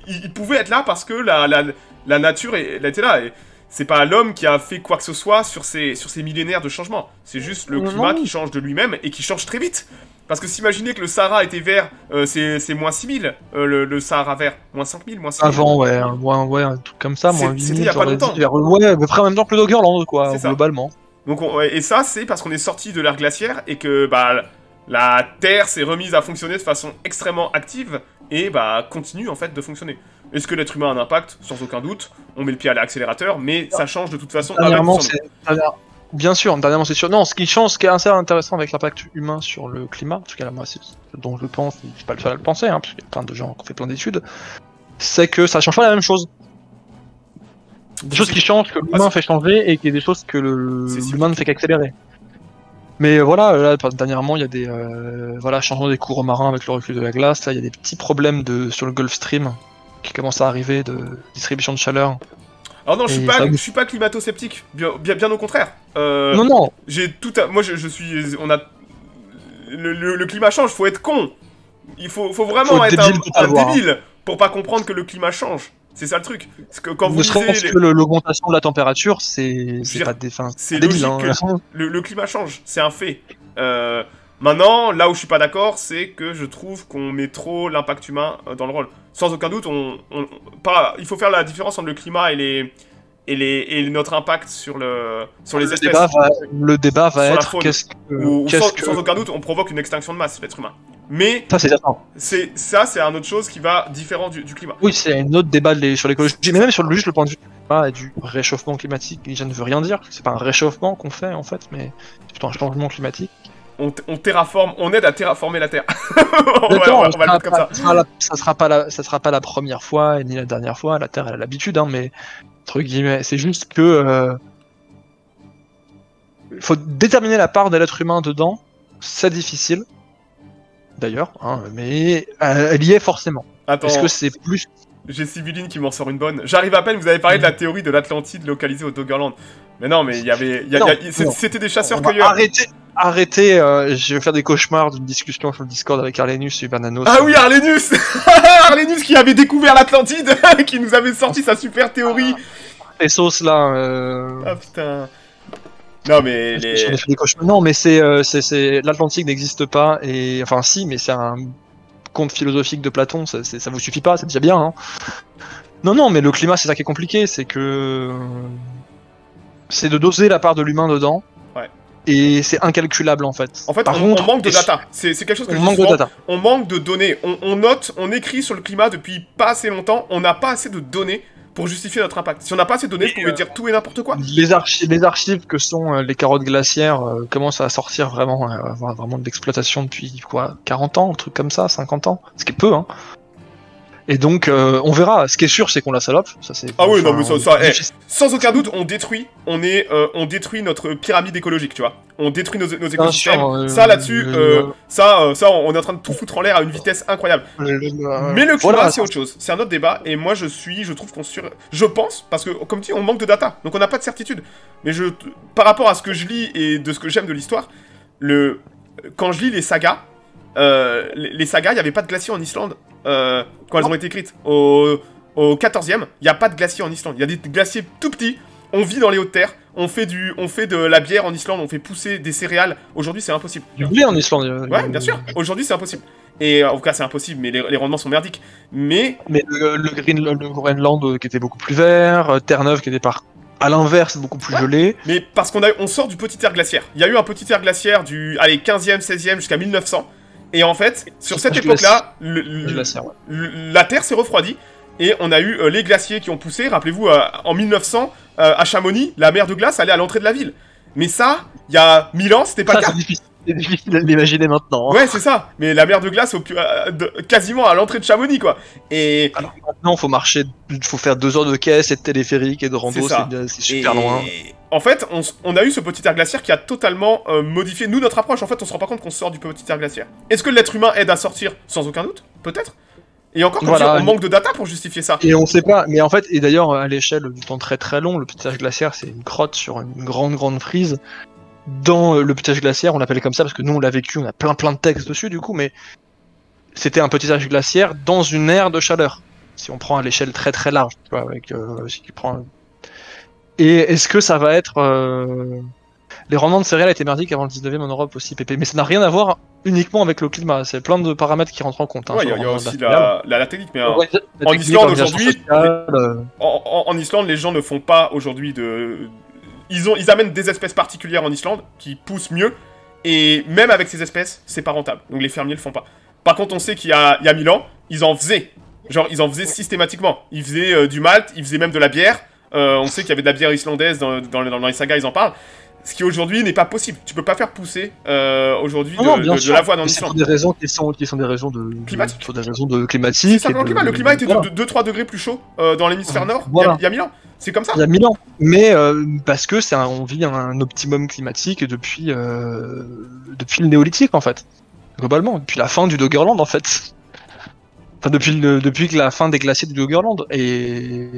ils, pouvaient être là parce que la, la, la nature est- elle était là. Et c'est pas l'homme qui a fait quoi que ce soit sur ces, sur ces millénaires de changement. C'est juste le climat qui change de lui-même et qui change très vite. Parce que s'imaginer que le Sahara était vert, euh, c'est moins 6000, euh, le, le Sahara vert. Moins 5000, moins 6000. Avant, ouais, un, ouais, ouais, un truc comme ça, moins c'était 8000, il y a pas longtemps. dit, Ouais, à peu près en même temps que le Doggerland, quoi, C'est ça. globalement. Donc on- et ça, c'est parce qu'on est sorti de l'ère glaciaire et que bah, la Terre s'est remise à fonctionner de façon extrêmement active et bah, continue en fait de fonctionner. Est-ce que l'être humain a un impact? Sans aucun doute. On met le pied à l'accélérateur, mais ça change de toute façon. Dernièrement, Bien sûr, dernièrement, c'est sûr. Non, ce qui change, ce qui est assez intéressant avec l'impact humain sur le climat, en tout cas, là, moi, c'est ce dont je pense, je suis pas le seul à le penser, hein, parce qu'il y a plein de gens qui ont fait plein d'études, c'est que ça change pas la même chose. Des choses qui changent, que l'humain c'est- fait changer, et qu'il y a des choses que l'humain ne fait qu'accélérer. Mais voilà, là, dernièrement, il y a des euh, voilà, changements des cours marins avec le recul de la glace. Là, il y a des petits problèmes de, sur le Gulf Stream qui commencent à arriver de distribution de chaleur. Alors non, je suis pas, je suis pas climato-sceptique, bien, bien, bien au contraire. Euh, non, non, J'ai tout, à... moi je, je suis, on a, le, le- le climat change, faut être con. Il faut, faut vraiment Faut être être débile pour un, un débile pour pas comprendre que le climat change. C'est ça le truc. Que quand vous ne serait-ce les- que l'augmentation de la température, c'est pas des fins. c'est logique hein. le, le climat change, c'est un fait. Euh, maintenant, là où je suis pas d'accord, c'est que je trouve qu'on met trop l'impact humain euh, dans le rôle. Sans aucun doute, on, on- pas, il faut faire la différence entre le climat et les et les et notre impact sur le sur les le, espèces. débat va, le débat va être qu'est-ce que. Ou- ou qu'est-ce sans, que- sans aucun doute, on provoque une extinction de masse, l'être humain. Mais Ça, c'est ça, c'est un autre chose qui va différent du, du climat. Oui, c'est un autre débat les- sur l'écologie. Mais même sur le, juste le point de vue du climat et du réchauffement climatique, déjà ne veut rien dire. C'est pas un réchauffement qu'on fait en fait, mais c'est plutôt un changement climatique. On, terraforme, on aide à terraformer la Terre. on va, D'accord, on va- on va ça le sera mettre comme pas- ça. ça sera la- ça sera pas la, ça sera pas la première fois ni la dernière fois. La Terre, elle a l'habitude, hein, mais entre guillemets, c'est juste que euh, il faut déterminer la part de l'être humain dedans. C'est difficile, d'ailleurs, hein, mais euh, elle y est forcément. Attends, Est-ce que c'est plus j'ai Sibyline qui m'en sort une bonne. J'arrive à peine, vous avez parlé de la théorie de l'Atlantide localisée au Doggerland. Mais non, mais il y avait. C'était des chasseurs-cueilleurs. Arrêtez, arrêtez. euh, je vais faire des cauchemars d'une discussion sur le Discord avec Arlenus et Bernanos. Ah oui, Arlenus Arlenus qui avait découvert l'Atlantide, qui nous avait sorti sa super théorie. les sauces là. euh, Ah putain. Non, mais J'en ai les. fait des cauchemars. Non, mais c'est, euh, c'est, c'est... l'Atlantique n'existe pas et enfin si, mais c'est un conte philosophique de Platon. Ça, c'est- ça vous suffit pas, c'est déjà bien. Hein. Non, non, mais le climat, c'est ça qui est compliqué, c'est que c'est de doser la part de l'humain dedans. Ouais. Et c'est incalculable en fait. En fait, Par on, contre, on manque de data. C'est c'est quelque chose que On je manque de data. On manque de données. On, on note, on écrit sur le climat depuis pas assez longtemps. On n'a pas assez de données pour justifier notre impact. Si on n'a pas assez de données, Et, vous pouvez euh, dire tout et n'importe quoi. Les archives, les archives que sont euh, les carottes glaciaires euh, commencent à sortir vraiment, à avoir vraiment de l'exploitation depuis quoi, 40 ans, un truc comme ça, 50 ans, ce qui est peu, hein. Et donc, euh, on verra. Ce qui est sûr, c'est qu'on la salope. Ça, c'est. Ah oui, non, mais ça- ça, eh. Sans aucun doute, on détruit, on est, euh, on détruit notre pyramide écologique, tu vois. On détruit nos, nos écosystèmes. sûr, euh, ça là-dessus, ça, ça, on est en train de tout foutre en l'air à une vitesse incroyable. Mais le climat, Voilà. c'est autre chose. C'est un autre débat. Et moi, je suis, je trouve qu'on sur, je pense, parce que comme tu dis, on manque de data, donc on n'a pas de certitude. Mais je, par rapport à ce que je lis et de ce que j'aime de l'histoire, le, quand je lis les sagas, euh, les, sagas, il n'y avait pas de glaciers en Islande euh, quand elles ont été écrites. Au, au 14e, il n'y a pas de glaciers en Islande. Il y a des glaciers tout petits. On vit dans les hautes terres. on fait, du, on fait de la bière en Islande, on fait pousser des céréales. Aujourd'hui, c'est impossible. Du blé en Islande. euh, Ouais, bien sûr. Aujourd'hui, c'est impossible. Et en tout cas, c'est impossible, mais les, les rendements sont merdiques. Mais Mais le, le, Green- le Groenland qui était beaucoup plus vert, Terre-Neuve qui était par à l'inverse beaucoup plus Ouais. gelé. Mais parce qu'on a, on sort du petit air glaciaire. Il y a eu un petit air glaciaire du allez, 15e, 16e jusqu'à 1900. Et en fait, sur cette époque-là, ouais. la Terre s'est refroidie. Et on a eu euh, les glaciers qui ont poussé. Rappelez-vous, euh, en 1900, euh, à Chamonix, la mer de glace allait à l'entrée de la ville. Mais ça, il y a 1000 ans, c'était pas Ça, le cas. c'est difficile, l'imaginer maintenant. hein. Ouais, c'est ça. Mais la mer de glace, au, pu- de- quasiment à l'entrée de Chamonix, quoi. Et Alors maintenant, faut marcher, faut faire deux heures de caisse et de téléphérique et de rando, C'est super Et loin. En fait, on, a eu ce petit air glaciaire qui a totalement euh, modifié nous notre approche. En fait, on se rend pas compte qu'on sort du petit air glaciaire. Est-ce que l'être humain aide à sortir Sans aucun doute, peut-être. Et encore, comme Voilà. on manque de data pour justifier ça. Et on sait pas, mais en fait, et d'ailleurs, à l'échelle du temps très très long, le petit âge glaciaire, c'est une crotte sur une grande grande frise. Dans euh, le petit âge glaciaire, on l'appelle comme ça parce que nous on l'a vécu, on a plein plein de textes dessus du coup, mais c'était un petit âge glaciaire dans une ère de chaleur. Si on prend à l'échelle très très large, tu vois, avec euh, si tu prends. Et est-ce que ça va être euh, les rendements de céréales étaient merdiques avant le 19e en Europe aussi, PP, mais ça n'a rien à voir uniquement avec le climat. C'est plein de paramètres qui rentrent en compte. hein, Ouais, il y, a- y aussi la, la, la technique, mais hein, Ouais, la en technique, Islande, aujourd'hui, euh, en, en- en Islande, les gens ne font pas aujourd'hui de. Ils, ont, ils amènent des espèces particulières en Islande qui poussent mieux. Et même avec ces espèces, c'est pas rentable. Donc les fermiers le font pas. Par contre, on sait qu'il y a, il y a 1000 ans, ils en faisaient. Genre, ils en faisaient systématiquement. Ils faisaient euh, du malt, ils faisaient même de la bière. Euh, on sait qu'il y avait de la bière islandaise dans, dans, dans- dans les sagas, ils en parlent. Ce qui aujourd'hui n'est pas possible. Tu peux pas faire pousser euh, aujourd'hui de, Non, non, bien de- de sûr. l'avoine en Mais C'est des raisons qui sont, qui sont des raisons de Climatiques. pour des raisons de climatiques. simplement de- climat. Le climat était de, voilà. 2-3 degrés plus chaud euh, dans l'hémisphère nord il y a- Voilà. il y, a 1000 ans. C'est comme ça. Il y a mille ans. Mais euh, parce que c'est un- on vit un optimum climatique depuis depuis le néolithique en fait. Globalement, depuis la fin du Doggerland en fait. Enfin, depuis, le, depuis la fin des glaciers du Doggerland. Et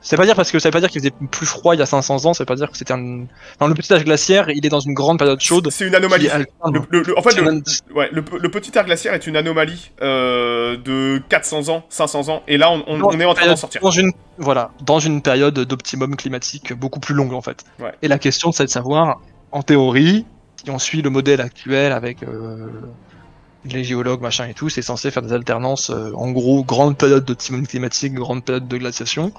c'est pas dire parce que ça veut pas dire qu'il faisait plus froid il y a 500 ans, ça veut pas dire que c'était un. Dans le petit âge glaciaire, il est dans une grande période chaude. C'est une anomalie. Le, le- le- en fait, le, une- ouais, le, le petit air glaciaire est une anomalie euh, de 400 ans, 500 ans, et là on, on- Dans on est en train d'en sortir. Dans une, voilà, dans une période d'optimum climatique beaucoup plus longue en fait. Ouais. Et la question c'est de savoir, en théorie, si on suit le modèle actuel avec euh, les géologues machin et tout, c'est censé faire des alternances, euh, en gros, grande période d'optimum climatique, grande période de glaciation.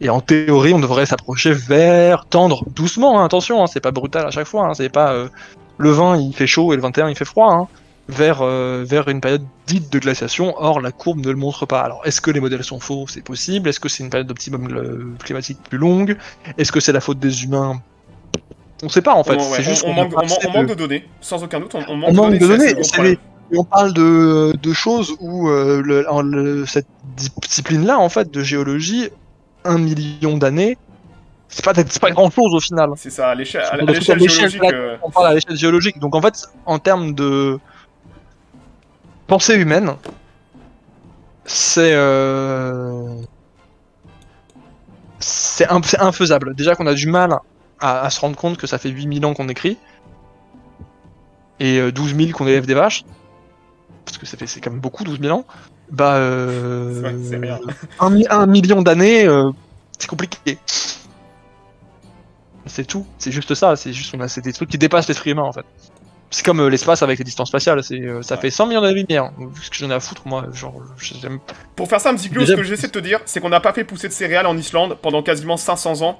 Et en théorie, on devrait s'approcher vers tendre doucement. hein, attention, hein, c'est pas brutal à chaque fois. Hein, c'est pas euh, le 20 il fait chaud et le 21 il fait froid. Hein, vers euh, vers une période dite de glaciation. Or, la courbe ne le montre pas. Alors, est-ce que les modèles sont faux? C'est possible. Est-ce que c'est une période d'optimum climatique plus longue? Est-ce que c'est la faute des humains? On sait pas en fait. On- ouais, c'est juste on, on qu'on a manque, on, on de- manque de données, sans aucun doute. On, manque, de données. On parle de, de choses où euh, le- en- le- cette discipline-là, en fait, de géologie, un million d'années, c'est pas, grand-chose au final. C'est ça, à l'échelle géologique. euh, On parle à l'échelle géologique. Donc en fait, en termes de pensée humaine, c'est euh... c'est infaisable. Déjà qu'on a du mal à, à se rendre compte que ça fait 8000 ans qu'on écrit et euh, 12 000 qu'on élève des vaches, parce que ça fait c'est quand même beaucoup 12 000 ans. Bah, euh, rien. un, mi- un million d'années, euh, c'est compliqué. C'est tout, c'est juste ça, c'est juste on a c'est des trucs qui dépassent l'esprit humain en fait. C'est comme euh, l'espace avec les distances spatiales, c'est euh, ça Ouais. fait 100 millions d'années-lumière. Ce que j'en ai à foutre moi, genre j'aime Pour faire ça, un petit peu, ce que j'essaie de te dire, c'est qu'on n'a pas fait pousser de céréales en Islande pendant quasiment 500 ans.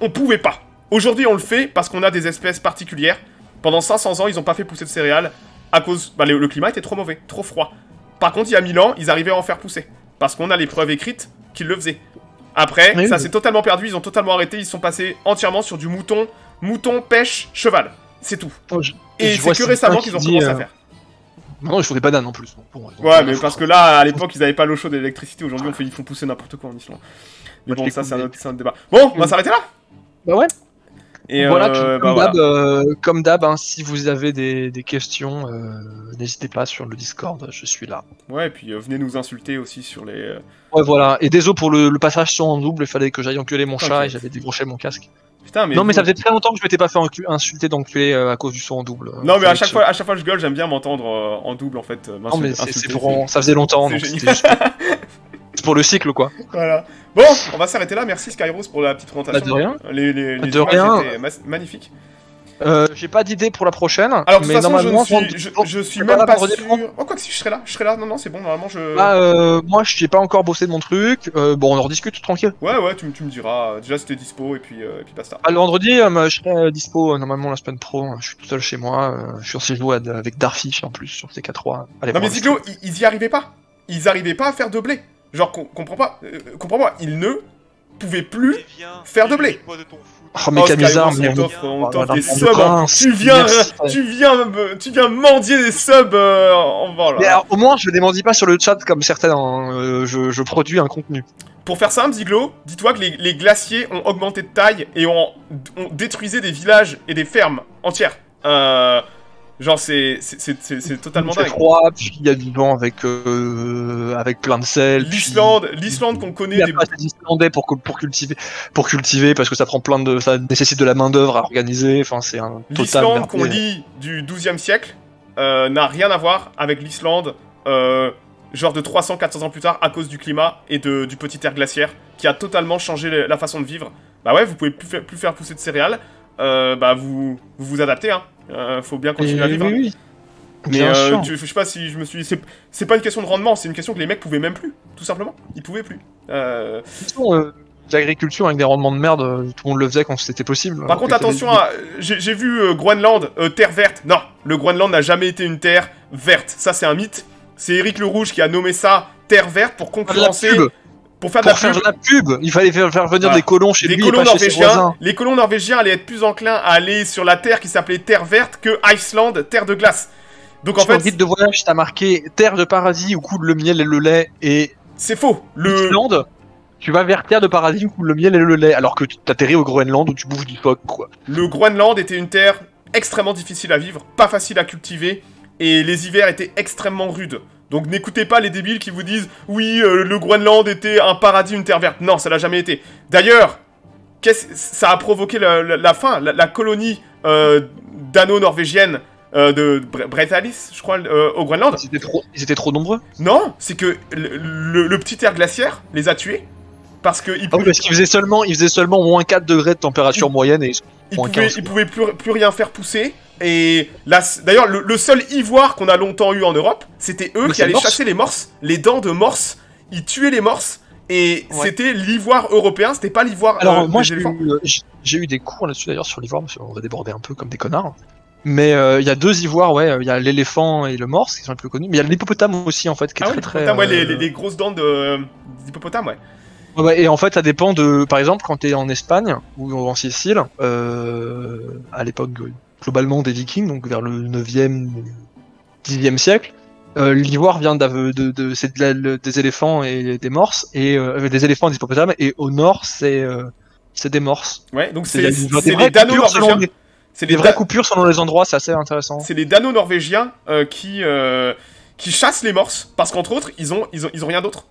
On pouvait pas. Aujourd'hui, on le fait parce qu'on a des espèces particulières. Pendant 500 ans, ils ont pas fait pousser de céréales à cause. Bah, le, le climat était trop mauvais, trop froid. Par contre, il y a 1000 ans, ils arrivaient à en faire pousser. Parce qu'on a les preuves écrites qu'ils le faisaient. Après, Oui, ça oui. s'est totalement perdu, ils ont totalement arrêté, ils sont passés entièrement sur du mouton, mouton, pêche, cheval. C'est tout. Oh, je- Et je c'est que récemment qui qu'ils ont commencé à euh, faire. Non, il faut des bananes en plus. Bon, bon, Ouais, mais parce que là, à l'époque, ils avaient pas l'eau chaude et l'électricité. Aujourd'hui, on fait, ils font pousser n'importe quoi en Islande. Mais je bon, ça, c'est un, autre, c'est un autre débat. Bon, on va s'arrêter là? Bah ouais. Et voilà, euh, bah, comme voilà. d'hab, euh, comme d'hab, hein, si vous avez des, des questions, euh, n'hésitez pas sur le Discord, je suis là. Ouais, et puis venez nous insulter aussi sur les. Ouais, voilà. Et désolé pour le, le passage en double, il fallait que j'aille enculer mon chat et j'avais décroché mon casque. Putain, mais. non, mais ça faisait très longtemps que je m'étais pas fait insulter d'enculer euh, à cause du son en double. Non, mais à chaque que- fois, à chaque fois que je gueule, j'aime bien m'entendre euh, en double en fait. Non, mais c'est pour. Ça faisait longtemps, c'était juste. pour le cycle, quoi. Voilà. Bon, on va s'arrêter là. Merci Skyros pour la petite présentation. Bah, de rien. Les, les, les De rien. magnifiques. Euh, j'ai pas d'idée pour la prochaine. Alors, de toute mais façon, je ne normalement, suis, je, je suis même pas vendredi sûr. Oh, quoi que si, je serai là. Je serai là. Non, non, c'est bon. Normalement, je. Bah, euh, moi, j'ai pas encore bossé de mon truc. Euh, bon, on en rediscute tranquille. Ouais, ouais, tu, me- tu me diras. Déjà, c'était dispo et puis, euh, et puis basta. Ah, le vendredi, euh, je serai dispo normalement la semaine pro. Je suis tout seul chez moi. euh, je suis aussi joué avec Darfish en plus sur CK3. Allez, Non, mais. Ziglo, ils, ils y arrivaient pas. Ils arrivaient pas à faire de blé. Genre, com- comprends pas. euh, comprends-moi. Ils ne pouvaient plus. faire de blé. Oh, mais Oh, on on- t'offre on Oh, t'offre des subs. hein. princes. Tu viens, Merci. tu viens, me- tu viens mendier des subs euh, en voilà. Mais alors, au moins, je les mendie pas sur le chat comme certains. hein, euh, je, je produis un contenu. Pour faire simple, Ziglo, dis-toi que les, les glaciers ont augmenté de taille et ont, ont détruisé des villages et des fermes entières. Euh, genre, c'est c'est- c'est- c'est- c'est totalement Il dingue. froid, puis il y a du vent avec, euh, avec plein de sel. L'Islande, l'Islande qu'on Il connaît, n'y a des- pas assez d'Islandais pour, pour cultiver, pour cultiver parce que ça prend plein de, ça nécessite de la main d'œuvre à organiser. Enfin, c'est un l'Islande qu'on lit du 12e siècle euh, n'a rien à voir avec l'Islande, euh, genre de 300-400 ans plus tard, à cause du climat et de, du petit air glaciaire, qui a totalement changé la façon de vivre. Bah ouais, vous pouvez plus, faire- plus faire pousser de céréales, bah vous, vous vous adaptez, hein. Euh, faut bien continuer à vivre. oui, oui. Mais euh, tu- je sais pas si je me suis. C'est pas une question de rendement, c'est une question que les mecs pouvaient même plus, tout simplement. Ils pouvaient plus. Euh, euh, l'agriculture avec des rendements de merde, tout le monde le faisait quand c'était possible. Par contre, attention, à- j'ai vu euh, Groenland, terre verte. Non, le Groenland n'a jamais été une terre verte. Ça, c'est un mythe. C'est Eric le Rouge qui a nommé ça terre verte pour la concurrencer, pub. Pour faire de Pour la faire pub. de la pub, il fallait faire, faire venir Voilà. des colons chez Les lui et colons pas chez ses norvégiens, les colons norvégiens allaient être plus enclins à aller sur la terre qui s'appelait terre verte que Iceland, terre de glace. Donc en Sur le fait, guide de voyage, t'as marqué terre de paradis où coule le miel et le lait et c'est faux. Le. Tu vas vers terre de paradis où coule le miel et le lait, alors que tu t'atterris au Groenland où tu bouffes du phoque, quoi. Le Groenland était une terre extrêmement difficile à vivre, pas facile à cultiver, et les hivers étaient extrêmement rudes. Donc n'écoutez pas les débiles qui vous disent oui, euh, le Groenland était un paradis, une terre verte. Non, ça l'a jamais été. D'ailleurs, ça a provoqué la, la- la fin, la, la colonie euh, dano-norvégienne euh, de Bre- Bretalis, je crois, euh, au Groenland. Ils étaient trop, ils étaient trop nombreux. Non, c'est que le, le- le petit air glaciaire les a tués parce Ah oui, pouvaient, parce qu'il faisait seulement, il faisait seulement moins 4 degrés de température moyenne et ils moins pouvaient, 15, ils pouvaient plus, plus rien faire pousser. Et d'ailleurs, le, le seul ivoire qu'on a longtemps eu en Europe, c'était eux Mais qui allaient morse. chasser les morses, les dents de morse. Ils tuaient les morses. Et Ouais. c'était l'ivoire européen, c'était pas l'ivoire Alors euh, moi j'ai eu, euh, j'ai- eu des cours là-dessus d'ailleurs sur l'ivoire, parce qu'on va déborder un peu comme des connards. Mais euh, il y a deux ivoires, ouais, il y a l'éléphant et le morse qui sont les plus connus, mais il y a l'hippopotame aussi en fait qui est Ah oui, très très. putain, ouais, les, les- les grosses dents de- d'hippopotame, ouais. ouais, ouais, et en fait ça dépend de, par exemple quand t'es en Espagne ou en Sicile, euh, à l'époque globalement des Vikings, donc vers le 9e, 10e siècle. euh, L'ivoire vient de, de, de la- le- des éléphants et des morses et euh, des éléphants et des hippopotames et au nord c'est euh, c'est des morses. Ouais, donc C'est des- vraies coupures selon les- C'est des vraies coupures selon les endroits, c'est assez intéressant. c'est les dano-norvégiens qui, qui chassent les morses. Parce qu'entre autres, ils ont, ils ont, ils ont rien d'autre.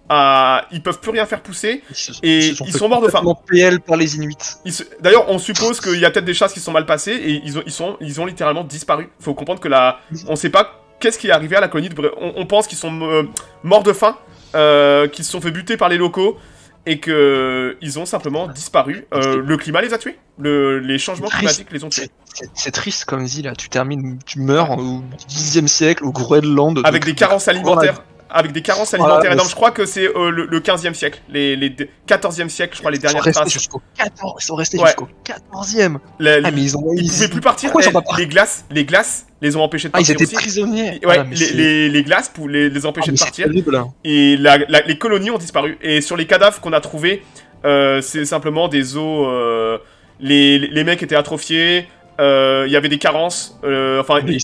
Ils peuvent plus rien faire pousser. Ils se- Et se sont ils sont morts de faim. PL par les Inuits. Ils se- D'ailleurs, on suppose qu'il y a peut-être des chasses qui sont mal passées et ils ont, ils sont, ils ont littéralement disparu. Faut comprendre que la, on sait pas qu'est-ce qui est arrivé à la colonie de Bre- on, on pense qu'ils sont euh, morts de faim, euh, qu'ils se sont fait buter par les locaux et que ils ont simplement disparu. Euh, le climat les a tués. Le, les changements climatiques les ont tués. C'est- triste comme dit là, tu termines, tu meurs au 10e siècle au Groenland. Avec de- des carences alimentaires. Avec des carences alimentaires énormes. Je crois que c'est euh, le, le 15e siècle. Les, les 14e siècle, je crois, les dernières traces. jusqu'au 14, ils sont restés jusqu'au 14e. La- Ah mais ils ont ils pouvaient plus partir. Ils Eh, pas les glaces, les glaces les ont empêchés de Ah ils partir étaient aussi. prisonniers. Ouais, Ah, les, c'est- les, les glaces pour les, les ah, empêcher mais de partir. terrible, hein. Et la- la- les colonies ont disparu. Et sur les cadavres qu'on a trouvés, euh, c'est simplement des os. euh, les mecs étaient atrophiés. Euh, Il y avait des carences. euh, enfin, ils-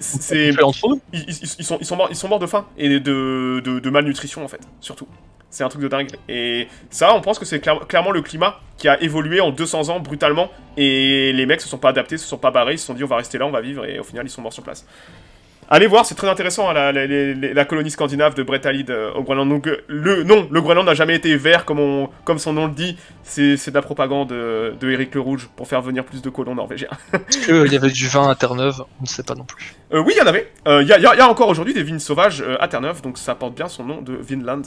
sont ils, ils- ils sont, ils, sont morts, ils sont morts de faim et de, de, de malnutrition en fait, surtout. C'est un truc de dingue. Et ça, on pense que c'est clair- clairement le climat qui a évolué en 200 ans brutalement. Et les mecs se sont pas adaptés, se sont pas barrés, ils se sont dit on va rester là, on va vivre. Et au final, ils sont morts sur place. Allez voir, c'est très intéressant hein, la, la- la- la- la colonie scandinave de Brett Alid euh, au Groenland. Donc, euh, le, non, le Groenland n'a jamais été vert comme, on, comme son nom le dit. C'est de la propagande euh, de Eric le Rouge pour faire venir plus de colons norvégiens. Est-ce qu'il y avait du vin à Terre-Neuve? On ne sait pas non plus. Euh, oui, il y en avait. Il y, a, y a- y a encore aujourd'hui des vignes sauvages euh, à Terre-Neuve, donc ça porte bien son nom de Vinland.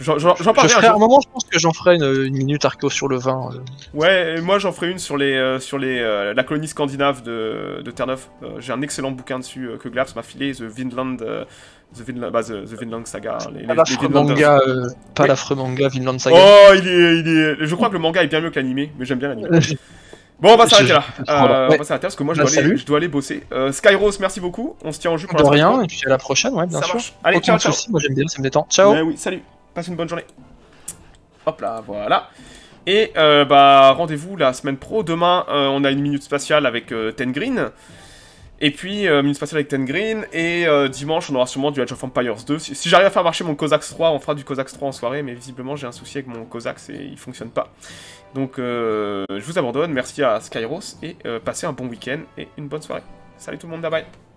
J'en Je un ferai à un moment, je pense que j'en ferai une, une minute archéo sur le vin. euh. Ouais, et moi j'en ferai une sur les euh, sur les euh, la colonie scandinave de, de Terre-Neuve. J'ai un excellent bouquin dessus que Glaps m'a filé, The Vinland, The Vinland, bah, the, The Vinland Saga. Les, Pas l'affreux manga, pas Oui. l'affreux manga Vinland Saga. Oh, il est, il est. Je crois que le manga est bien mieux que l'animé, mais j'aime bien l'animé. Bon, on va s'arrêter là. Euh, ouais. On va s'arrêter parce que moi je Bah, dois, aller, salut. je dois aller bosser. Euh, Skyros, merci beaucoup. On se tient en jus pour de rien, et puis à la prochaine, ouais, bien Ça sûr. marche. Allez, Aucun ciao, ciao. souci, moi j'aime bien, ça me détend. Ciao Ouais, oui, salut. Passe une bonne journée. Hop là, voilà. Et euh, bah rendez-vous la semaine pro. Demain, euh, on a une minute spatiale avec euh, Ten Green. Et puis, euh, minute spatiale avec Ten Green. Et dimanche, on aura sûrement du Age of Empires 2. Si, j'arrive à faire marcher mon Cossacks 3, on fera du Cossacks 3 en soirée. Mais visiblement, j'ai un souci avec mon Cossacks et il fonctionne pas. Donc, je vous abandonne. Merci à Skyros. Et passez un bon week-end et une bonne soirée. Salut tout le monde, bye bye.